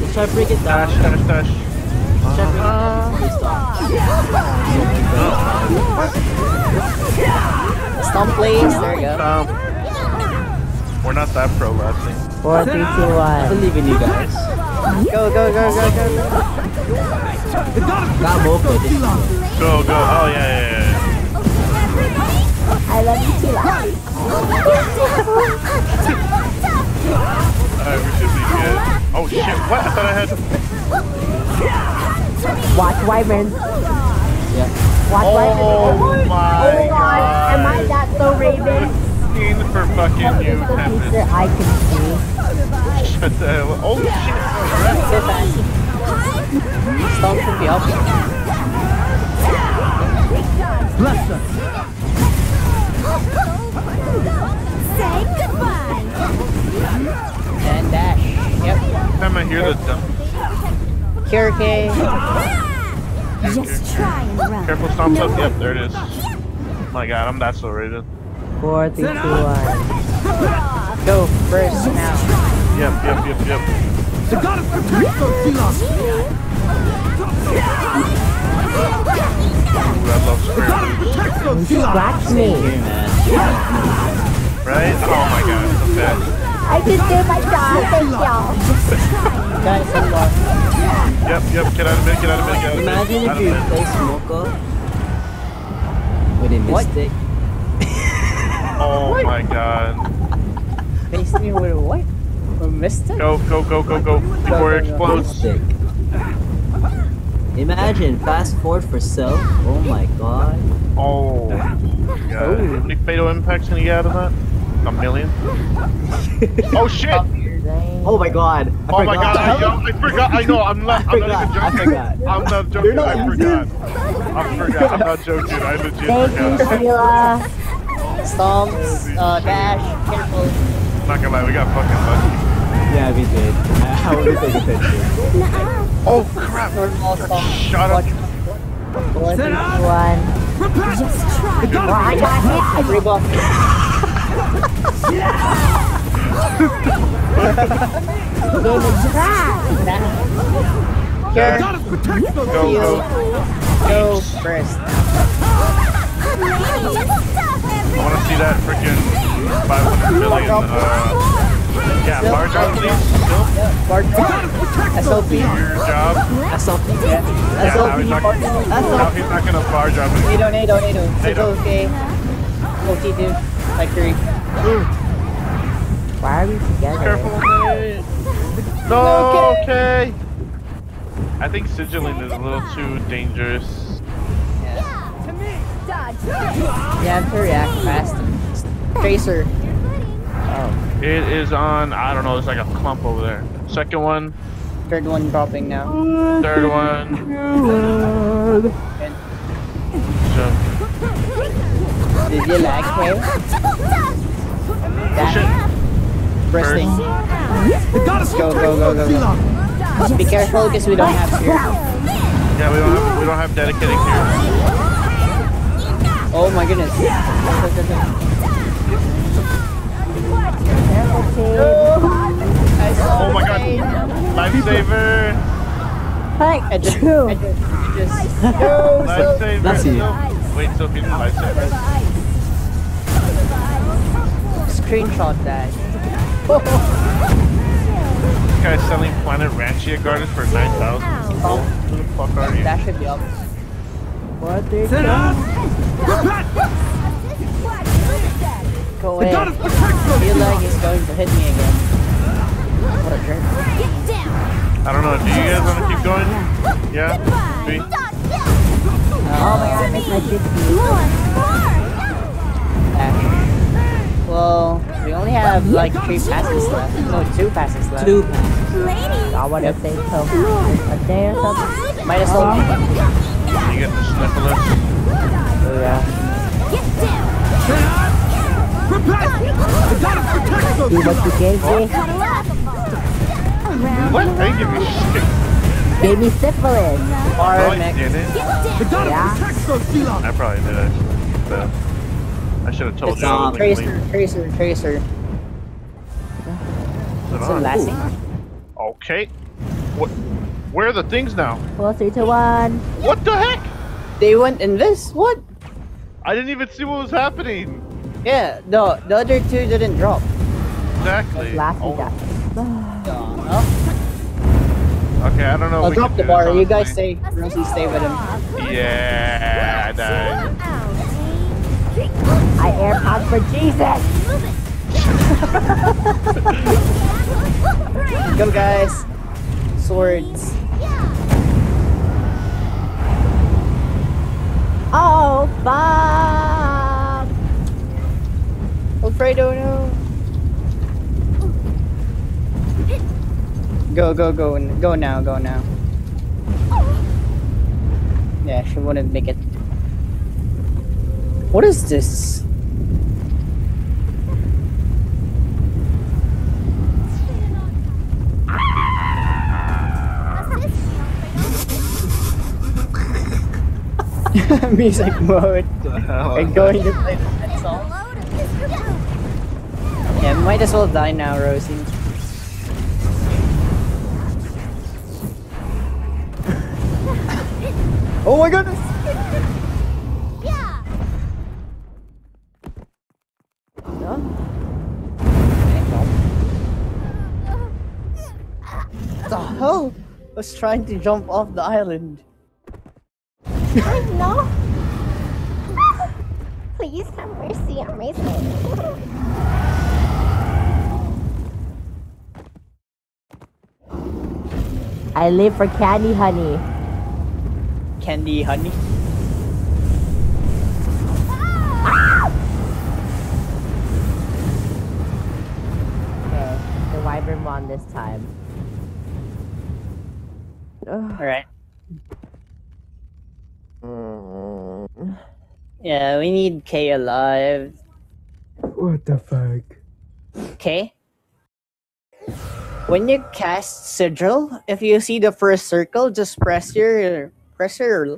Let's try to break it down. Dash, dash, dash. Let's try to break it down. Please stop. Stomp please, there you go. Um, we're not that pro last thing. Four, three, two, I one. believe in you guys. Go, go, go, go, go, go. The goddess Got protects Moko those this Sheila. Go, go. Oh, yeah, yeah, yeah. I love you, Tila. Alright, we should be good. Oh shit, what? I thought I had. Watch Wyvern. Yeah. Watch Wyvern. Oh, oh my Oh god, am I that so Raven? Scene for fucking you, Just Tempest. that I can see. Shut the hell Oh shit. So fast. Stomp should be up. Bless us. Say goodbye. And dash. Yep. Time I hear the dump. Hurricane. Just try and run. Careful, stomps up. Yep, there it is. Oh My god, I'm that so rated. Four, three, two, one. Go first now. Yep, yep, yep, yep. The goddess protects those Sheila. Ooh, I love The Spirit. goddess protects. Scratch me. Right? Oh my god, okay. I just did my job. Thank y'all. Guys, some more. Yep, yep, get out of bed, get out of bed, get out of bed. Imagine if you bed. replace Moko with a What? mystic. <laughs> Oh my god. Face me with a what? A mystic? Go, go, go, go, go. Before it explodes. Mystic. Imagine, fast forward for self. Oh my god. Oh. God. How many fatal impacts can you get out of that? A million? <laughs> oh shit! Oh my god. I Oh my god, I, yo, I forgot. I know, I'm not, <laughs> I'm not even forgot, I forgot. I'm not joking, I forgot. I forgot, I'm not joking. I legit Thank you. Sheila. Stomps, uh, dash, careful. Not gonna lie, we got fucking lucky. Yeah, we did. I wasn't paying attention. Oh crap! Normal stomp. Shut up. Four, three, two, One. Just try. <laughs> The goddess I got hit. three buff. Game is trash. Dash. The Here, goddess protects those Go, heal. go. Go first. I wanna see that freaking 500 million, uh... Yeah, bar job please. Still? Guard SLP. Your job. That's something. Yeah, now he's not, SLP. now he's not gonna bar job it. Nado, nado, nado. Nado. Sigil, okay. OT2. Factory. Why are we together? Careful, okay. No, okay. I think sigilling is a little too dangerous. Yeah. To me. Dodge. You have to react fast. Tracer. Oh. It is on, I don't know, there's like a clump over there. Second one, Third one dropping now. third one. Jump. Did you lag here? Dash. Bursting. The goddess Go, go, go, go, go. Be careful because we don't have here. Yeah, we don't have, we don't have dedicating here. Oh my goodness. Go, go, go. Oh my god. Lifesaver. Hey, Edges, two. edges, edges. Go, so Lifesaver. Let's see. Sil- Wait, Sophie, lifesaver. screenshot that. this guy's selling Planet Ranchia Gardens for 9,000. Oh, Who the fuck are you? that should be up. What they Sit up! <laughs> Repent! Go away. I feel like love. he's going to hit me again. What a jerk. Get down. I don't know. Do you guys want to keep going? Yeah? Three? Oh my god, I missed my gypsy. More. More. Ash. Well, we only have like three passes left. No, two passes left. Two. Ladies. I want to say so. A day or something. Might as well. You get the snifflers. Oh, yeah. Get down. Sit up! Repent! The goddess protects those See who what love. you gave me? Cuddle What? I give you shit. Gave me syphilis. No, I next. didn't. Get The down. Yeah. protects those who. I probably did. actually. But I should have told It's you. I um, Tracer, Tracer, Tracer. Sit So on. Okay. What? Where are the things now? Four, three, two, one. What the heck? They went in this? What? I didn't even see what was happening. Yeah, no, the other two didn't drop. Exactly. Last Oh, <sighs> Okay, I don't know. I'll drop the bar. You guys stay. Rosie, stay with him. Yeah, I. I air pod for Jesus. <laughs> Go, guys. Swords. Oh, fuck. Alfredo, no. Go, go, go, go now, go now. Yeah, she wouldn't make it. What is this? <laughs> Music mode. And going to play the song. Yeah, might as well die now, Rosie. oh my goodness! What the hell? I was trying to jump off the island. No. <laughs> Please have mercy on my soul. <laughs> I live for candy, honey. Candy honey. Okay, the wyvern won this time. Alright. Mm. <sighs> Yeah, we need K alive. What the fuck? K? When you cast Sigil, if you see the first circle, just press your press your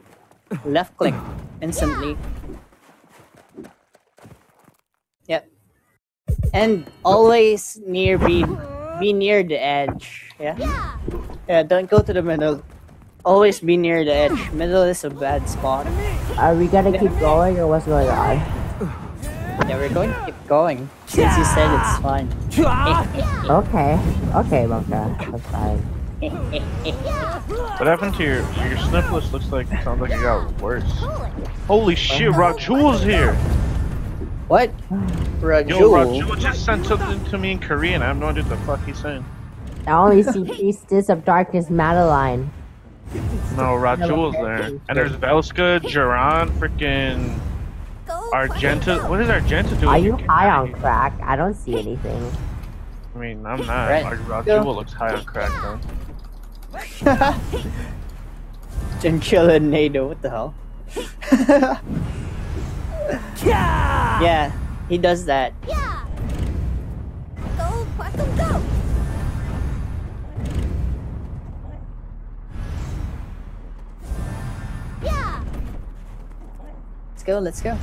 left click instantly. Yep. And always near be be near the edge. Yeah? Yeah, don't go to the middle. Always be near the edge. Middle is a bad spot. Are we gonna keep going or what's going on? Yeah, we're going to keep going. Since you said it's fine. <laughs> Okay, okay, Mocha, that's fine. What happened to your your sniffless? Looks like sounds like it got worse. Holy shit, Rajul's here. What? Yo, Rajul? Rajul just sent something to me in Korean. I have no idea what the fuck he's saying. I only see <laughs> Priestess of Darkness Madeline. No, Rajul's there. And there's Velska, Jiran, freaking Argenta. What is Argenta doing? Are you high on crack? I don't see anything. I mean, I'm not. Right. Ar- Go. Rajul looks high on crack though. <laughs> Chinchilla Nado, what the hell? <laughs> yeah, he does that. Yeah. Go, Quackle, go. Yeah. Let's go, let's go.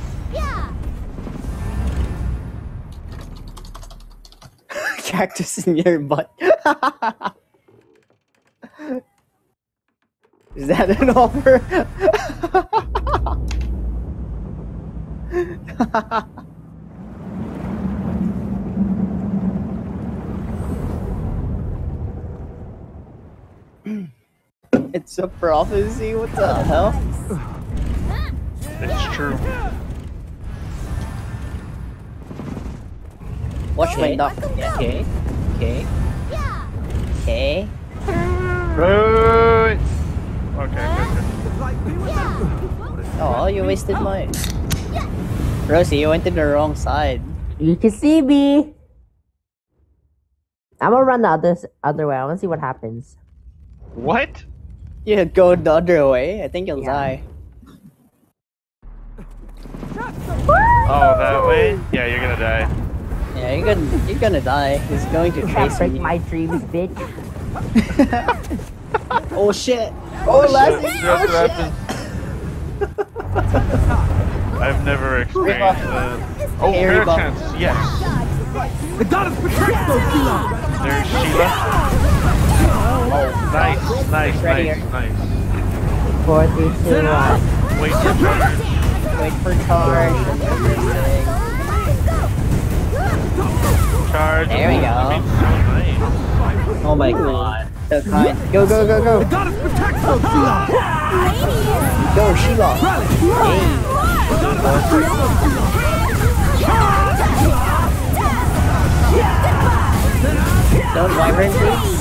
Cactus in your butt. <laughs> Is that an offer? <laughs> It's a prophecy. What the hell? It's true. Watch my Okay. duck. Okay. Okay. Okay. Right. Okay, good, Oh, you wasted mine. Oh. Rosie, you went to the wrong side. You can see me. I'm gonna run the other other way. I wanna see what happens. What? You go the other way. I think you'll Yeah. die. Oh, that way? Yeah, you're gonna die. Yeah, you're gonna you're gonna die. He's going to chase break you. my dreams, bitch. <laughs> Oh shit! Oh, Lassie! That's Oh shit! Oh, <laughs> I've never experienced that. Oh, Harry Hair Buff. Chance, yes. The goddess protects those Sheila. There's Sheila. Oh, nice, nice, Ready nice, here. nice. Four, three, two, one. Wait for charge. Wait for charge and everything charge. There we go. Oh my god. Go, go, go, go. Go, Sheila! Don't vibrant, please.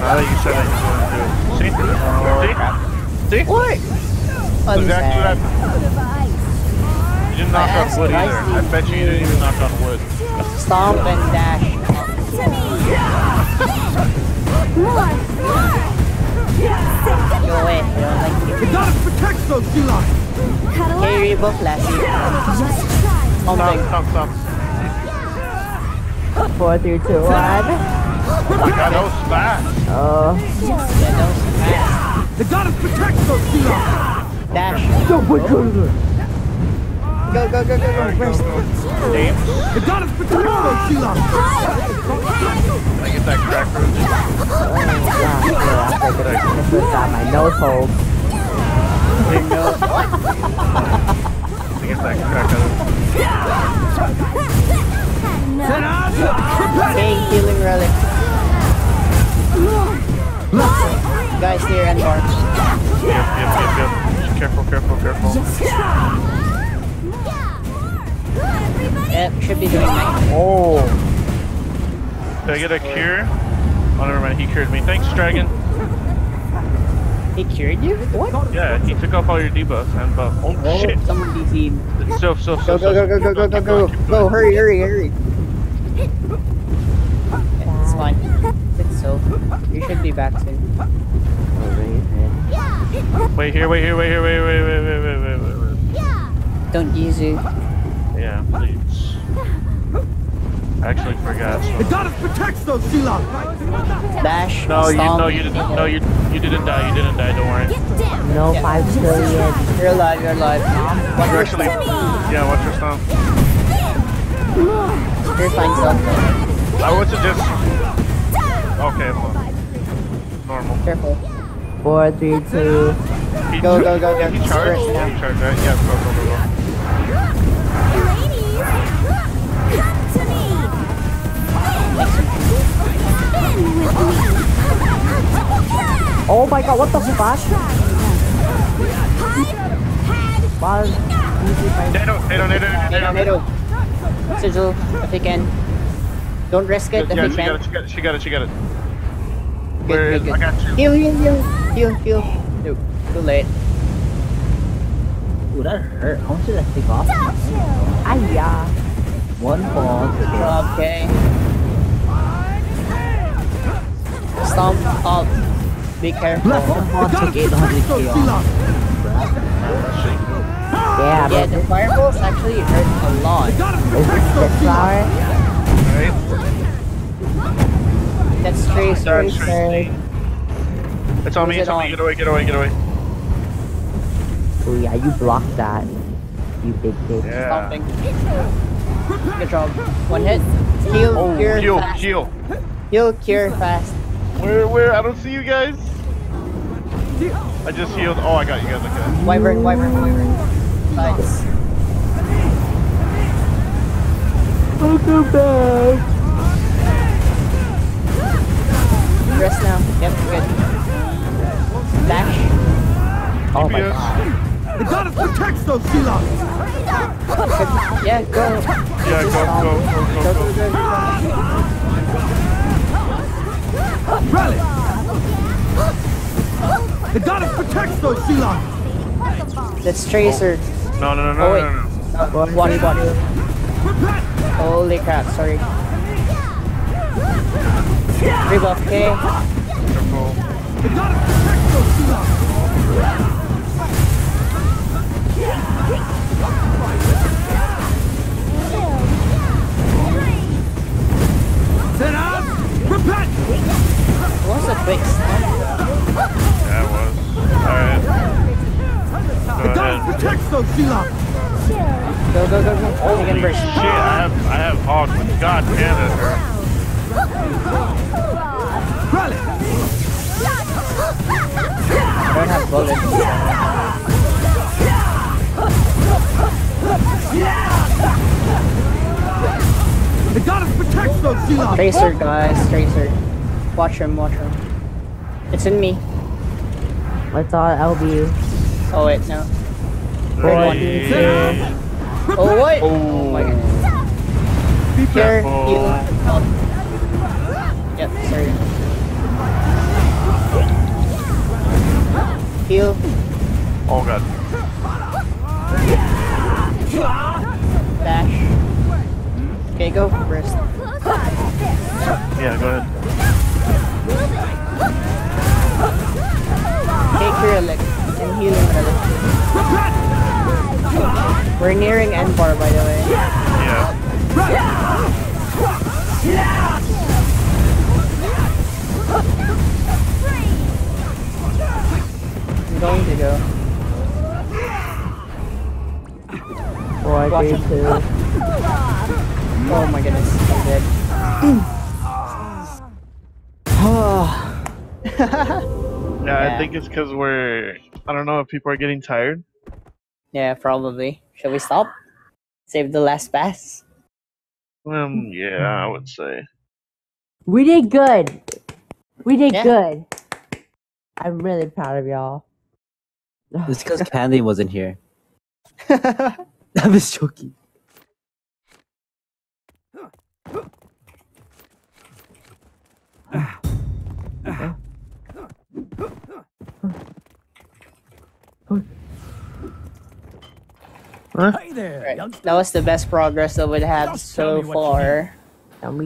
Now that you said that you were to do it. Oh, See? See? What? Exactly what happened. You didn't knock on wood either. I bet you you didn't even knock on wood. Stomp and dash. Yo, wait, yo, like you. gotta protect those Gilak! Hey, you both last year. Oh, stop, stop, stop. Four, three, two, one. Got no smash. Oh. Got no smash. They gotta protect those Gilak! Dash. Don't put good go, go, go, go, go. Where's Damn. You gotta put the water, Sheila. I get that crack room. Oh, God. Yeah, I'm gonna put my nose hole. Big nose. I get that crack room. Dang, healing relic. Guys, here and bar. Yep, yep, yep, yep. Careful, careful, careful. Yep, should be doing nice. Oh. Did I get a cure? Oh, never mind. He cured me. Thanks, Dragon. He cured you? What? Yeah, he took off all your debuffs and buff. Oh, Oh, shit. someone DC'd. So, so, so, Go go go go go go go go go! Hurry hurry hurry! Yeah, it's fine. It's so. You should be back soon. Wait here, wait here, wait here, wait, wait, wait, wait, wait, wait, wait, wait. Don't use it. Yeah, please. I actually forgot. The goddess protects those Sheila. Dash. No, you, stomp. no, you didn't. No, you, you didn't die. You didn't die. Don't worry. No Yeah. You're alive. You're alive. Watch You're actually. Yeah, watch your stomp. You're fine, son. I would suggest. Okay, well, normal. Careful. Four, three, two. He Go, cha- go, go, go. He charged. First. He charged, right? Yeah, go, go, go, go. Oh what the fuck? Nado. Nado. Sigil, if you can. Don't risk it if Yeah, you she can. got it, she got it, she got it, she got it. Good, Where good, is, good. I got you. Heal, heal, heal. Heal, heal. No, too late. Ooh, that hurt. How much did that take off? Yeah. One ball. Okay. Okay. Stomp up. Be careful. One The took goddess 800 protects those k off. Sheila. Ah! Yeah, Yeah, the fireballs actually hurt a lot. Is protects this those the flower? Right? That's trace, That's trace, trace. It's on me, it's on me. Get away, get away, get away. Oh yeah, you blocked that. You big bitch. Yeah. Stomping. Good job. One hit. Heal, Oh, cure, heal, fast. heal. Heal, cure, fast. Where, where? I don't see you guys. I just healed. Oh, I got you guys. Okay. Wyvern, wyvern, wyvern. Sides. Welcome back. Rest now. Yep, good. Dash. Oh my DPS. god. The goddess protects those Sheila! Yeah, go. Yeah, go, go, go, Go, go, go, go. go, go. Rally! The goddess protects those Sheila! That's Tracer. No, no, no, no, Oh, wait. no, no. Uh, one, one. Repent! Holy crap, sorry. Rebuff, okay? Careful. The goddess protects those Sheila! Sit up! Repent! What was the quick stun? Yeah, it was. Alright. The Go goddess ahead. protects those Sheila! Go, go, go, go. Holy Second shit. I have, I have Hawk, but god damn it hurt. Rally! I don't have bullets. The goddess protects those Sheila! Tracer, guys, Tracer. Watch him, watch him. It's in me. What's all LB? Oh, wait, no. Ready. Sit! Oh, what? Oh. oh my goodness. Be Here, careful. heal. Yep, sorry. Heal. Oh god. Dash. Hmm? Okay, go. Burst. Yeah, go ahead. And heal him. We're nearing end bar, by the way. Yeah. I'm going to go. Four, Watch three, him. two. Oh my goodness, I'm dead. <laughs> <laughs> Yeah, Yeah. I think it's because we're. I don't know if people are getting tired. yeah, probably. Shall we stop? Save the last pass? Um, yeah, I would say. We did good. We did Yeah. good. I'm really proud of y'all. It's because <laughs> Candy wasn't here. <laughs> <laughs> I'm just joking. <sighs> <sighs> Hey there, Right. youngster. That was the best progress that we've had so me what you far. And we